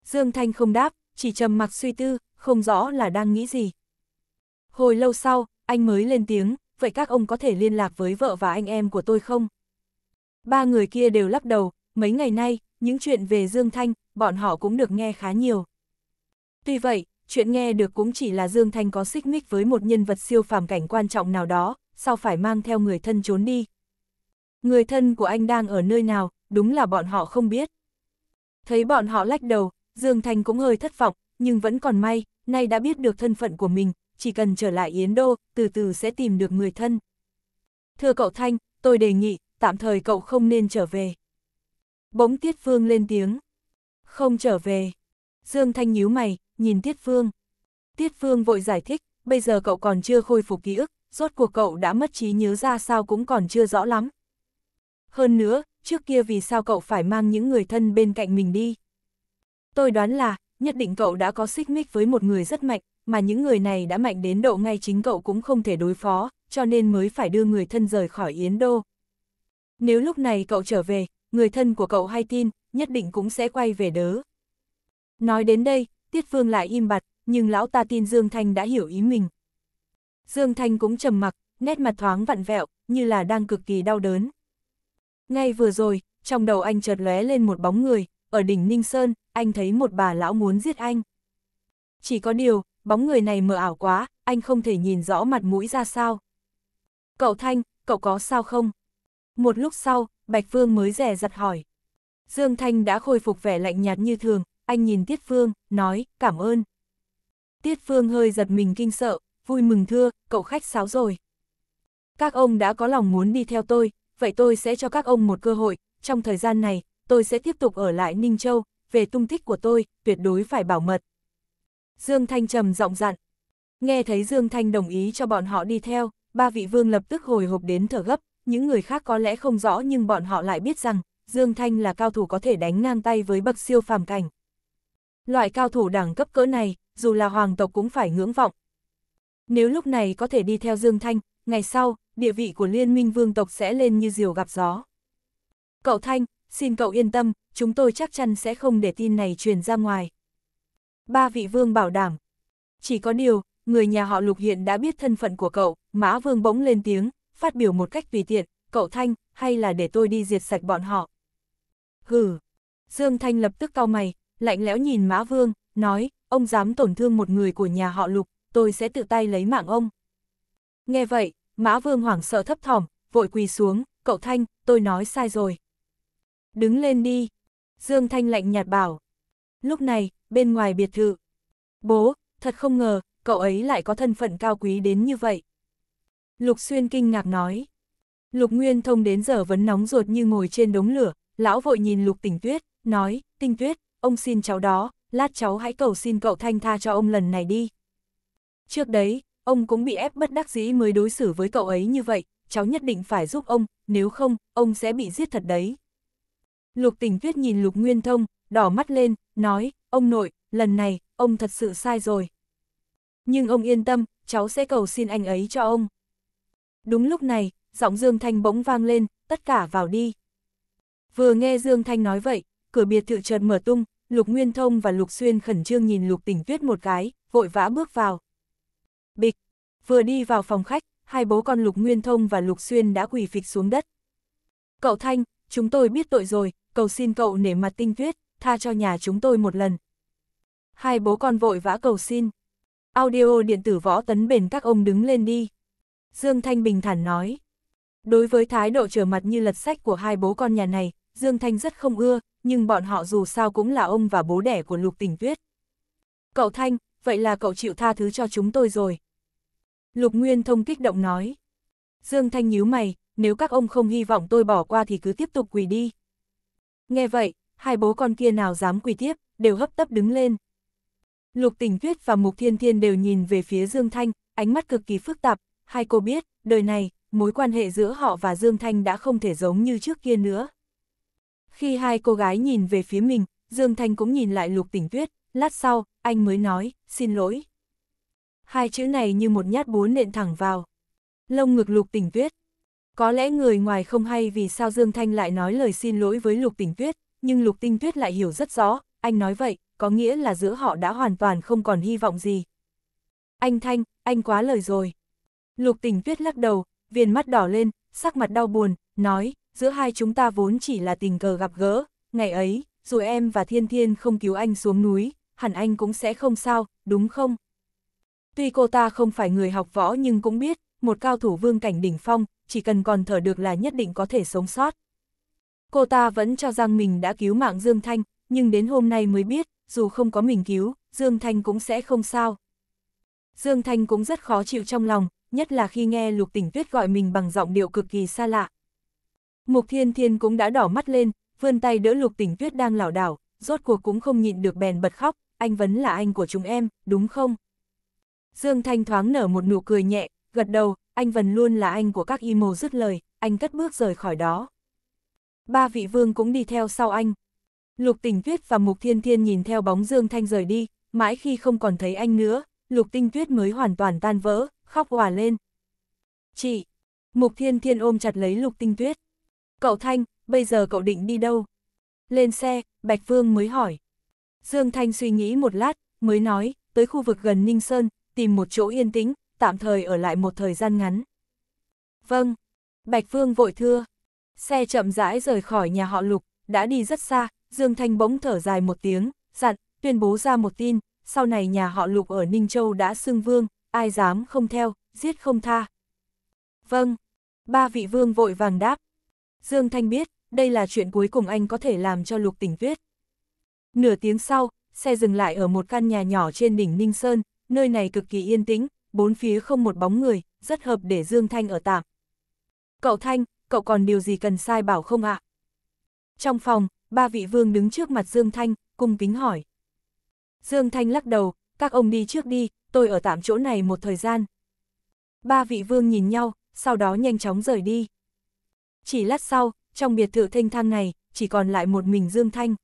Dương Thanh không đáp, chỉ trầm mặc suy tư, không rõ là đang nghĩ gì. Hồi lâu sau, anh mới lên tiếng, vậy các ông có thể liên lạc với vợ và anh em của tôi không? Ba người kia đều lắc đầu, mấy ngày nay, những chuyện về Dương Thanh, bọn họ cũng được nghe khá nhiều. Tuy vậy, chuyện nghe được cũng chỉ là Dương Thanh có xích mích với một nhân vật siêu phàm cảnh quan trọng nào đó, sao phải mang theo người thân trốn đi. Người thân của anh đang ở nơi nào, đúng là bọn họ không biết. Thấy bọn họ lách đầu, Dương Thanh cũng hơi thất vọng, nhưng vẫn còn may, nay đã biết được thân phận của mình, chỉ cần trở lại Yến Đô, từ từ sẽ tìm được người thân. Thưa cậu Thanh, tôi đề nghị, tạm thời cậu không nên trở về. Bỗng Tiết Phương lên tiếng. Không trở về. Dương Thanh nhíu mày, nhìn Tiết Phương. Tiết Phương vội giải thích, bây giờ cậu còn chưa khôi phục ký ức, rốt cuộc cậu đã mất trí nhớ ra sao cũng còn chưa rõ lắm. Hơn nữa, trước kia vì sao cậu phải mang những người thân bên cạnh mình đi? Tôi đoán là, nhất định cậu đã có xích mích với một người rất mạnh, mà những người này đã mạnh đến độ ngay chính cậu cũng không thể đối phó, cho nên mới phải đưa người thân rời khỏi Yến Đô. Nếu lúc này cậu trở về, người thân của cậu hay tin, nhất định cũng sẽ quay về đớ. Nói đến đây, Tiết Phương lại im bặt, nhưng lão ta tin Dương Thanh đã hiểu ý mình. Dương Thanh cũng trầm mặc, nét mặt thoáng vặn vẹo, như là đang cực kỳ đau đớn. Ngay vừa rồi, trong đầu anh chợt lóe lên một bóng người, ở đỉnh Ninh Sơn, anh thấy một bà lão muốn giết anh. Chỉ có điều, bóng người này mờ ảo quá, anh không thể nhìn rõ mặt mũi ra sao. Cậu Thanh, cậu có sao không? Một lúc sau, Bạch Phương mới rẻ giặt hỏi. Dương Thanh đã khôi phục vẻ lạnh nhạt như thường, anh nhìn Tiết Phương, nói, cảm ơn. Tiết Phương hơi giật mình kinh sợ, vui mừng thưa, cậu khách sáo rồi. Các ông đã có lòng muốn đi theo tôi, vậy tôi sẽ cho các ông một cơ hội, trong thời gian này, tôi sẽ tiếp tục ở lại Ninh Châu, về tung tích của tôi, tuyệt đối phải bảo mật. Dương Thanh trầm giọng dặn. Nghe thấy Dương Thanh đồng ý cho bọn họ đi theo, ba vị vương lập tức hồi hộp đến thở gấp, những người khác có lẽ không rõ nhưng bọn họ lại biết rằng, Dương Thanh là cao thủ có thể đánh ngang tay với bậc siêu phàm cảnh. Loại cao thủ đẳng cấp cỡ này, dù là hoàng tộc cũng phải ngưỡng vọng. Nếu lúc này có thể đi theo Dương Thanh, ngày sau, địa vị của liên minh vương tộc sẽ lên như diều gặp gió. Cậu Thanh, xin cậu yên tâm, chúng tôi chắc chắn sẽ không để tin này truyền ra ngoài. Ba vị vương bảo đảm. Chỉ có điều, người nhà họ Lục hiện đã biết thân phận của cậu, Mã Vương bỗng lên tiếng, phát biểu một cách tùy tiện, cậu Thanh, hay là để tôi đi diệt sạch bọn họ. Hừ, Dương Thanh lập tức cau mày, lạnh lẽo nhìn Mã Vương, nói, ông dám tổn thương một người của nhà họ Lục, tôi sẽ tự tay lấy mạng ông. Nghe vậy, Mã Vương hoảng sợ thấp thỏm, vội quỳ xuống, cậu Thanh, tôi nói sai rồi. Đứng lên đi. Dương Thanh lạnh nhạt bảo. Lúc này, bên ngoài biệt thự. Bố, thật không ngờ, cậu ấy lại có thân phận cao quý đến như vậy. Lục Xuyên kinh ngạc nói. Lục Nguyên Thông đến giờ vẫn nóng ruột như ngồi trên đống lửa, lão vội nhìn Lục Tình Tuyết, nói, Tinh Tuyết, ông xin cháu đó, lát cháu hãy cầu xin cậu Thanh tha cho ông lần này đi. Trước đấy, ông cũng bị ép bất đắc dĩ mới đối xử với cậu ấy như vậy, cháu nhất định phải giúp ông, nếu không, ông sẽ bị giết thật đấy. Lục tình tuyết nhìn Lục Nguyên Thông, đỏ mắt lên, nói, ông nội, lần này, ông thật sự sai rồi. Nhưng ông yên tâm, cháu sẽ cầu xin anh ấy cho ông. Đúng lúc này, giọng Dương Thanh bỗng vang lên, tất cả vào đi. Vừa nghe Dương Thanh nói vậy, cửa biệt thự chợt mở tung, Lục Nguyên Thông và Lục Xuyên khẩn trương nhìn Lục Tỉnh Tuyết một cái, vội vã bước vào. Bịch, vừa đi vào phòng khách, hai bố con Lục Nguyên Thông và Lục Xuyên đã quỳ phịch xuống đất. Cậu Thanh, chúng tôi biết tội rồi, cầu xin cậu nể mặt tinh tuyết, tha cho nhà chúng tôi một lần. Hai bố con vội vã cầu xin. Audio điện tử võ tấn bền các ông đứng lên đi. Dương Thanh bình thản nói. Đối với thái độ trở mặt như lật sách của hai bố con nhà này, Dương Thanh rất không ưa, nhưng bọn họ dù sao cũng là ông và bố đẻ của Lục Tình Tuyết. Cậu Thanh, vậy là cậu chịu tha thứ cho chúng tôi rồi. Lục Nguyên Thông kích động nói. Dương Thanh nhíu mày, nếu các ông không hy vọng tôi bỏ qua thì cứ tiếp tục quỳ đi. Nghe vậy, hai bố con kia nào dám quỳ tiếp, đều hấp tấp đứng lên. Lục Tình Tuyết và Mục Thiên Thiên đều nhìn về phía Dương Thanh, ánh mắt cực kỳ phức tạp, hai cô biết, đời này, mối quan hệ giữa họ và Dương Thanh đã không thể giống như trước kia nữa. Khi hai cô gái nhìn về phía mình, Dương Thanh cũng nhìn lại Lục Tình Tuyết, lát sau, anh mới nói, xin lỗi. Hai chữ này như một nhát búa nện thẳng vào. Lông ngực Lục Tình Tuyết. Có lẽ người ngoài không hay vì sao Dương Thanh lại nói lời xin lỗi với Lục Tình Tuyết, nhưng Lục Tinh Tuyết lại hiểu rất rõ, anh nói vậy, có nghĩa là giữa họ đã hoàn toàn không còn hy vọng gì. Anh Thanh, anh quá lời rồi. Lục Tình Tuyết lắc đầu, viền mắt đỏ lên, sắc mặt đau buồn, nói, giữa hai chúng ta vốn chỉ là tình cờ gặp gỡ, ngày ấy, dù em và Thiên Thiên không cứu anh xuống núi, hẳn anh cũng sẽ không sao, đúng không? Tuy cô ta không phải người học võ nhưng cũng biết, một cao thủ vương cảnh đỉnh phong, chỉ cần còn thở được là nhất định có thể sống sót. Cô ta vẫn cho rằng mình đã cứu mạng Dương Thanh, nhưng đến hôm nay mới biết, dù không có mình cứu, Dương Thanh cũng sẽ không sao. Dương Thanh cũng rất khó chịu trong lòng, nhất là khi nghe Lục Tỉnh Tuyết gọi mình bằng giọng điệu cực kỳ xa lạ. Mục Thiên Thiên cũng đã đỏ mắt lên, vươn tay đỡ Lục Tỉnh Tuyết đang lảo đảo, rốt cuộc cũng không nhịn được bèn bật khóc, anh vẫn là anh của chúng em, đúng không? Dương Thanh thoáng nở một nụ cười nhẹ, gật đầu, anh Vân luôn là anh của các imo dứt lời, anh cất bước rời khỏi đó. Ba vị vương cũng đi theo sau anh. Lục Tình Tuyết và Mục Thiên Thiên nhìn theo bóng Dương Thanh rời đi, mãi khi không còn thấy anh nữa, Lục Tinh Tuyết mới hoàn toàn tan vỡ, khóc hòa lên. Chị! Mục Thiên Thiên ôm chặt lấy Lục Tinh Tuyết. Cậu Thanh, bây giờ cậu định đi đâu? Lên xe, Bạch Vương mới hỏi. Dương Thanh suy nghĩ một lát, mới nói, tới khu vực gần Ninh Sơn, tìm một chỗ yên tĩnh, tạm thời ở lại một thời gian ngắn. Vâng, Bạch Vương vội thưa. Xe chậm rãi rời khỏi nhà họ Lục, đã đi rất xa, Dương Thanh bỗng thở dài một tiếng, dặn, tuyên bố ra một tin, sau này nhà họ Lục ở Ninh Châu đã xưng vương, ai dám không theo, giết không tha. Vâng, ba vị vương vội vàng đáp. Dương Thanh biết, đây là chuyện cuối cùng anh có thể làm cho Lục tỉnh tuyết. Nửa tiếng sau, xe dừng lại ở một căn nhà nhỏ trên đỉnh Ninh Sơn, nơi này cực kỳ yên tĩnh, bốn phía không một bóng người, rất hợp để Dương Thanh ở tạm. Cậu Thanh, cậu còn điều gì cần sai bảo không ạ? Trong phòng, ba vị vương đứng trước mặt Dương Thanh, cung kính hỏi. Dương Thanh lắc đầu, các ông đi trước đi, tôi ở tạm chỗ này một thời gian. Ba vị vương nhìn nhau, sau đó nhanh chóng rời đi. Chỉ lát sau, trong biệt thự thanh thang này, chỉ còn lại một mình Dương Thanh.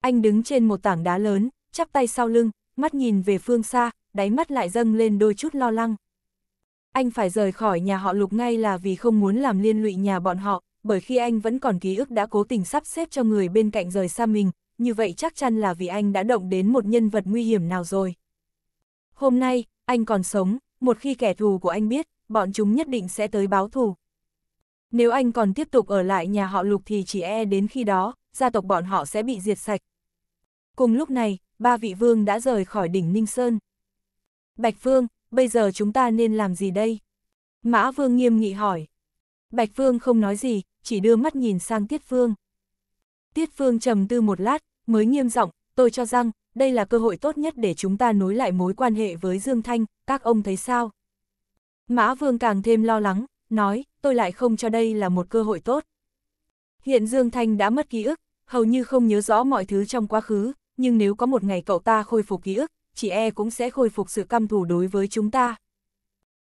Anh đứng trên một tảng đá lớn, chắp tay sau lưng, mắt nhìn về phương xa, đáy mắt lại dâng lên đôi chút lo lắng. Anh phải rời khỏi nhà họ lục ngay là vì không muốn làm liên lụy nhà bọn họ, bởi khi anh vẫn còn ký ức đã cố tình sắp xếp cho người bên cạnh rời xa mình, như vậy chắc chắn là vì anh đã động đến một nhân vật nguy hiểm nào rồi. Hôm nay, anh còn sống, một khi kẻ thù của anh biết, bọn chúng nhất định sẽ tới báo thù. Nếu anh còn tiếp tục ở lại nhà họ lục thì chỉ e đến khi đó, gia tộc bọn họ sẽ bị diệt sạch. Cùng lúc này, ba vị vương đã rời khỏi đỉnh Ninh Sơn. Bạch Vương, bây giờ chúng ta nên làm gì đây? Mã Vương nghiêm nghị hỏi. Bạch Vương không nói gì, chỉ đưa mắt nhìn sang Tiết Vương. Tiết Vương trầm tư một lát, mới nghiêm giọng, tôi cho rằng, đây là cơ hội tốt nhất để chúng ta nối lại mối quan hệ với Dương Thanh, các ông thấy sao? Mã Vương càng thêm lo lắng, nói, tôi lại không cho đây là một cơ hội tốt. Hiện Dương Thanh đã mất ký ức, hầu như không nhớ rõ mọi thứ trong quá khứ, nhưng nếu có một ngày cậu ta khôi phục ký ức, chị e cũng sẽ khôi phục sự căm thù đối với chúng ta.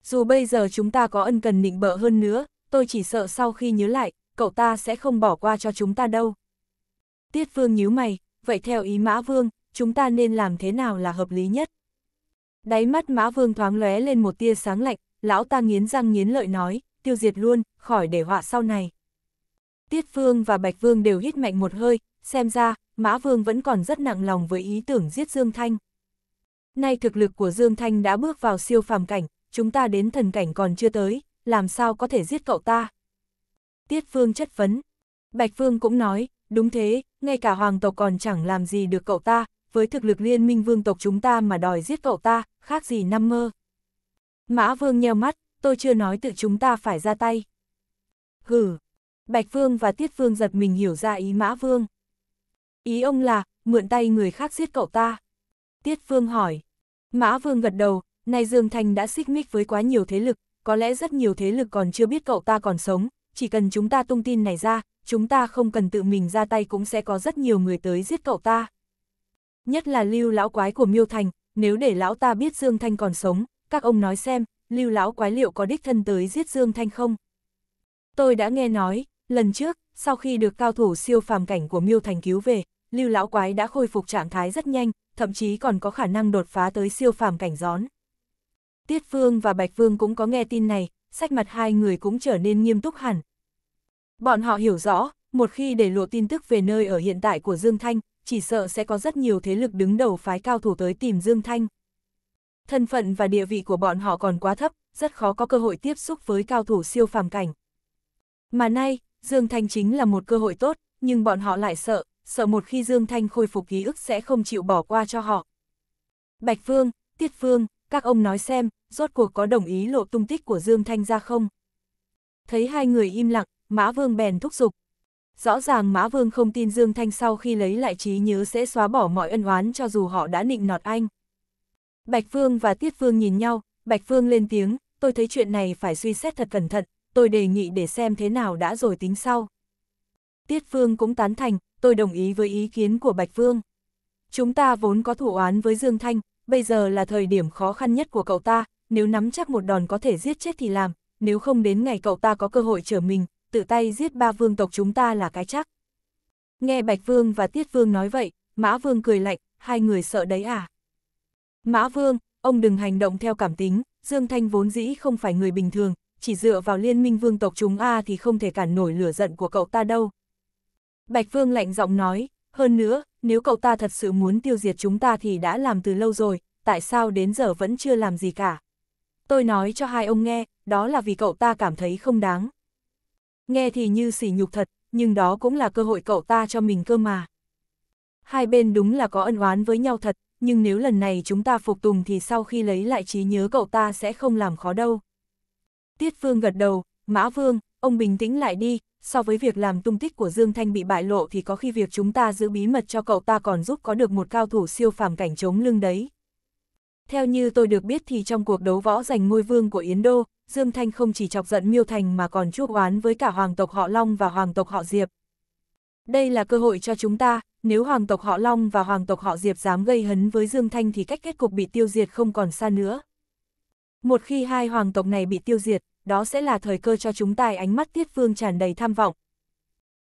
Dù bây giờ chúng ta có ân cần nịnh bợ hơn nữa, tôi chỉ sợ sau khi nhớ lại, cậu ta sẽ không bỏ qua cho chúng ta đâu. Tiết Vương nhíu mày, vậy theo ý Mã Vương, chúng ta nên làm thế nào là hợp lý nhất? Đáy mắt Mã Vương thoáng lóe lên một tia sáng lạnh, lão ta nghiến răng nghiến lợi nói, tiêu diệt luôn, khỏi để họa sau này. Tiết Vương và Bạch Vương đều hít mạnh một hơi, xem ra, Mã Vương vẫn còn rất nặng lòng với ý tưởng giết Dương Thanh. Nay thực lực của Dương Thanh đã bước vào siêu phàm cảnh, chúng ta đến thần cảnh còn chưa tới, làm sao có thể giết cậu ta? Tiết Vương chất vấn. Bạch Vương cũng nói, đúng thế, ngay cả hoàng tộc còn chẳng làm gì được cậu ta, với thực lực liên minh vương tộc chúng ta mà đòi giết cậu ta, khác gì năm mơ. Mã Vương nheo mắt, tôi chưa nói tự chúng ta phải ra tay. Hử! Bạch Vương và Tiết Vương giật mình hiểu ra ý Mã Vương. Ý ông là, mượn tay người khác giết cậu ta. Tiết Vương hỏi. Mã Vương gật đầu, nay Dương thành đã xích mích với quá nhiều thế lực, có lẽ rất nhiều thế lực còn chưa biết cậu ta còn sống, chỉ cần chúng ta tung tin này ra, chúng ta không cần tự mình ra tay cũng sẽ có rất nhiều người tới giết cậu ta. Nhất là lưu lão quái của Miêu Thành, nếu để lão ta biết Dương Thanh còn sống, các ông nói xem, lưu lão quái liệu có đích thân tới giết Dương Thanh không? Tôi đã nghe nói, lần trước, sau khi được cao thủ siêu phàm cảnh của Miêu Thành cứu về, lưu lão quái đã khôi phục trạng thái rất nhanh, thậm chí còn có khả năng đột phá tới siêu phàm cảnh gión. Tiết Vương và Bạch Vương cũng có nghe tin này, sách mặt hai người cũng trở nên nghiêm túc hẳn. Bọn họ hiểu rõ, một khi để lộ tin tức về nơi ở hiện tại của Dương Thanh, chỉ sợ sẽ có rất nhiều thế lực đứng đầu phái cao thủ tới tìm Dương Thanh. Thân phận và địa vị của bọn họ còn quá thấp, rất khó có cơ hội tiếp xúc với cao thủ siêu phàm cảnh. Mà nay, Dương Thanh chính là một cơ hội tốt, nhưng bọn họ lại sợ, sợ một khi Dương Thanh khôi phục ký ức sẽ không chịu bỏ qua cho họ. Bạch Phương, Tiết Phương, các ông nói xem, rốt cuộc có đồng ý lộ tung tích của Dương Thanh ra không? Thấy hai người im lặng, Mã Vương bèn thúc giục. Rõ ràng Mã Vương không tin Dương Thanh sau khi lấy lại trí nhớ sẽ xóa bỏ mọi ân oán cho dù họ đã nịnh nọt anh. Bạch Phương và Tiết Phương nhìn nhau, Bạch Phương lên tiếng, tôi thấy chuyện này phải suy xét thật cẩn thận, tôi đề nghị để xem thế nào đã rồi tính sau. Tiết Phương cũng tán thành, tôi đồng ý với ý kiến của Bạch Phương. Chúng ta vốn có thủ oán với Dương Thanh, bây giờ là thời điểm khó khăn nhất của cậu ta, nếu nắm chắc một đòn có thể giết chết thì làm, nếu không đến ngày cậu ta có cơ hội trở mình, tự tay giết ba vương tộc chúng ta là cái chắc. Nghe Bạch Vương và Tiết Vương nói vậy, Mã Vương cười lạnh, hai người sợ đấy à? Mã Vương, ông đừng hành động theo cảm tính, Dương Thanh vốn dĩ không phải người bình thường, chỉ dựa vào liên minh vương tộc chúng A thì không thể cản nổi lửa giận của cậu ta đâu. Bạch Vương lạnh giọng nói, hơn nữa, nếu cậu ta thật sự muốn tiêu diệt chúng ta thì đã làm từ lâu rồi, tại sao đến giờ vẫn chưa làm gì cả? Tôi nói cho hai ông nghe, đó là vì cậu ta cảm thấy không đáng. Nghe thì như sỉ nhục thật, nhưng đó cũng là cơ hội cậu ta cho mình cơ mà. Hai bên đúng là có ân oán với nhau thật, nhưng nếu lần này chúng ta phục tùng thì sau khi lấy lại trí nhớ cậu ta sẽ không làm khó đâu. Tiết Vương gật đầu, Mã Vương, ông bình tĩnh lại đi, so với việc làm tung tích của Dương Thanh bị bại lộ thì có khi việc chúng ta giữ bí mật cho cậu ta còn giúp có được một cao thủ siêu phàm cảnh chống lưng đấy. Theo như tôi được biết thì trong cuộc đấu võ giành ngôi vương của Yến Đô, Dương Thanh không chỉ chọc giận Miêu Thành mà còn chuốc oán với cả hoàng tộc họ Long và hoàng tộc họ Diệp. Đây là cơ hội cho chúng ta, nếu hoàng tộc họ Long và hoàng tộc họ Diệp dám gây hấn với Dương Thanh thì cách kết cục bị tiêu diệt không còn xa nữa. Một khi hai hoàng tộc này bị tiêu diệt, đó sẽ là thời cơ cho chúng ta ánh mắt Tiết Vương tràn đầy tham vọng.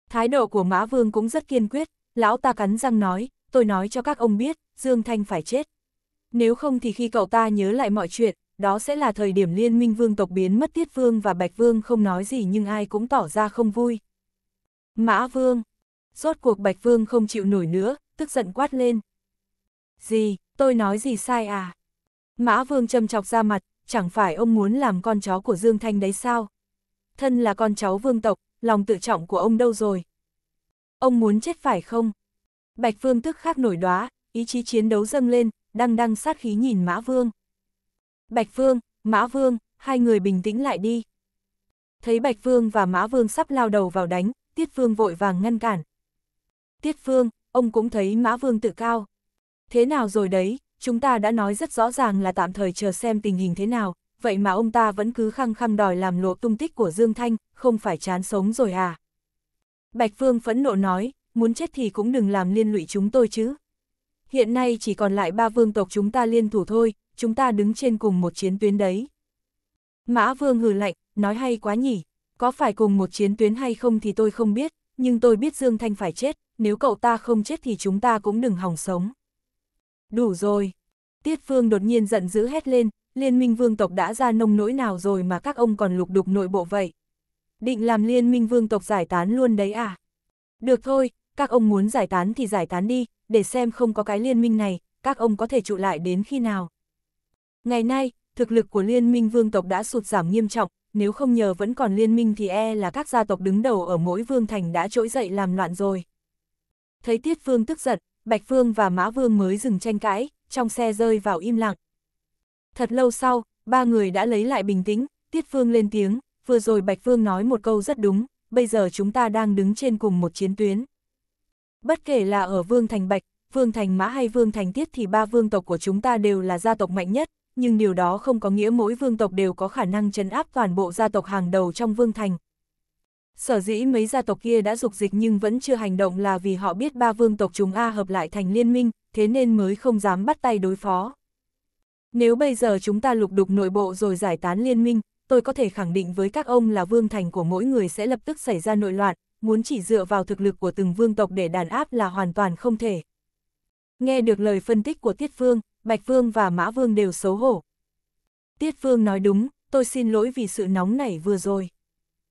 Thái độ của Mã Vương cũng rất kiên quyết, lão ta cắn răng nói, tôi nói cho các ông biết, Dương Thanh phải chết. Nếu không thì khi cậu ta nhớ lại mọi chuyện, đó sẽ là thời điểm liên minh vương tộc biến mất Tiết Vương và Bạch Vương không nói gì nhưng ai cũng tỏ ra không vui. Mã Vương, rốt cuộc Bạch Vương không chịu nổi nữa, tức giận quát lên. Gì, tôi nói gì sai à? Mã Vương châm chọc ra mặt, chẳng phải ông muốn làm con chó của Dương Thanh đấy sao? Thân là con cháu vương tộc, lòng tự trọng của ông đâu rồi? Ông muốn chết phải không? Bạch Vương tức khắc nổi đóa, ý chí chiến đấu dâng lên, đăng đăng sát khí nhìn Mã Vương. Bạch Vương, Mã Vương, hai người bình tĩnh lại đi. Thấy Bạch Vương và Mã Vương sắp lao đầu vào đánh, Tiết Vương vội vàng ngăn cản. Tiết Phương, ông cũng thấy Mã Vương tự cao. Thế nào rồi đấy, chúng ta đã nói rất rõ ràng là tạm thời chờ xem tình hình thế nào, vậy mà ông ta vẫn cứ khăng khăng đòi làm lộ tung tích của Dương Thanh, không phải chán sống rồi à? Bạch Phương phẫn nộ nói, muốn chết thì cũng đừng làm liên lụy chúng tôi chứ. Hiện nay chỉ còn lại ba vương tộc chúng ta liên thủ thôi, chúng ta đứng trên cùng một chiến tuyến đấy. Mã Vương hừ lạnh, nói hay quá nhỉ, có phải cùng một chiến tuyến hay không thì tôi không biết, nhưng tôi biết Dương Thanh phải chết, nếu cậu ta không chết thì chúng ta cũng đừng hòng sống. Đủ rồi. Tiết phương đột nhiên giận dữ hét lên, liên minh vương tộc đã ra nông nỗi nào rồi mà các ông còn lục đục nội bộ vậy. Định làm liên minh vương tộc giải tán luôn đấy à? Được thôi, các ông muốn giải tán thì giải tán đi, để xem không có cái liên minh này, các ông có thể trụ lại đến khi nào. Ngày nay, thực lực của liên minh vương tộc đã sụt giảm nghiêm trọng, nếu không nhờ vẫn còn liên minh thì e là các gia tộc đứng đầu ở mỗi vương thành đã trỗi dậy làm loạn rồi. Thấy Tiết Vương tức giận, Bạch Vương và Mã Vương mới dừng tranh cãi, trong xe rơi vào im lặng. Thật lâu sau, ba người đã lấy lại bình tĩnh, Tiết Vương lên tiếng, vừa rồi Bạch Vương nói một câu rất đúng, bây giờ chúng ta đang đứng trên cùng một chiến tuyến. Bất kể là ở Vương Thành Bạch, Vương Thành Mã hay Vương Thành Tiết thì ba vương tộc của chúng ta đều là gia tộc mạnh nhất, nhưng điều đó không có nghĩa mỗi vương tộc đều có khả năng chấn áp toàn bộ gia tộc hàng đầu trong Vương Thành. Sở dĩ mấy gia tộc kia đã dục dịch nhưng vẫn chưa hành động là vì họ biết ba vương tộc chúng A hợp lại thành liên minh, thế nên mới không dám bắt tay đối phó. Nếu bây giờ chúng ta lục đục nội bộ rồi giải tán liên minh, tôi có thể khẳng định với các ông là vương thành của mỗi người sẽ lập tức xảy ra nội loạn, muốn chỉ dựa vào thực lực của từng vương tộc để đàn áp là hoàn toàn không thể. Nghe được lời phân tích của Tiết phương. Bạch Vương và Mã Vương đều xấu hổ. Tiết Vương nói đúng, tôi xin lỗi vì sự nóng nảy vừa rồi.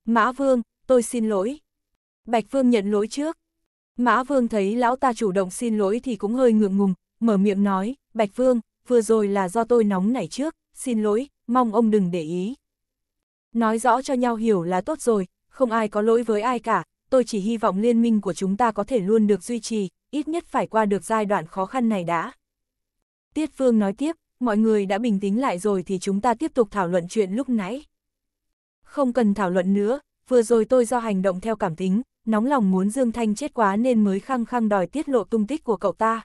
Mã Vương, tôi xin lỗi. Bạch Vương nhận lỗi trước. Mã Vương thấy lão ta chủ động xin lỗi thì cũng hơi ngượng ngùng, mở miệng nói, Bạch Vương, vừa rồi là do tôi nóng nảy trước, xin lỗi, mong ông đừng để ý. Nói rõ cho nhau hiểu là tốt rồi, không ai có lỗi với ai cả, tôi chỉ hy vọng liên minh của chúng ta có thể luôn được duy trì, ít nhất phải qua được giai đoạn khó khăn này đã. Tiết Vương nói tiếp, mọi người đã bình tĩnh lại rồi thì chúng ta tiếp tục thảo luận chuyện lúc nãy. Không cần thảo luận nữa, vừa rồi tôi do hành động theo cảm tính, nóng lòng muốn Dương Thanh chết quá nên mới khăng khăng đòi tiết lộ tung tích của cậu ta.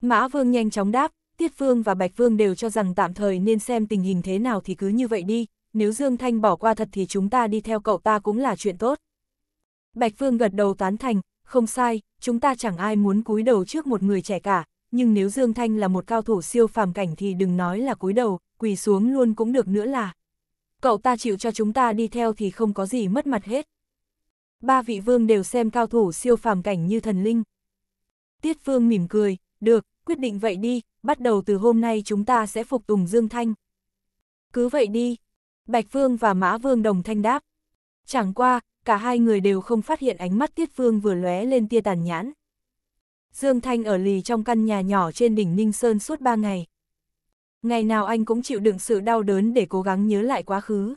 Mã Vương nhanh chóng đáp, Tiết Vương và Bạch Vương đều cho rằng tạm thời nên xem tình hình thế nào thì cứ như vậy đi, nếu Dương Thanh bỏ qua thật thì chúng ta đi theo cậu ta cũng là chuyện tốt. Bạch Vương gật đầu tán thành, không sai, chúng ta chẳng ai muốn cúi đầu trước một người trẻ cả, nhưng nếu Dương Thanh là một cao thủ siêu phàm cảnh thì đừng nói là cúi đầu, quỳ xuống luôn cũng được nữa là. Cậu ta chịu cho chúng ta đi theo thì không có gì mất mặt hết. Ba vị vương đều xem cao thủ siêu phàm cảnh như thần linh. Tiết vương mỉm cười, được, quyết định vậy đi, bắt đầu từ hôm nay chúng ta sẽ phục tùng Dương Thanh. Cứ vậy đi. Bạch Vương và Mã Vương đồng thanh đáp. Chẳng qua, cả hai người đều không phát hiện ánh mắt Tiết Vương vừa lóe lên tia tàn nhãn. Dương Thanh ở lì trong căn nhà nhỏ trên đỉnh Ninh Sơn suốt ba ngày. Ngày nào anh cũng chịu đựng sự đau đớn để cố gắng nhớ lại quá khứ.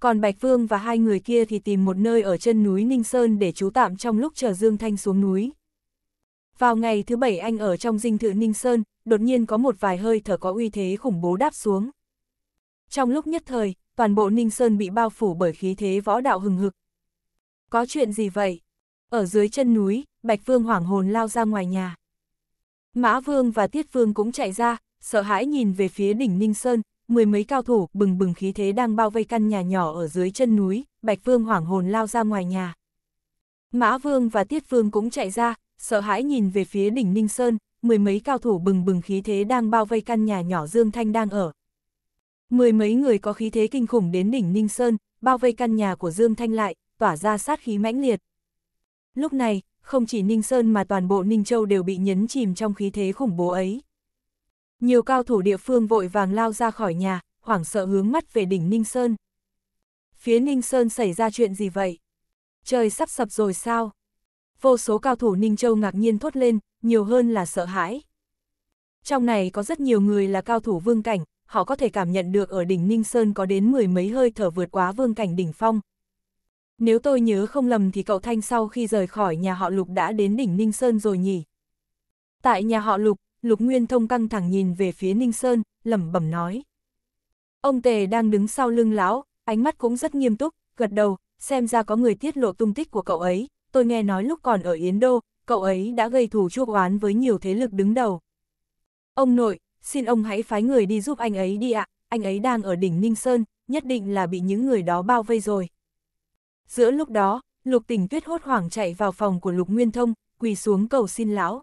Còn Bạch Vương và hai người kia thì tìm một nơi ở chân núi Ninh Sơn để trú tạm trong lúc chờ Dương Thanh xuống núi. Vào ngày thứ bảy anh ở trong dinh thự Ninh Sơn, đột nhiên có một vài hơi thở có uy thế khủng bố đáp xuống. Trong lúc nhất thời, toàn bộ Ninh Sơn bị bao phủ bởi khí thế võ đạo hừng hực. Có chuyện gì vậy? Ở dưới chân núi, Bạch Vương hoảng hồn lao ra ngoài nhà. Mã Vương và Tiết Vương cũng chạy ra, sợ hãi nhìn về phía đỉnh Ninh Sơn, mười mấy cao thủ bừng bừng khí thế đang bao vây căn nhà nhỏ ở dưới chân núi, Bạch Vương hoảng hồn lao ra ngoài nhà. Mã Vương và Tiết Vương cũng chạy ra, sợ hãi nhìn về phía đỉnh Ninh Sơn, mười mấy cao thủ bừng bừng khí thế đang bao vây căn nhà nhỏ Dương Thanh đang ở. Mười mấy người có khí thế kinh khủng đến đỉnh Ninh Sơn, bao vây căn nhà của Dương Thanh lại, tỏa ra sát khí mãnh liệt. Lúc này, không chỉ Ninh Sơn mà toàn bộ Ninh Châu đều bị nhấn chìm trong khí thế khủng bố ấy. Nhiều cao thủ địa phương vội vàng lao ra khỏi nhà, hoảng sợ hướng mắt về đỉnh Ninh Sơn. Phía Ninh Sơn xảy ra chuyện gì vậy? Trời sắp sập rồi sao? Vô số cao thủ Ninh Châu ngạc nhiên thốt lên, nhiều hơn là sợ hãi. Trong này có rất nhiều người là cao thủ vương cảnh, họ có thể cảm nhận được ở đỉnh Ninh Sơn có đến mười mấy hơi thở vượt quá vương cảnh đỉnh phong. Nếu tôi nhớ không lầm thì cậu Thanh sau khi rời khỏi nhà họ Lục đã đến đỉnh Ninh Sơn rồi nhỉ? Tại nhà họ Lục, Lục Nguyên Thông căng thẳng nhìn về phía Ninh Sơn, lẩm bẩm nói. Ông Tề đang đứng sau lưng lão, ánh mắt cũng rất nghiêm túc, gật đầu, xem ra có người tiết lộ tung tích của cậu ấy, tôi nghe nói lúc còn ở Yến Đô, cậu ấy đã gây thù chuốc oán với nhiều thế lực đứng đầu. Ông nội, xin ông hãy phái người đi giúp anh ấy đi ạ, anh ấy đang ở đỉnh Ninh Sơn, nhất định là bị những người đó bao vây rồi. Giữa lúc đó, Lục Tình Tuyết hốt hoảng chạy vào phòng của Lục Nguyên Thông, quỳ xuống cầu xin lão.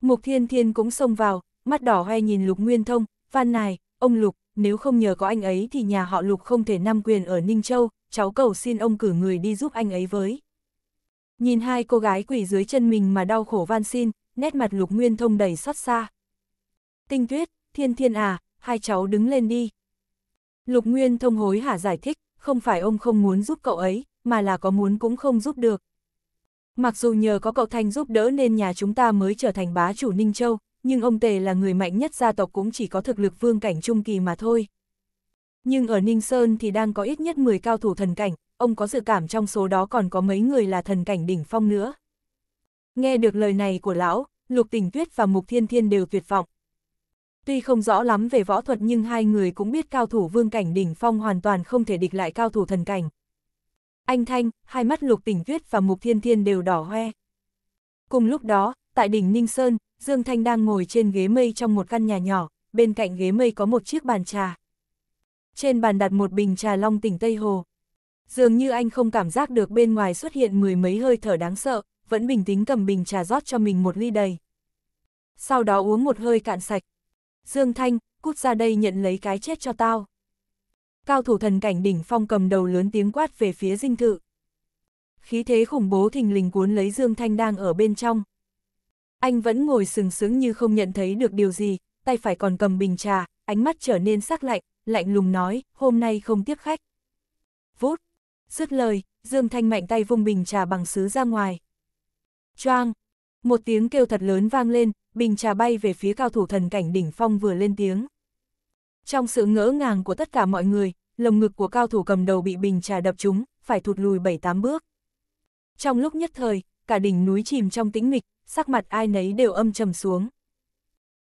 Mục Thiên Thiên cũng xông vào, mắt đỏ hoe nhìn Lục Nguyên Thông, van nài, ông Lục, nếu không nhờ có anh ấy thì nhà họ Lục không thể nắm quyền ở Ninh Châu, cháu cầu xin ông cử người đi giúp anh ấy với. Nhìn hai cô gái quỳ dưới chân mình mà đau khổ van xin, nét mặt Lục Nguyên Thông đầy xót xa. Tinh Tuyết, Thiên Thiên à, hai cháu đứng lên đi. Lục Nguyên Thông hối hả giải thích, không phải ông không muốn giúp cậu ấy, mà là có muốn cũng không giúp được. Mặc dù nhờ có cậu Thanh giúp đỡ nên nhà chúng ta mới trở thành bá chủ Ninh Châu, nhưng ông Tề là người mạnh nhất gia tộc cũng chỉ có thực lực vương cảnh trung kỳ mà thôi. Nhưng ở Ninh Sơn thì đang có ít nhất 10 cao thủ thần cảnh, ông có dự cảm trong số đó còn có mấy người là thần cảnh đỉnh phong nữa. Nghe được lời này của lão, Lục Tình Tuyết và Mục Thiên Thiên đều tuyệt vọng. Tuy không rõ lắm về võ thuật nhưng hai người cũng biết cao thủ vương cảnh đỉnh phong hoàn toàn không thể địch lại cao thủ thần cảnh. Anh Thanh, hai mắt Lục tỉnh Tuyết và Mục Thiên Thiên đều đỏ hoe. Cùng lúc đó, tại đỉnh Ninh Sơn, Dương Thanh đang ngồi trên ghế mây trong một căn nhà nhỏ, bên cạnh ghế mây có một chiếc bàn trà. Trên bàn đặt một bình trà long tỉnh Tây Hồ. Dường như anh không cảm giác được bên ngoài xuất hiện mười mấy hơi thở đáng sợ, vẫn bình tĩnh cầm bình trà rót cho mình một ly đầy. Sau đó uống một hơi cạn sạch. Dương Thanh, cút ra đây nhận lấy cái chết cho tao. Cao thủ thần cảnh đỉnh phong cầm đầu lớn tiếng quát về phía dinh thự. Khí thế khủng bố thình lình cuốn lấy Dương Thanh đang ở bên trong. Anh vẫn ngồi sừng sững như không nhận thấy được điều gì, tay phải còn cầm bình trà, ánh mắt trở nên sắc lạnh, lạnh lùng nói, hôm nay không tiếp khách. Vút, dứt lời, Dương Thanh mạnh tay vung bình trà bằng sứ ra ngoài. Choang, một tiếng kêu thật lớn vang lên, bình trà bay về phía cao thủ thần cảnh đỉnh phong vừa lên tiếng. Trong sự ngỡ ngàng của tất cả mọi người, lồng ngực của cao thủ cầm đầu bị bình trà đập trúng, phải thụt lùi 7-8 bước. Trong lúc nhất thời, cả đỉnh núi chìm trong tĩnh mịch, sắc mặt ai nấy đều âm trầm xuống.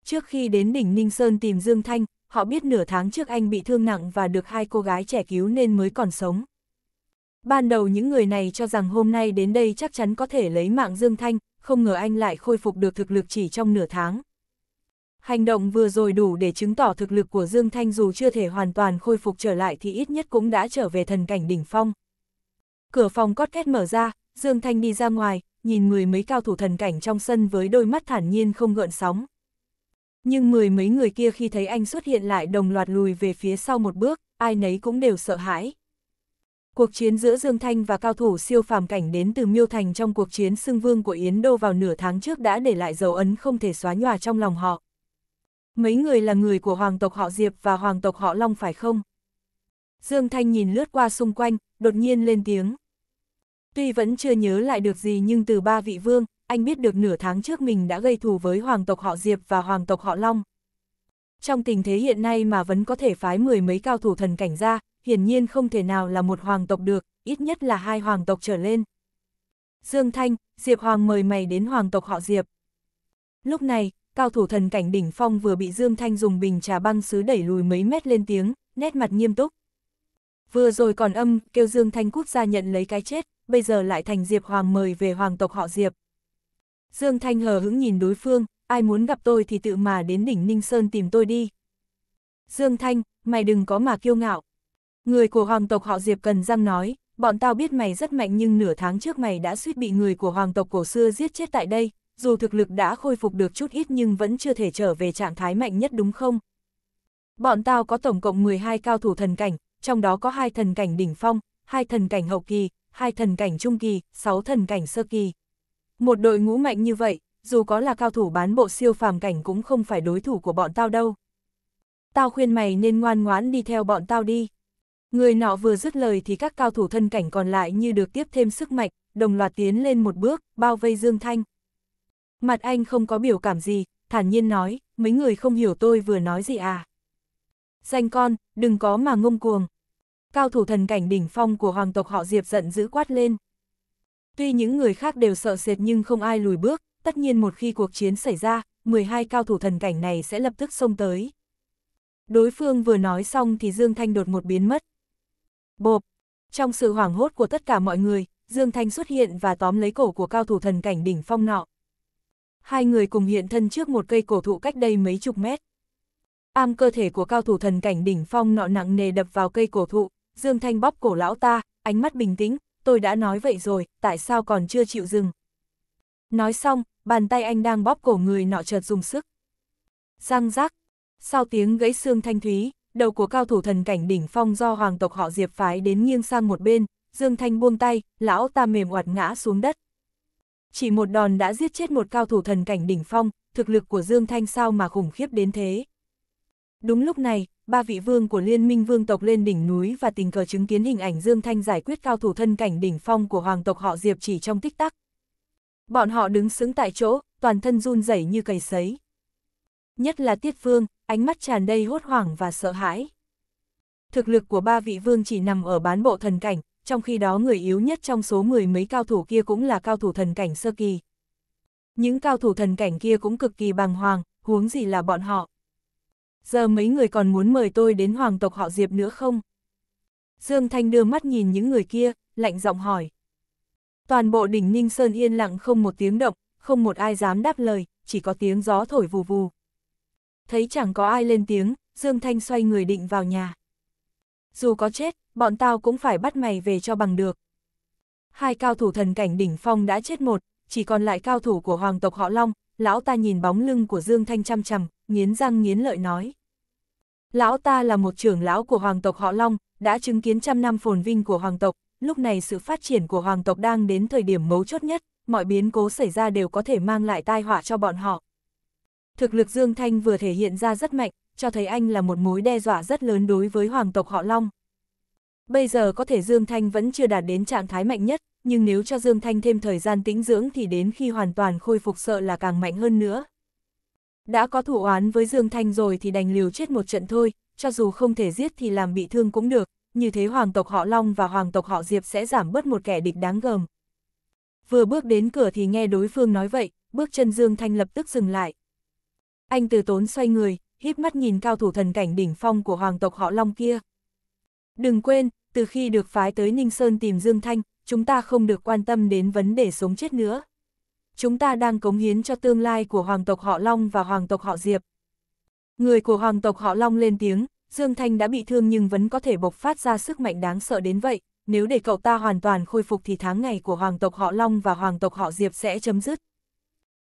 Trước khi đến đỉnh Ninh Sơn tìm Dương Thanh, họ biết nửa tháng trước anh bị thương nặng và được hai cô gái trẻ cứu nên mới còn sống. Ban đầu những người này cho rằng hôm nay đến đây chắc chắn có thể lấy mạng Dương Thanh, không ngờ anh lại khôi phục được thực lực chỉ trong nửa tháng. Hành động vừa rồi đủ để chứng tỏ thực lực của Dương Thanh dù chưa thể hoàn toàn khôi phục trở lại thì ít nhất cũng đã trở về thần cảnh đỉnh phong. Cửa phòng cót két mở ra, Dương Thanh đi ra ngoài, nhìn mười mấy cao thủ thần cảnh trong sân với đôi mắt thản nhiên không gợn sóng. Nhưng mười mấy người kia khi thấy anh xuất hiện lại đồng loạt lùi về phía sau một bước, ai nấy cũng đều sợ hãi. Cuộc chiến giữa Dương Thanh và cao thủ siêu phàm cảnh đến từ Miêu Thành trong cuộc chiến xưng vương của Yến Đô vào nửa tháng trước đã để lại dấu ấn không thể xóa nhòa trong lòng họ. Mấy người là người của hoàng tộc họ Diệp và hoàng tộc họ Long phải không? Dương Thanh nhìn lướt qua xung quanh, đột nhiên lên tiếng. Tuy vẫn chưa nhớ lại được gì nhưng từ ba vị vương, anh biết được nửa tháng trước mình đã gây thù với hoàng tộc họ Diệp và hoàng tộc họ Long. Trong tình thế hiện nay mà vẫn có thể phái mười mấy cao thủ thần cảnh ra, hiển nhiên không thể nào là một hoàng tộc được, ít nhất là hai hoàng tộc trở lên. Dương Thanh, Diệp Hoàng mời mày đến hoàng tộc họ Diệp. Lúc này, cao thủ thần cảnh đỉnh phong vừa bị Dương Thanh dùng bình trà băng sứ đẩy lùi mấy mét lên tiếng, nét mặt nghiêm túc. Vừa rồi còn âm, kêu Dương Thanh cút ra nhận lấy cái chết, bây giờ lại thành Diệp Hoàng mời về hoàng tộc họ Diệp. Dương Thanh hờ hững nhìn đối phương, ai muốn gặp tôi thì tự mà đến đỉnh Ninh Sơn tìm tôi đi. Dương Thanh, mày đừng có mà kiêu ngạo. Người của hoàng tộc họ Diệp cần Giang nói, bọn tao biết mày rất mạnh nhưng nửa tháng trước mày đã suýt bị người của hoàng tộc cổ xưa giết chết tại đây, dù thực lực đã khôi phục được chút ít nhưng vẫn chưa thể trở về trạng thái mạnh nhất đúng không? Bọn tao có tổng cộng 12 cao thủ thần cảnh, trong đó có hai thần cảnh đỉnh phong, hai thần cảnh hậu kỳ, hai thần cảnh trung kỳ, sáu thần cảnh sơ kỳ. Một đội ngũ mạnh như vậy, dù có là cao thủ bán bộ siêu phàm cảnh cũng không phải đối thủ của bọn tao đâu. Tao khuyên mày nên ngoan ngoãn đi theo bọn tao đi. Người nọ vừa dứt lời thì các cao thủ thân cảnh còn lại như được tiếp thêm sức mạnh, đồng loạt tiến lên một bước, bao vây Dương Thanh. Mặt anh không có biểu cảm gì, thản nhiên nói, mấy người không hiểu tôi vừa nói gì à. Danh con, đừng có mà ngông cuồng. Cao thủ thần cảnh đỉnh phong của hoàng tộc họ Diệp giận dữ quát lên. Tuy những người khác đều sợ sệt nhưng không ai lùi bước, tất nhiên một khi cuộc chiến xảy ra, 12 cao thủ thần cảnh này sẽ lập tức xông tới. Đối phương vừa nói xong thì Dương Thanh đột một biến mất. Bộp! Trong sự hoảng hốt của tất cả mọi người, Dương Thanh xuất hiện và tóm lấy cổ của cao thủ thần cảnh đỉnh phong nọ. Hai người cùng hiện thân trước một cây cổ thụ cách đây mấy chục mét. Am cơ thể của cao thủ thần cảnh đỉnh phong nọ nặng nề đập vào cây cổ thụ, Dương Thanh bóp cổ lão ta, ánh mắt bình tĩnh, tôi đã nói vậy rồi, tại sao còn chưa chịu dừng. Nói xong, bàn tay anh đang bóp cổ người nọ chợt dùng sức. Răng rác, sau tiếng gãy xương thanh thúy, đầu của cao thủ thần cảnh đỉnh phong do hoàng tộc họ Diệp phái đến nghiêng sang một bên, Dương Thanh buông tay, lão ta mềm oặt ngã xuống đất. Chỉ một đòn đã giết chết một cao thủ thần cảnh đỉnh phong, thực lực của Dương Thanh sao mà khủng khiếp đến thế. Đúng lúc này, ba vị vương của liên minh vương tộc lên đỉnh núi và tình cờ chứng kiến hình ảnh Dương Thanh giải quyết cao thủ thân cảnh đỉnh phong của hoàng tộc họ Diệp chỉ trong tích tắc. Bọn họ đứng sững tại chỗ, toàn thân run rẩy như cầy sấy. Nhất là Tiết Vương, ánh mắt tràn đầy hốt hoảng và sợ hãi. Thực lực của ba vị vương chỉ nằm ở bán bộ thần cảnh, trong khi đó người yếu nhất trong số mười mấy cao thủ kia cũng là cao thủ thần cảnh sơ kỳ. Những cao thủ thần cảnh kia cũng cực kỳ bàng hoàng, huống gì là bọn họ. Giờ mấy người còn muốn mời tôi đến hoàng tộc họ Diệp nữa không? Dương Thanh đưa mắt nhìn những người kia, lạnh giọng hỏi. Toàn bộ đỉnh Ninh Sơn yên lặng không một tiếng động, không một ai dám đáp lời, chỉ có tiếng gió thổi vù vù. Thấy chẳng có ai lên tiếng, Dương Thanh xoay người định vào nhà. Dù có chết, bọn tao cũng phải bắt mày về cho bằng được. Hai cao thủ thần cảnh đỉnh phong đã chết một, chỉ còn lại cao thủ của hoàng tộc họ Long, lão ta nhìn bóng lưng của Dương Thanh chăm chằm, nghiến răng nghiến lợi nói. Lão ta là một trưởng lão của hoàng tộc họ Long, đã chứng kiến trăm năm phồn vinh của hoàng tộc, lúc này sự phát triển của hoàng tộc đang đến thời điểm mấu chốt nhất, mọi biến cố xảy ra đều có thể mang lại tai họa cho bọn họ. Thực lực Dương Thanh vừa thể hiện ra rất mạnh, cho thấy anh là một mối đe dọa rất lớn đối với hoàng tộc họ Long. Bây giờ có thể Dương Thanh vẫn chưa đạt đến trạng thái mạnh nhất, nhưng nếu cho Dương Thanh thêm thời gian tĩnh dưỡng thì đến khi hoàn toàn khôi phục sợ là càng mạnh hơn nữa. Đã có thủ oán với Dương Thanh rồi thì đành liều chết một trận thôi, cho dù không thể giết thì làm bị thương cũng được, như thế hoàng tộc họ Long và hoàng tộc họ Diệp sẽ giảm bớt một kẻ địch đáng gờm. Vừa bước đến cửa thì nghe đối phương nói vậy, bước chân Dương Thanh lập tức dừng lại. Anh từ tốn xoay người, híp mắt nhìn cao thủ thần cảnh đỉnh phong của hoàng tộc họ Long kia. Đừng quên, từ khi được phái tới Ninh Sơn tìm Dương Thanh, chúng ta không được quan tâm đến vấn đề sống chết nữa. Chúng ta đang cống hiến cho tương lai của hoàng tộc họ Long và hoàng tộc họ Diệp. Người của hoàng tộc họ Long lên tiếng, Dương Thanh đã bị thương nhưng vẫn có thể bộc phát ra sức mạnh đáng sợ đến vậy, nếu để cậu ta hoàn toàn khôi phục thì tháng ngày của hoàng tộc họ Long và hoàng tộc họ Diệp sẽ chấm dứt.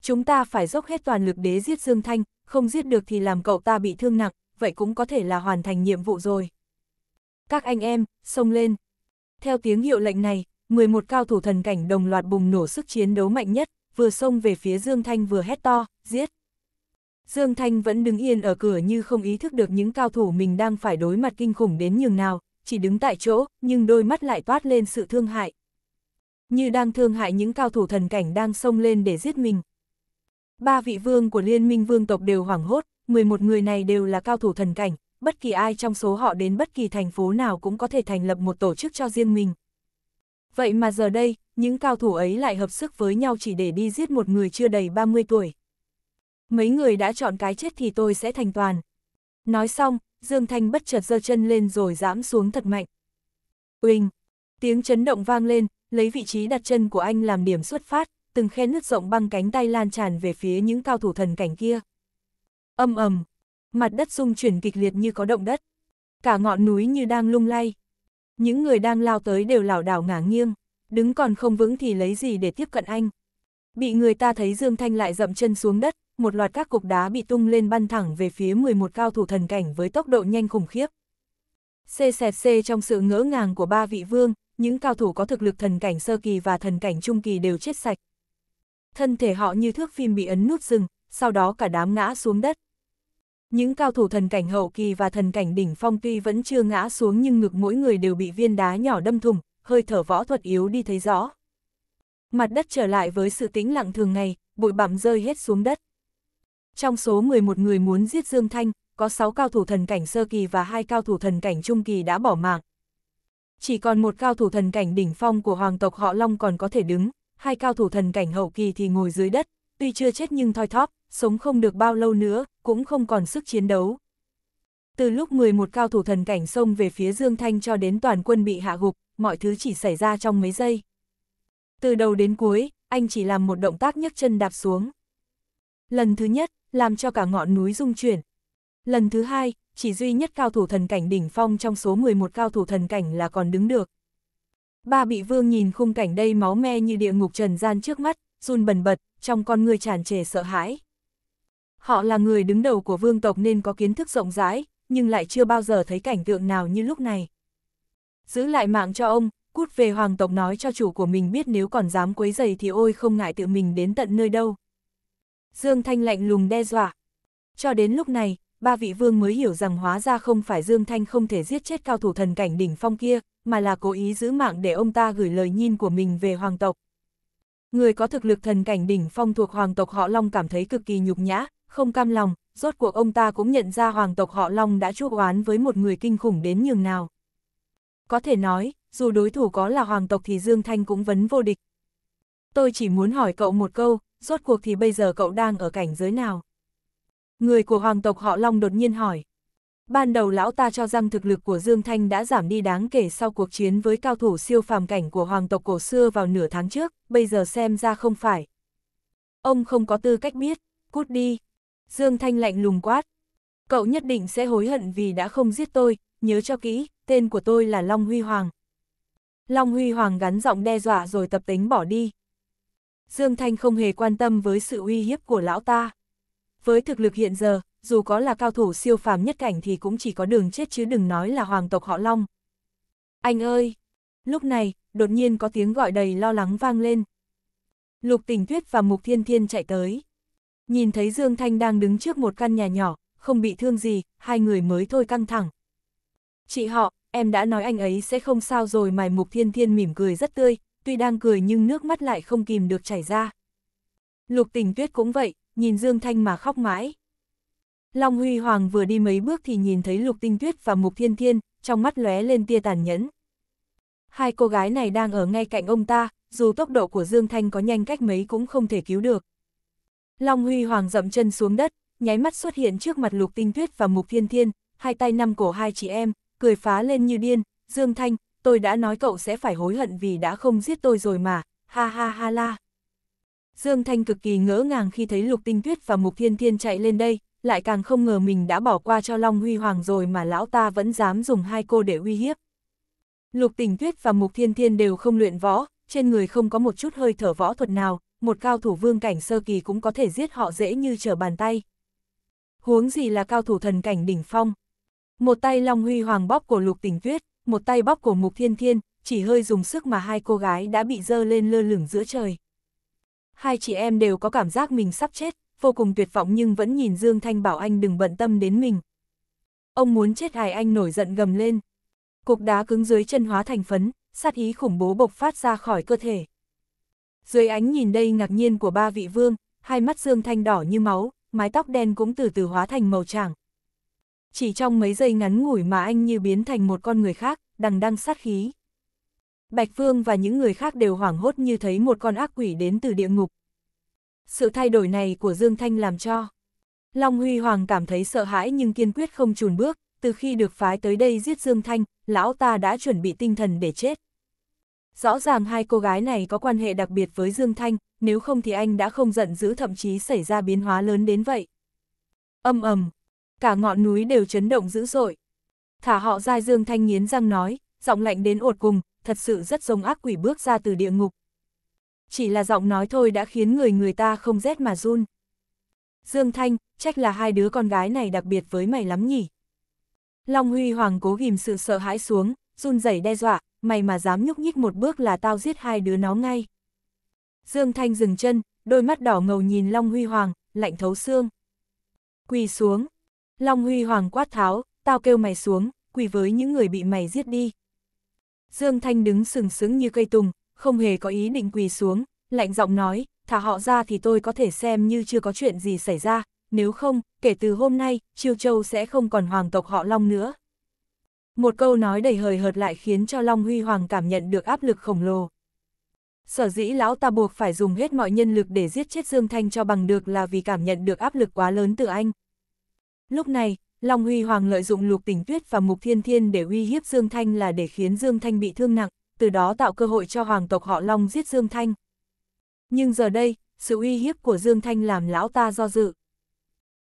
Chúng ta phải dốc hết toàn lực để giết Dương Thanh, không giết được thì làm cậu ta bị thương nặng, vậy cũng có thể là hoàn thành nhiệm vụ rồi. Các anh em, xông lên. Theo tiếng hiệu lệnh này, 11 cao thủ thần cảnh đồng loạt bùng nổ sức chiến đấu mạnh nhất, vừa xông về phía Dương Thanh vừa hét to, giết. Dương Thanh vẫn đứng yên ở cửa như không ý thức được những cao thủ mình đang phải đối mặt kinh khủng đến nhường nào, chỉ đứng tại chỗ, nhưng đôi mắt lại toát lên sự thương hại. Như đang thương hại những cao thủ thần cảnh đang xông lên để giết mình. Ba vị vương của liên minh vương tộc đều hoảng hốt, 11 người này đều là cao thủ thần cảnh, bất kỳ ai trong số họ đến bất kỳ thành phố nào cũng có thể thành lập một tổ chức cho riêng mình. Vậy mà giờ đây, những cao thủ ấy lại hợp sức với nhau chỉ để đi giết một người chưa đầy 30 tuổi. Mấy người đã chọn cái chết thì tôi sẽ thành toàn. Nói xong, Dương Thanh bất chợt giơ chân lên rồi giãm xuống thật mạnh. Uỳnh! Tiếng chấn động vang lên, lấy vị trí đặt chân của anh làm điểm xuất phát, từng khe nứt rộng băng cánh tay lan tràn về phía những cao thủ thần cảnh kia. Âm ầm, mặt đất rung chuyển kịch liệt như có động đất. Cả ngọn núi như đang lung lay. Những người đang lao tới đều lảo đảo ngả nghiêng, đứng còn không vững thì lấy gì để tiếp cận anh. Bị người ta thấy Dương Thanh lại dậm chân xuống đất, một loạt các cục đá bị tung lên bắn thẳng về phía 11 cao thủ thần cảnh với tốc độ nhanh khủng khiếp. C xẹt C trong sự ngỡ ngàng của ba vị vương, những cao thủ có thực lực thần cảnh sơ kỳ và thần cảnh trung kỳ đều chết sạch. Thân thể họ như thước phim bị ấn nút rừng, sau đó cả đám ngã xuống đất. Những cao thủ thần cảnh hậu kỳ và thần cảnh đỉnh phong tuy vẫn chưa ngã xuống nhưng ngực mỗi người đều bị viên đá nhỏ đâm thủng, hơi thở võ thuật yếu đi thấy rõ. Mặt đất trở lại với sự tĩnh lặng thường ngày, bụi bặm rơi hết xuống đất. Trong số 11 người muốn giết Dương Thanh, có 6 cao thủ thần cảnh sơ kỳ và 2 cao thủ thần cảnh trung kỳ đã bỏ mạng. Chỉ còn một cao thủ thần cảnh đỉnh phong của hoàng tộc họ Long còn có thể đứng, hai cao thủ thần cảnh hậu kỳ thì ngồi dưới đất, tuy chưa chết nhưng thoi thóp, sống không được bao lâu nữa, cũng không còn sức chiến đấu. Từ lúc 11 cao thủ thần cảnh xông về phía Dương Thanh cho đến toàn quân bị hạ gục, mọi thứ chỉ xảy ra trong mấy giây. Từ đầu đến cuối, anh chỉ làm một động tác nhấc chân đạp xuống. Lần thứ nhất, làm cho cả ngọn núi rung chuyển. Lần thứ hai, chỉ duy nhất cao thủ thần cảnh đỉnh phong trong số 11 cao thủ thần cảnh là còn đứng được. Ba bị vương nhìn khung cảnh đây máu me như địa ngục trần gian trước mắt, run bần bật, trong con người tràn trề sợ hãi. Họ là người đứng đầu của vương tộc nên có kiến thức rộng rãi, nhưng lại chưa bao giờ thấy cảnh tượng nào như lúc này. Giữ lại mạng cho ông, cút về hoàng tộc nói cho chủ của mình biết nếu còn dám quấy giày thì ôi không ngại tự mình đến tận nơi đâu. Dương Thanh lạnh lùng đe dọa. Cho đến lúc này, ba vị vương mới hiểu rằng hóa ra không phải Dương Thanh không thể giết chết cao thủ thần cảnh đỉnh phong kia, mà là cố ý giữ mạng để ông ta gửi lời nhìn của mình về hoàng tộc. Người có thực lực thần cảnh đỉnh phong thuộc hoàng tộc họ Long cảm thấy cực kỳ nhục nhã, không cam lòng, rốt cuộc ông ta cũng nhận ra hoàng tộc họ Long đã chuốc oán với một người kinh khủng đến nhường nào. Có thể nói, dù đối thủ có là hoàng tộc thì Dương Thanh cũng vấn vô địch. Tôi chỉ muốn hỏi cậu một câu, rốt cuộc thì bây giờ cậu đang ở cảnh giới nào? Người của hoàng tộc họ Long đột nhiên hỏi. Ban đầu lão ta cho rằng thực lực của Dương Thanh đã giảm đi đáng kể sau cuộc chiến với cao thủ siêu phàm cảnh của hoàng tộc cổ xưa vào nửa tháng trước, bây giờ xem ra không phải. Ông không có tư cách biết, cút đi. Dương Thanh lạnh lùng quát. Cậu nhất định sẽ hối hận vì đã không giết tôi, nhớ cho kỹ, tên của tôi là Long Huy Hoàng. Long Huy Hoàng gắn giọng đe dọa rồi tập tính bỏ đi. Dương Thanh không hề quan tâm với sự uy hiếp của lão ta. Với thực lực hiện giờ, dù có là cao thủ siêu phàm nhất cảnh thì cũng chỉ có đường chết chứ đừng nói là hoàng tộc họ Long. Anh ơi! Lúc này, đột nhiên có tiếng gọi đầy lo lắng vang lên. Lục tình tuyết và Mục Thiên Thiên chạy tới. Nhìn thấy Dương Thanh đang đứng trước một căn nhà nhỏ, không bị thương gì, hai người mới thôi căng thẳng. Chị họ, em đã nói anh ấy sẽ không sao rồi mài Mục Thiên Thiên mỉm cười rất tươi, tuy đang cười nhưng nước mắt lại không kìm được chảy ra. Lục tình tuyết cũng vậy, nhìn Dương Thanh mà khóc mãi. Long Huy Hoàng vừa đi mấy bước thì nhìn thấy Lục Tinh Tuyết và Mục Thiên Thiên, trong mắt lóe lên tia tàn nhẫn. Hai cô gái này đang ở ngay cạnh ông ta, dù tốc độ của Dương Thanh có nhanh cách mấy cũng không thể cứu được. Long Huy Hoàng dậm chân xuống đất, nháy mắt xuất hiện trước mặt Lục Tinh Tuyết và Mục Thiên Thiên, hai tay nắm cổ hai chị em, cười phá lên như điên, Dương Thanh, tôi đã nói cậu sẽ phải hối hận vì đã không giết tôi rồi mà, ha ha ha la. Dương Thanh cực kỳ ngỡ ngàng khi thấy Lục Tinh Tuyết và Mục Thiên Thiên chạy lên đây, lại càng không ngờ mình đã bỏ qua cho Long Huy Hoàng rồi mà lão ta vẫn dám dùng hai cô để uy hiếp. Lục Tình Tuyết và Mục Thiên Thiên đều không luyện võ, trên người không có một chút hơi thở võ thuật nào, một cao thủ vương cảnh sơ kỳ cũng có thể giết họ dễ như trở bàn tay. Huống gì là cao thủ thần cảnh đỉnh phong. Một tay Long Huy Hoàng bóp cổ Lục Tình Tuyết, một tay bóp cổ Mục Thiên Thiên, chỉ hơi dùng sức mà hai cô gái đã bị dơ lên lơ lửng giữa trời. Hai chị em đều có cảm giác mình sắp chết, vô cùng tuyệt vọng nhưng vẫn nhìn Dương Thanh bảo anh đừng bận tâm đến mình. Ông muốn chết hài anh nổi giận gầm lên. Cục đá cứng dưới chân hóa thành phấn, sát ý khủng bố bộc phát ra khỏi cơ thể. Dưới ánh nhìn đây ngạc nhiên của ba vị vương, hai mắt Dương Thanh đỏ như máu, mái tóc đen cũng từ từ hóa thành màu tràng. Chỉ trong mấy giây ngắn ngủi mà anh như biến thành một con người khác, đằng đăng sát khí. Bạch Phương và những người khác đều hoảng hốt như thấy một con ác quỷ đến từ địa ngục. Sự thay đổi này của Dương Thanh làm cho Long Huy Hoàng cảm thấy sợ hãi nhưng kiên quyết không chùn bước, từ khi được phái tới đây giết Dương Thanh, lão ta đã chuẩn bị tinh thần để chết. Rõ ràng hai cô gái này có quan hệ đặc biệt với Dương Thanh, nếu không thì anh đã không giận dữ thậm chí xảy ra biến hóa lớn đến vậy. Âm ầm, cả ngọn núi đều chấn động dữ dội. Thả họ ra Dương Thanh nghiến răng nói, giọng lạnh đến ột cùng, thật sự rất giống ác quỷ bước ra từ địa ngục. Chỉ là giọng nói thôi đã khiến người người ta không rét mà run. Dương Thanh, trách là hai đứa con gái này đặc biệt với mày lắm nhỉ. Long Huy Hoàng cố ghim sự sợ hãi xuống, run rẩy đe dọa, mày mà dám nhúc nhích một bước là tao giết hai đứa nó ngay. Dương Thanh dừng chân, đôi mắt đỏ ngầu nhìn Long Huy Hoàng, lạnh thấu xương. Quỳ xuống. Long Huy Hoàng quát tháo, tao kêu mày xuống, quỳ với những người bị mày giết đi. Dương Thanh đứng sừng sững như cây tùng, không hề có ý định quỳ xuống, lạnh giọng nói, thả họ ra thì tôi có thể xem như chưa có chuyện gì xảy ra, nếu không, kể từ hôm nay, Chiêu Châu sẽ không còn hoàng tộc họ Long nữa. Một câu nói đầy hời hợt lại khiến cho Long Huy Hoàng cảm nhận được áp lực khổng lồ. Sở dĩ lão ta buộc phải dùng hết mọi nhân lực để giết chết Dương Thanh cho bằng được là vì cảm nhận được áp lực quá lớn từ anh. Lúc này, Long Huy Hoàng lợi dụng lục tỉnh tuyết và mục thiên thiên để uy hiếp Dương Thanh là để khiến Dương Thanh bị thương nặng, từ đó tạo cơ hội cho hoàng tộc họ Long giết Dương Thanh. Nhưng giờ đây, sự uy hiếp của Dương Thanh làm lão ta do dự.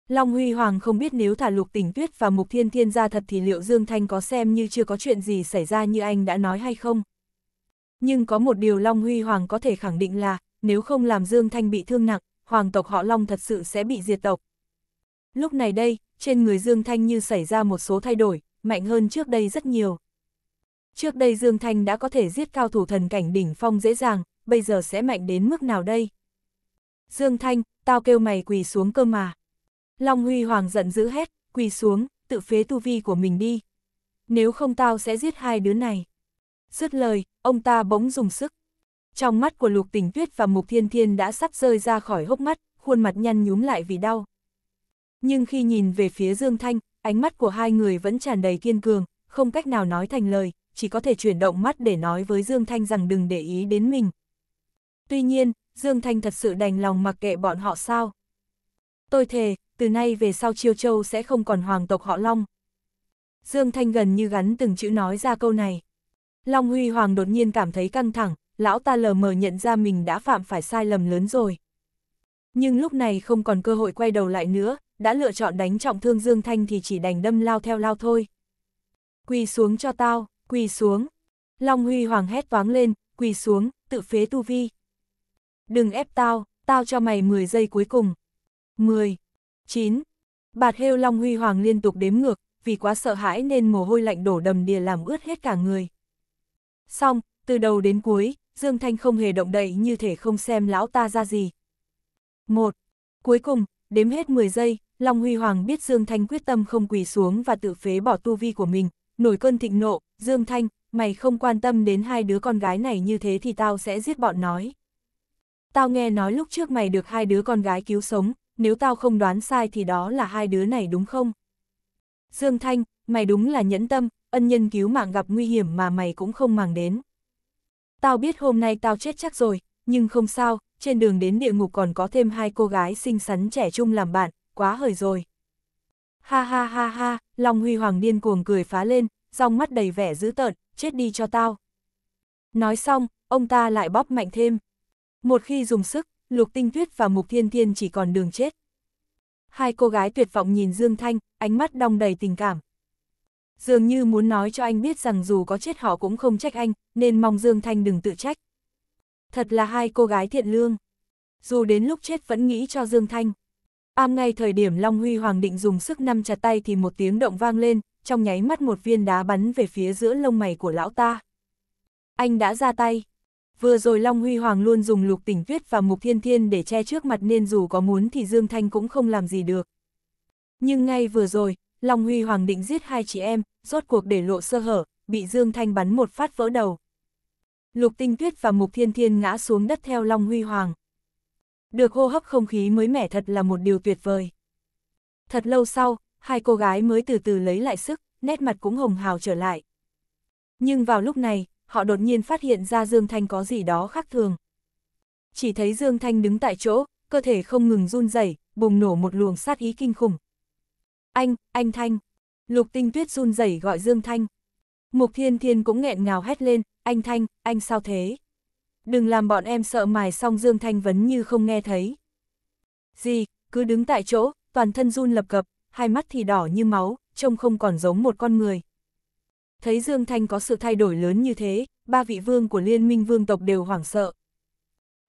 Long Huy Hoàng không biết nếu thả lục tỉnh tuyết và mục thiên thiên ra thật thì liệu Dương Thanh có xem như chưa có chuyện gì xảy ra như anh đã nói hay không. Nhưng có một điều Long Huy Hoàng có thể khẳng định là, nếu không làm Dương Thanh bị thương nặng, hoàng tộc họ Long thật sự sẽ bị diệt tộc. Lúc này đây, trên người Dương Thanh như xảy ra một số thay đổi, mạnh hơn trước đây rất nhiều. Trước đây Dương Thanh đã có thể giết cao thủ thần cảnh đỉnh phong dễ dàng, bây giờ sẽ mạnh đến mức nào đây? Dương Thanh, tao kêu mày quỳ xuống cơ mà. Long Huy Hoàng giận dữ hét, quỳ xuống, tự phế tu vi của mình đi. Nếu không tao sẽ giết hai đứa này. Dứt lời, ông ta bỗng dùng sức. Trong mắt của Lục Tình Tuyết và Mục Thiên Thiên đã sắp rơi ra khỏi hốc mắt, khuôn mặt nhăn nhúm lại vì đau. Nhưng khi nhìn về phía Dương Thanh, ánh mắt của hai người vẫn tràn đầy kiên cường, không cách nào nói thành lời, chỉ có thể chuyển động mắt để nói với Dương Thanh rằng đừng để ý đến mình. Tuy nhiên, Dương Thanh thật sự đành lòng mặc kệ bọn họ sao. Tôi thề, từ nay về sau Chiêu Châu sẽ không còn hoàng tộc họ Long. Dương Thanh gần như gắn từng chữ nói ra câu này. Long Huy Hoàng đột nhiên cảm thấy căng thẳng, lão ta lờ mờ nhận ra mình đã phạm phải sai lầm lớn rồi. Nhưng lúc này không còn cơ hội quay đầu lại nữa, đã lựa chọn đánh trọng thương Dương Thanh thì chỉ đành đâm lao theo lao thôi. Quỳ xuống cho tao, quỳ xuống. Long Huy Hoàng hét toáng lên, quỳ xuống, tự phế tu vi. Đừng ép tao, tao cho mày 10 giây cuối cùng. 10, 9. Bạt hêu Long Huy Hoàng liên tục đếm ngược, vì quá sợ hãi nên mồ hôi lạnh đổ đầm đìa làm ướt hết cả người. Xong, từ đầu đến cuối, Dương Thanh không hề động đậy như thể không xem lão ta ra gì. Một. Cuối cùng, đếm hết 10 giây, Long Huy Hoàng biết Dương Thanh quyết tâm không quỳ xuống và tự phế bỏ tu vi của mình, nổi cơn thịnh nộ, Dương Thanh, mày không quan tâm đến hai đứa con gái này như thế thì tao sẽ giết bọn nói. Tao nghe nói lúc trước mày được hai đứa con gái cứu sống, nếu tao không đoán sai thì đó là hai đứa này đúng không? Dương Thanh, mày đúng là nhẫn tâm, ân nhân cứu mạng gặp nguy hiểm mà mày cũng không màng đến. Tao biết hôm nay tao chết chắc rồi, nhưng không sao, trên đường đến địa ngục còn có thêm hai cô gái xinh xắn trẻ trung làm bạn, quá hời rồi. Ha ha ha ha, Long Huy Hoàng điên cuồng cười phá lên, dòng mắt đầy vẻ dữ tợn, chết đi cho tao. Nói xong, ông ta lại bóp mạnh thêm. Một khi dùng sức, Lục Tinh Tuyết và Mục Thiên Thiên chỉ còn đường chết. Hai cô gái tuyệt vọng nhìn Dương Thanh, ánh mắt đong đầy tình cảm. Dường như muốn nói cho anh biết rằng dù có chết họ cũng không trách anh, nên mong Dương Thanh đừng tự trách. Thật là hai cô gái thiện lương. Dù đến lúc chết vẫn nghĩ cho Dương Thanh. Am ngay thời điểm Long Huy Hoàng định dùng sức nắm chặt tay thì một tiếng động vang lên, trong nháy mắt một viên đá bắn về phía giữa lông mày của lão ta. Anh đã ra tay. Vừa rồi Long Huy Hoàng luôn dùng lục tỉnh tuyết và mục thiên thiên để che trước mặt nên dù có muốn thì Dương Thanh cũng không làm gì được. Nhưng ngay vừa rồi, Long Huy Hoàng định giết hai chị em, rốt cuộc để lộ sơ hở, bị Dương Thanh bắn một phát vỡ đầu. Lục tinh tuyết và mục thiên thiên ngã xuống đất theo Long Huy Hoàng. Được hô hấp không khí mới mẻ thật là một điều tuyệt vời. Thật lâu sau, hai cô gái mới từ từ lấy lại sức, nét mặt cũng hồng hào trở lại. Nhưng vào lúc này, họ đột nhiên phát hiện ra Dương Thanh có gì đó khác thường. Chỉ thấy Dương Thanh đứng tại chỗ, cơ thể không ngừng run rẩy, bùng nổ một luồng sát ý kinh khủng. Anh, anh Thanh. Lục tinh tuyết run rẩy gọi Dương Thanh. Mục Thiên Thiên cũng nghẹn ngào hét lên, anh Thanh, anh sao thế? Đừng làm bọn em sợ mài xong Dương Thanh vấn như không nghe thấy. Gì, cứ đứng tại chỗ, toàn thân run lập cập, hai mắt thì đỏ như máu, trông không còn giống một con người. Thấy Dương Thanh có sự thay đổi lớn như thế, ba vị vương của liên minh vương tộc đều hoảng sợ.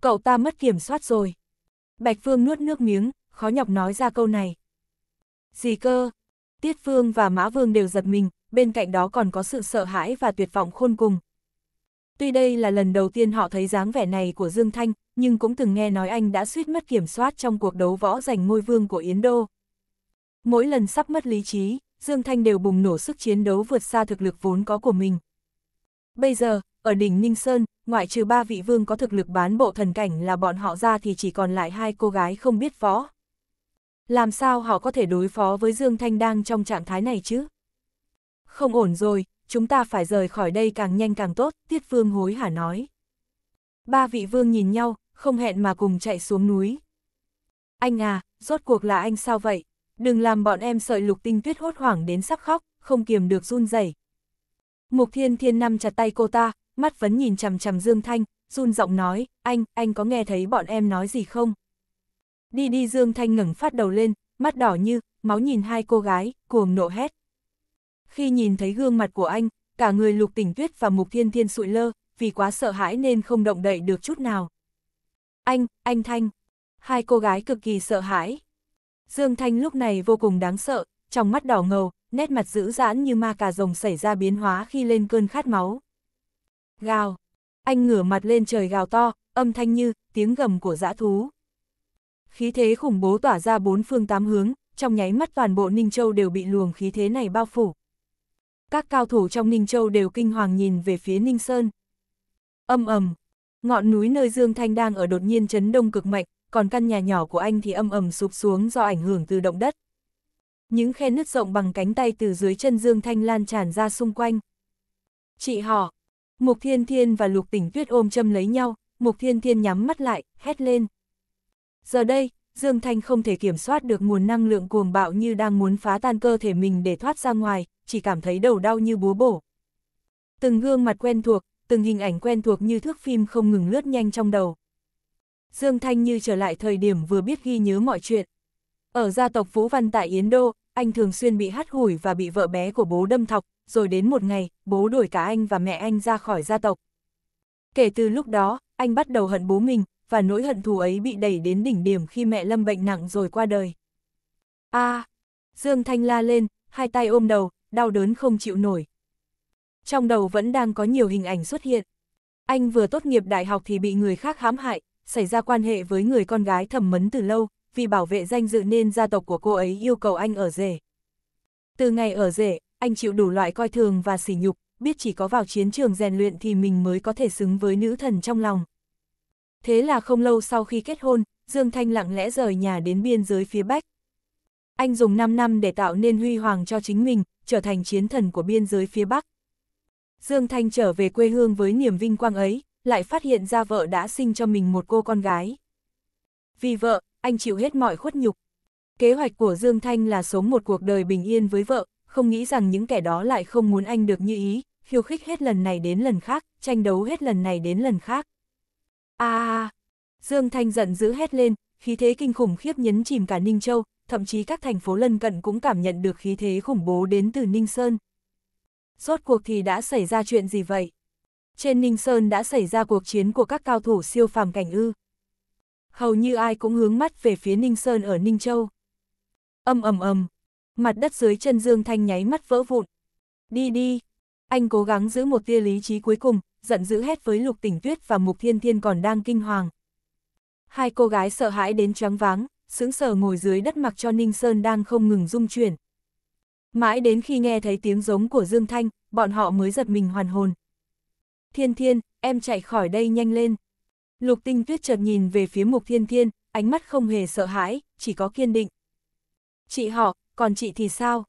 Cậu ta mất kiểm soát rồi. Bạch Phương nuốt nước miếng, khó nhọc nói ra câu này. Gì cơ? Tiết Phương và Mã Vương đều giật mình, bên cạnh đó còn có sự sợ hãi và tuyệt vọng khôn cùng. Tuy đây là lần đầu tiên họ thấy dáng vẻ này của Dương Thanh, nhưng cũng từng nghe nói anh đã suýt mất kiểm soát trong cuộc đấu võ giành ngôi vương của Yến Đô. Mỗi lần sắp mất lý trí, Dương Thanh đều bùng nổ sức chiến đấu vượt xa thực lực vốn có của mình. Bây giờ, ở đỉnh Ninh Sơn, ngoại trừ ba vị vương có thực lực bán bộ thần cảnh là bọn họ ra thì chỉ còn lại hai cô gái không biết võ. làm sao họ có thể đối phó với Dương Thanh đang trong trạng thái này chứ? Không ổn rồi, chúng ta phải rời khỏi đây càng nhanh càng tốt, Tiết Vương hối hả nói. Ba vị vương nhìn nhau, không hẹn mà cùng chạy xuống núi. Anh à, rốt cuộc là anh sao vậy? Đừng làm bọn em sợi lục tinh tuyết hốt hoảng đến sắp khóc, không kiềm được run rẩy. Mục Thiên Thiên nằm chặt tay cô ta, mắt vẫn nhìn chằm chằm Dương Thanh, run giọng nói, anh, anh có nghe thấy bọn em nói gì không? Đi đi Dương Thanh ngẩng phát đầu lên, mắt đỏ như, máu nhìn hai cô gái, cuồng nộ hét. Khi nhìn thấy gương mặt của anh, cả người lục tỉnh tuyết và mục thiên thiên sụi lơ, vì quá sợ hãi nên không động đậy được chút nào. Anh, anh Thanh. Hai cô gái cực kỳ sợ hãi. Dương Thanh lúc này vô cùng đáng sợ, trong mắt đỏ ngầu, nét mặt dữ dãn như ma cà rồng xảy ra biến hóa khi lên cơn khát máu. Gào. Anh ngửa mặt lên trời gào to, âm thanh như tiếng gầm của dã thú. Khí thế khủng bố tỏa ra bốn phương tám hướng, trong nháy mắt toàn bộ Ninh Châu đều bị luồng khí thế này bao phủ. Các cao thủ trong Ninh Châu đều kinh hoàng nhìn về phía Ninh Sơn. Âm ầm, ngọn núi nơi Dương Thanh đang ở đột nhiên chấn đông cực mạnh, còn căn nhà nhỏ của anh thì âm ầm sụp xuống do ảnh hưởng từ động đất. Những khe nứt rộng bằng cánh tay từ dưới chân Dương Thanh lan tràn ra xung quanh. Chị họ, Mục Thiên Thiên và Lục Tỉnh Tuyết ôm châm lấy nhau, Mục Thiên Thiên nhắm mắt lại, hét lên. Giờ đây, Dương Thanh không thể kiểm soát được nguồn năng lượng cuồng bạo như đang muốn phá tan cơ thể mình để thoát ra ngoài, chỉ cảm thấy đầu đau như búa bổ. Từng gương mặt quen thuộc, từng hình ảnh quen thuộc như thước phim không ngừng lướt nhanh trong đầu. Dương Thanh như trở lại thời điểm vừa biết ghi nhớ mọi chuyện. Ở gia tộc Phú Văn tại Yến Đô, anh thường xuyên bị hắt hủi và bị vợ bé của bố đâm thọc, rồi đến một ngày, bố đuổi cả anh và mẹ anh ra khỏi gia tộc. Kể từ lúc đó, anh bắt đầu hận bố mình, và nỗi hận thù ấy bị đẩy đến đỉnh điểm khi mẹ lâm bệnh nặng rồi qua đời. a à, Dương Thanh la lên, hai tay ôm đầu, đau đớn không chịu nổi. Trong đầu vẫn đang có nhiều hình ảnh xuất hiện. Anh vừa tốt nghiệp đại học thì bị người khác hãm hại, xảy ra quan hệ với người con gái thầm mấn từ lâu, vì bảo vệ danh dự nên gia tộc của cô ấy yêu cầu anh ở rể. Từ ngày ở rể, anh chịu đủ loại coi thường và sỉ nhục, biết chỉ có vào chiến trường rèn luyện thì mình mới có thể xứng với nữ thần trong lòng. Thế là không lâu sau khi kết hôn, Dương Thanh lặng lẽ rời nhà đến biên giới phía Bắc. Anh dùng 5 năm để tạo nên huy hoàng cho chính mình, trở thành chiến thần của biên giới phía Bắc. Dương Thanh trở về quê hương với niềm vinh quang ấy, lại phát hiện ra vợ đã sinh cho mình một cô con gái. Vì vợ, anh chịu hết mọi khuất nhục. Kế hoạch của Dương Thanh là sống một cuộc đời bình yên với vợ, không nghĩ rằng những kẻ đó lại không muốn anh được như ý, khiêu khích hết lần này đến lần khác, tranh đấu hết lần này đến lần khác. a à, Dương Thanh giận dữ hét lên, khí thế kinh khủng khiếp nhấn chìm cả Ninh Châu, thậm chí các thành phố lân cận cũng cảm nhận được khí thế khủng bố đến từ Ninh Sơn. Rốt cuộc thì đã xảy ra chuyện gì vậy? Trên Ninh Sơn đã xảy ra cuộc chiến của các cao thủ siêu phàm cảnh ư. Hầu như ai cũng hướng mắt về phía Ninh Sơn ở Ninh Châu. Âm ầm ầm, mặt đất dưới chân Dương Thanh nháy mắt vỡ vụn. Đi đi, anh cố gắng giữ một tia lý trí cuối cùng, giận dữ hét với Lục Tỉnh Tuyết và Mục Thiên Thiên còn đang kinh hoàng. Hai cô gái sợ hãi đến choáng váng, sững sờ ngồi dưới đất mặc cho Ninh Sơn đang không ngừng rung chuyển. Mãi đến khi nghe thấy tiếng giống của Dương Thanh, bọn họ mới giật mình hoàn hồn. Thiên Thiên, em chạy khỏi đây nhanh lên. Lục tinh tuyết chợt nhìn về phía mục thiên thiên, ánh mắt không hề sợ hãi, chỉ có kiên định. Chị họ, còn chị thì sao?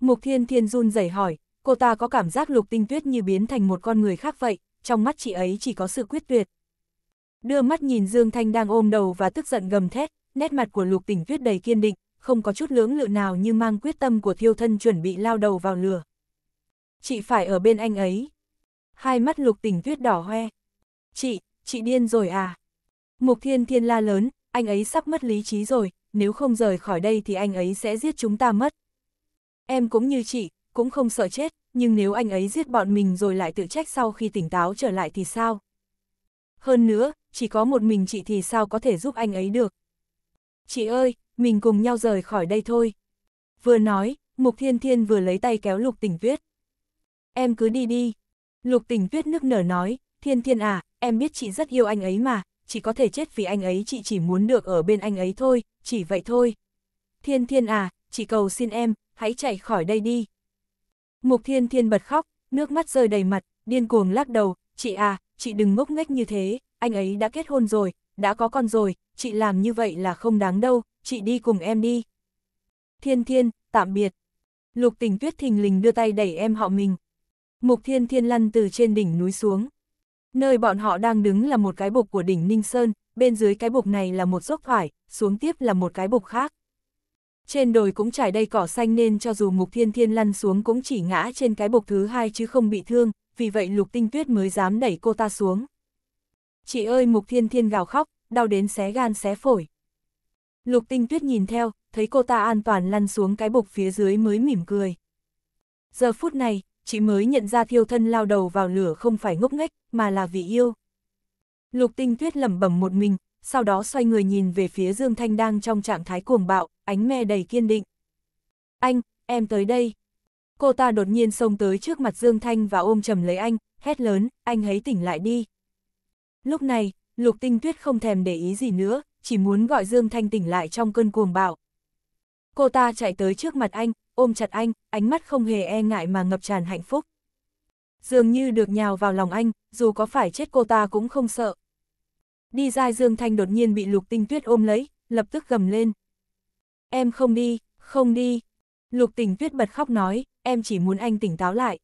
Mục thiên thiên run rẩy hỏi, cô ta có cảm giác lục tinh tuyết như biến thành một con người khác vậy, trong mắt chị ấy chỉ có sự quyết tuyệt. Đưa mắt nhìn Dương Thanh đang ôm đầu và tức giận gầm thét, nét mặt của lục Tỉnh tuyết đầy kiên định, không có chút lưỡng lự nào như mang quyết tâm của thiêu thân chuẩn bị lao đầu vào lửa. Chị phải ở bên anh ấy. Hai mắt lục tình tuyết đỏ hoe. Chị, chị điên rồi à? Mục thiên thiên la lớn, anh ấy sắp mất lý trí rồi, nếu không rời khỏi đây thì anh ấy sẽ giết chúng ta mất. Em cũng như chị, cũng không sợ chết, nhưng nếu anh ấy giết bọn mình rồi lại tự trách sau khi tỉnh táo trở lại thì sao? Hơn nữa, chỉ có một mình chị thì sao có thể giúp anh ấy được? Chị ơi, mình cùng nhau rời khỏi đây thôi. Vừa nói, Mục Thiên Thiên vừa lấy tay kéo Lục Tình Tuyết. Em cứ đi đi. Lục Tình Tuyết nức nở nói, Thiên Thiên à, em biết chị rất yêu anh ấy mà, chị có thể chết vì anh ấy chị chỉ muốn được ở bên anh ấy thôi, chỉ vậy thôi. Thiên Thiên à, chị cầu xin em, hãy chạy khỏi đây đi. Mục Thiên Thiên bật khóc, nước mắt rơi đầy mặt, điên cuồng lắc đầu, chị à, chị đừng ngốc nghếch như thế, anh ấy đã kết hôn rồi, đã có con rồi, chị làm như vậy là không đáng đâu, chị đi cùng em đi. Thiên Thiên, tạm biệt. Lục tình tuyết thình lình đưa tay đẩy em họ mình. Mục Thiên Thiên lăn từ trên đỉnh núi xuống. Nơi bọn họ đang đứng là một cái bục của đỉnh Ninh Sơn, bên dưới cái bục này là một dốc thoải, xuống tiếp là một cái bục khác. Trên đồi cũng trải đầy cỏ xanh nên cho dù Mục Thiên Thiên lăn xuống cũng chỉ ngã trên cái bục thứ hai chứ không bị thương, vì vậy Lục Tinh Tuyết mới dám đẩy cô ta xuống. Chị ơi Mục Thiên Thiên gào khóc, đau đến xé gan xé phổi. Lục Tinh Tuyết nhìn theo, thấy cô ta an toàn lăn xuống cái bục phía dưới mới mỉm cười. Giờ phút này, chị mới nhận ra thiêu thân lao đầu vào lửa không phải ngốc nghếch, mà là vì yêu. Lục Tinh Tuyết lẩm bẩm một mình, sau đó xoay người nhìn về phía Dương Thanh đang trong trạng thái cuồng bạo, ánh me đầy kiên định. Anh, em tới đây. Cô ta đột nhiên xông tới trước mặt Dương Thanh và ôm chầm lấy anh, hét lớn, anh hãy tỉnh lại đi. Lúc này, Lục Tinh Tuyết không thèm để ý gì nữa, chỉ muốn gọi Dương Thanh tỉnh lại trong cơn cuồng bạo. Cô ta chạy tới trước mặt anh, ôm chặt anh, ánh mắt không hề e ngại mà ngập tràn hạnh phúc. Dường như được nhào vào lòng anh, dù có phải chết cô ta cũng không sợ. Đi ra Dương Thanh đột nhiên bị Lục Tinh Tuyết ôm lấy, lập tức gầm lên. Em không đi, không đi. Lục Tinh Tuyết bật khóc nói, em chỉ muốn anh tỉnh táo lại.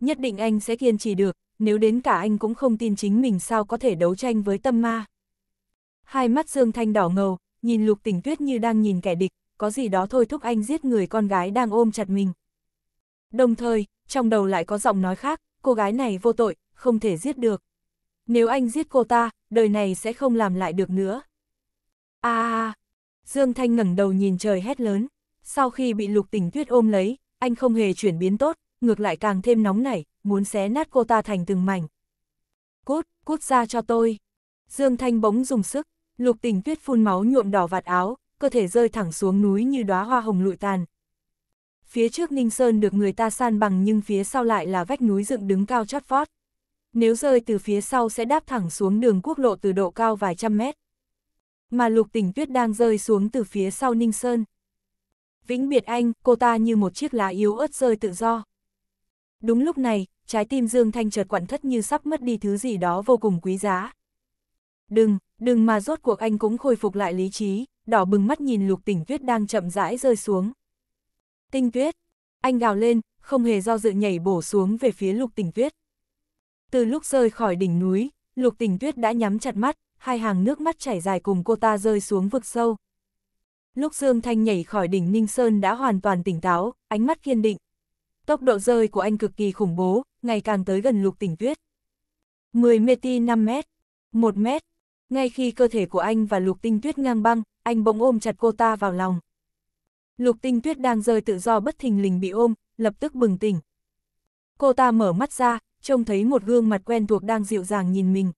Nhất định anh sẽ kiên trì được, nếu đến cả anh cũng không tin chính mình sao có thể đấu tranh với tâm ma. Hai mắt Dương Thanh đỏ ngầu, nhìn Lục tỉnh Tuyết như đang nhìn kẻ địch, có gì đó thôi thúc anh giết người con gái đang ôm chặt mình. Đồng thời, trong đầu lại có giọng nói khác, cô gái này vô tội, không thể giết được. Nếu anh giết cô ta, đời này sẽ không làm lại được nữa. a à, Dương Thanh ngẩng đầu nhìn trời hét lớn, sau khi bị lục tình tuyết ôm lấy, anh không hề chuyển biến tốt, ngược lại càng thêm nóng nảy, muốn xé nát cô ta thành từng mảnh. Cút, cút ra cho tôi. Dương Thanh bỗng dùng sức, lục tình tuyết phun máu nhuộm đỏ vạt áo, cơ thể rơi thẳng xuống núi như đóa hoa hồng lụi tàn. Phía trước Ninh Sơn được người ta san bằng nhưng phía sau lại là vách núi dựng đứng cao chót vót. Nếu rơi từ phía sau sẽ đáp thẳng xuống đường quốc lộ từ độ cao vài trăm mét. Mà lục tình tuyết đang rơi xuống từ phía sau Ninh Sơn. Vĩnh biệt anh, cô ta như một chiếc lá yếu ớt rơi tự do. Đúng lúc này, trái tim Dương Thanh chợt quặn thất như sắp mất đi thứ gì đó vô cùng quý giá. Đừng, đừng mà rốt cuộc anh cũng khôi phục lại lý trí, đỏ bừng mắt nhìn lục tỉnh tuyết đang chậm rãi rơi xuống. Tinh tuyết, anh gào lên, không hề do dự nhảy bổ xuống về phía lục tỉnh tuyết. Từ lúc rơi khỏi đỉnh núi, lục tỉnh tuyết đã nhắm chặt mắt, hai hàng nước mắt chảy dài cùng cô ta rơi xuống vực sâu. Lúc Dương Thanh nhảy khỏi đỉnh Ninh Sơn đã hoàn toàn tỉnh táo, ánh mắt kiên định. Tốc độ rơi của anh cực kỳ khủng bố, ngày càng tới gần lục tỉnh tuyết. 10 meti 5 mét, 1 mét, ngay khi cơ thể của anh và lục tinh tuyết ngang băng, anh bỗng ôm chặt cô ta vào lòng. Lục tinh tuyết đang rơi tự do bất thình lình bị ôm, lập tức bừng tỉnh. Cô ta mở mắt ra, trông thấy một gương mặt quen thuộc đang dịu dàng nhìn mình.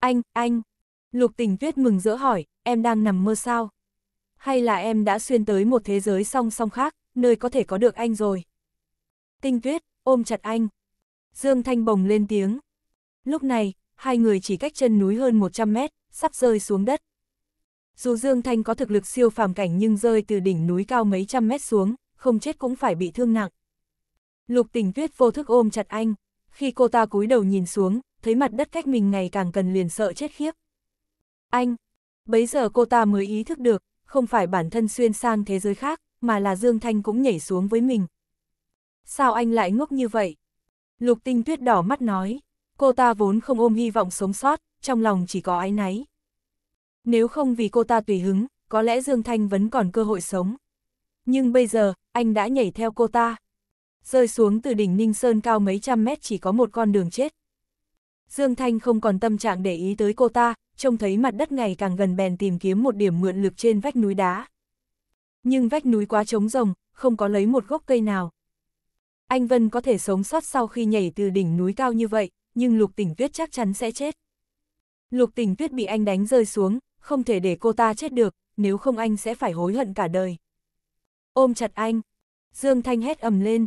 Anh, anh! Lục tình tuyết mừng rỡ hỏi, em đang nằm mơ sao? Hay là em đã xuyên tới một thế giới song song khác, nơi có thể có được anh rồi? Tinh tuyết, ôm chặt anh. Dương Thanh bồng lên tiếng. Lúc này, hai người chỉ cách chân núi hơn 100 mét, sắp rơi xuống đất. Dù Dương Thanh có thực lực siêu phàm cảnh nhưng rơi từ đỉnh núi cao mấy trăm mét xuống, không chết cũng phải bị thương nặng. Lục tình tuyết vô thức ôm chặt anh, khi cô ta cúi đầu nhìn xuống, thấy mặt đất cách mình ngày càng cần liền sợ chết khiếp. Anh! Bấy giờ cô ta mới ý thức được, không phải bản thân xuyên sang thế giới khác, mà là Dương Thanh cũng nhảy xuống với mình. Sao anh lại ngốc như vậy? Lục tinh tuyết đỏ mắt nói, cô ta vốn không ôm hy vọng sống sót, trong lòng chỉ có ái náy. Nếu không vì cô ta tùy hứng, có lẽ Dương Thanh vẫn còn cơ hội sống. Nhưng bây giờ, anh đã nhảy theo cô ta. Rơi xuống từ đỉnh Ninh Sơn cao mấy trăm mét chỉ có một con đường chết. Dương Thanh không còn tâm trạng để ý tới cô ta, trông thấy mặt đất ngày càng gần bèn tìm kiếm một điểm mượn lực trên vách núi đá. Nhưng vách núi quá trống rồng, không có lấy một gốc cây nào. Anh Vân có thể sống sót sau khi nhảy từ đỉnh núi cao như vậy, nhưng lục tỉnh tuyết chắc chắn sẽ chết. Lục tỉnh tuyết bị anh đánh rơi xuống, không thể để cô ta chết được, nếu không anh sẽ phải hối hận cả đời. Ôm chặt anh. Dương Thanh hét ầm lên.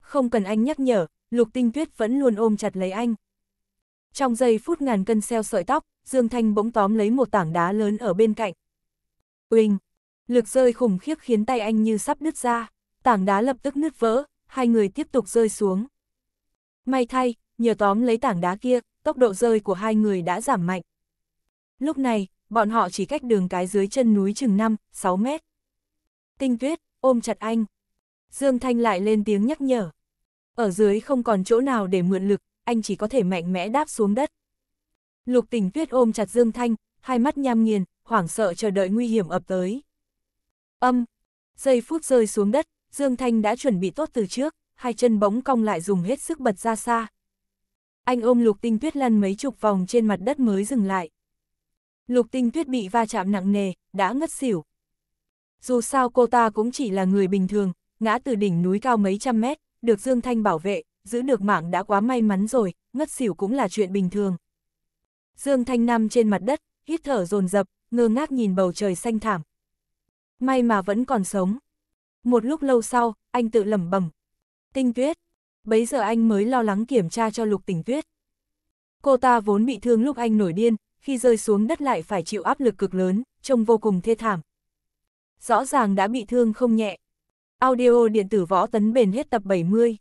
Không cần anh nhắc nhở, Lục Tinh Tuyết vẫn luôn ôm chặt lấy anh. Trong giây phút ngàn cân xeo sợi tóc, Dương Thanh bỗng tóm lấy một tảng đá lớn ở bên cạnh. Uỳnh! Lực rơi khủng khiếp khiến tay anh như sắp đứt ra, tảng đá lập tức nứt vỡ, hai người tiếp tục rơi xuống. May thay, nhờ tóm lấy tảng đá kia, tốc độ rơi của hai người đã giảm mạnh. Lúc này, bọn họ chỉ cách đường cái dưới chân núi chừng 5, 6 mét. Tinh tuyết, ôm chặt anh. Dương Thanh lại lên tiếng nhắc nhở. Ở dưới không còn chỗ nào để mượn lực, anh chỉ có thể mạnh mẽ đáp xuống đất. Lục tình tuyết ôm chặt Dương Thanh, hai mắt nham nghiền, hoảng sợ chờ đợi nguy hiểm ập tới. Âm, giây phút rơi xuống đất, Dương Thanh đã chuẩn bị tốt từ trước, hai chân bỗng cong lại dùng hết sức bật ra xa. Anh ôm lục tinh tuyết lăn mấy chục vòng trên mặt đất mới dừng lại. Lục tinh tuyết bị va chạm nặng nề, đã ngất xỉu. Dù sao cô ta cũng chỉ là người bình thường, ngã từ đỉnh núi cao mấy trăm mét, được Dương Thanh bảo vệ, giữ được mạng đã quá may mắn rồi, ngất xỉu cũng là chuyện bình thường. Dương Thanh nằm trên mặt đất, hít thở dồn dập, ngơ ngác nhìn bầu trời xanh thảm. May mà vẫn còn sống. Một lúc lâu sau, anh tự lẩm bẩm. Tinh tuyết. Bấy giờ anh mới lo lắng kiểm tra cho lục tình tuyết. Cô ta vốn bị thương lúc anh nổi điên, khi rơi xuống đất lại phải chịu áp lực cực lớn, trông vô cùng thê thảm. Rõ ràng đã bị thương không nhẹ. Audio điện tử võ tấn bền hết tập 70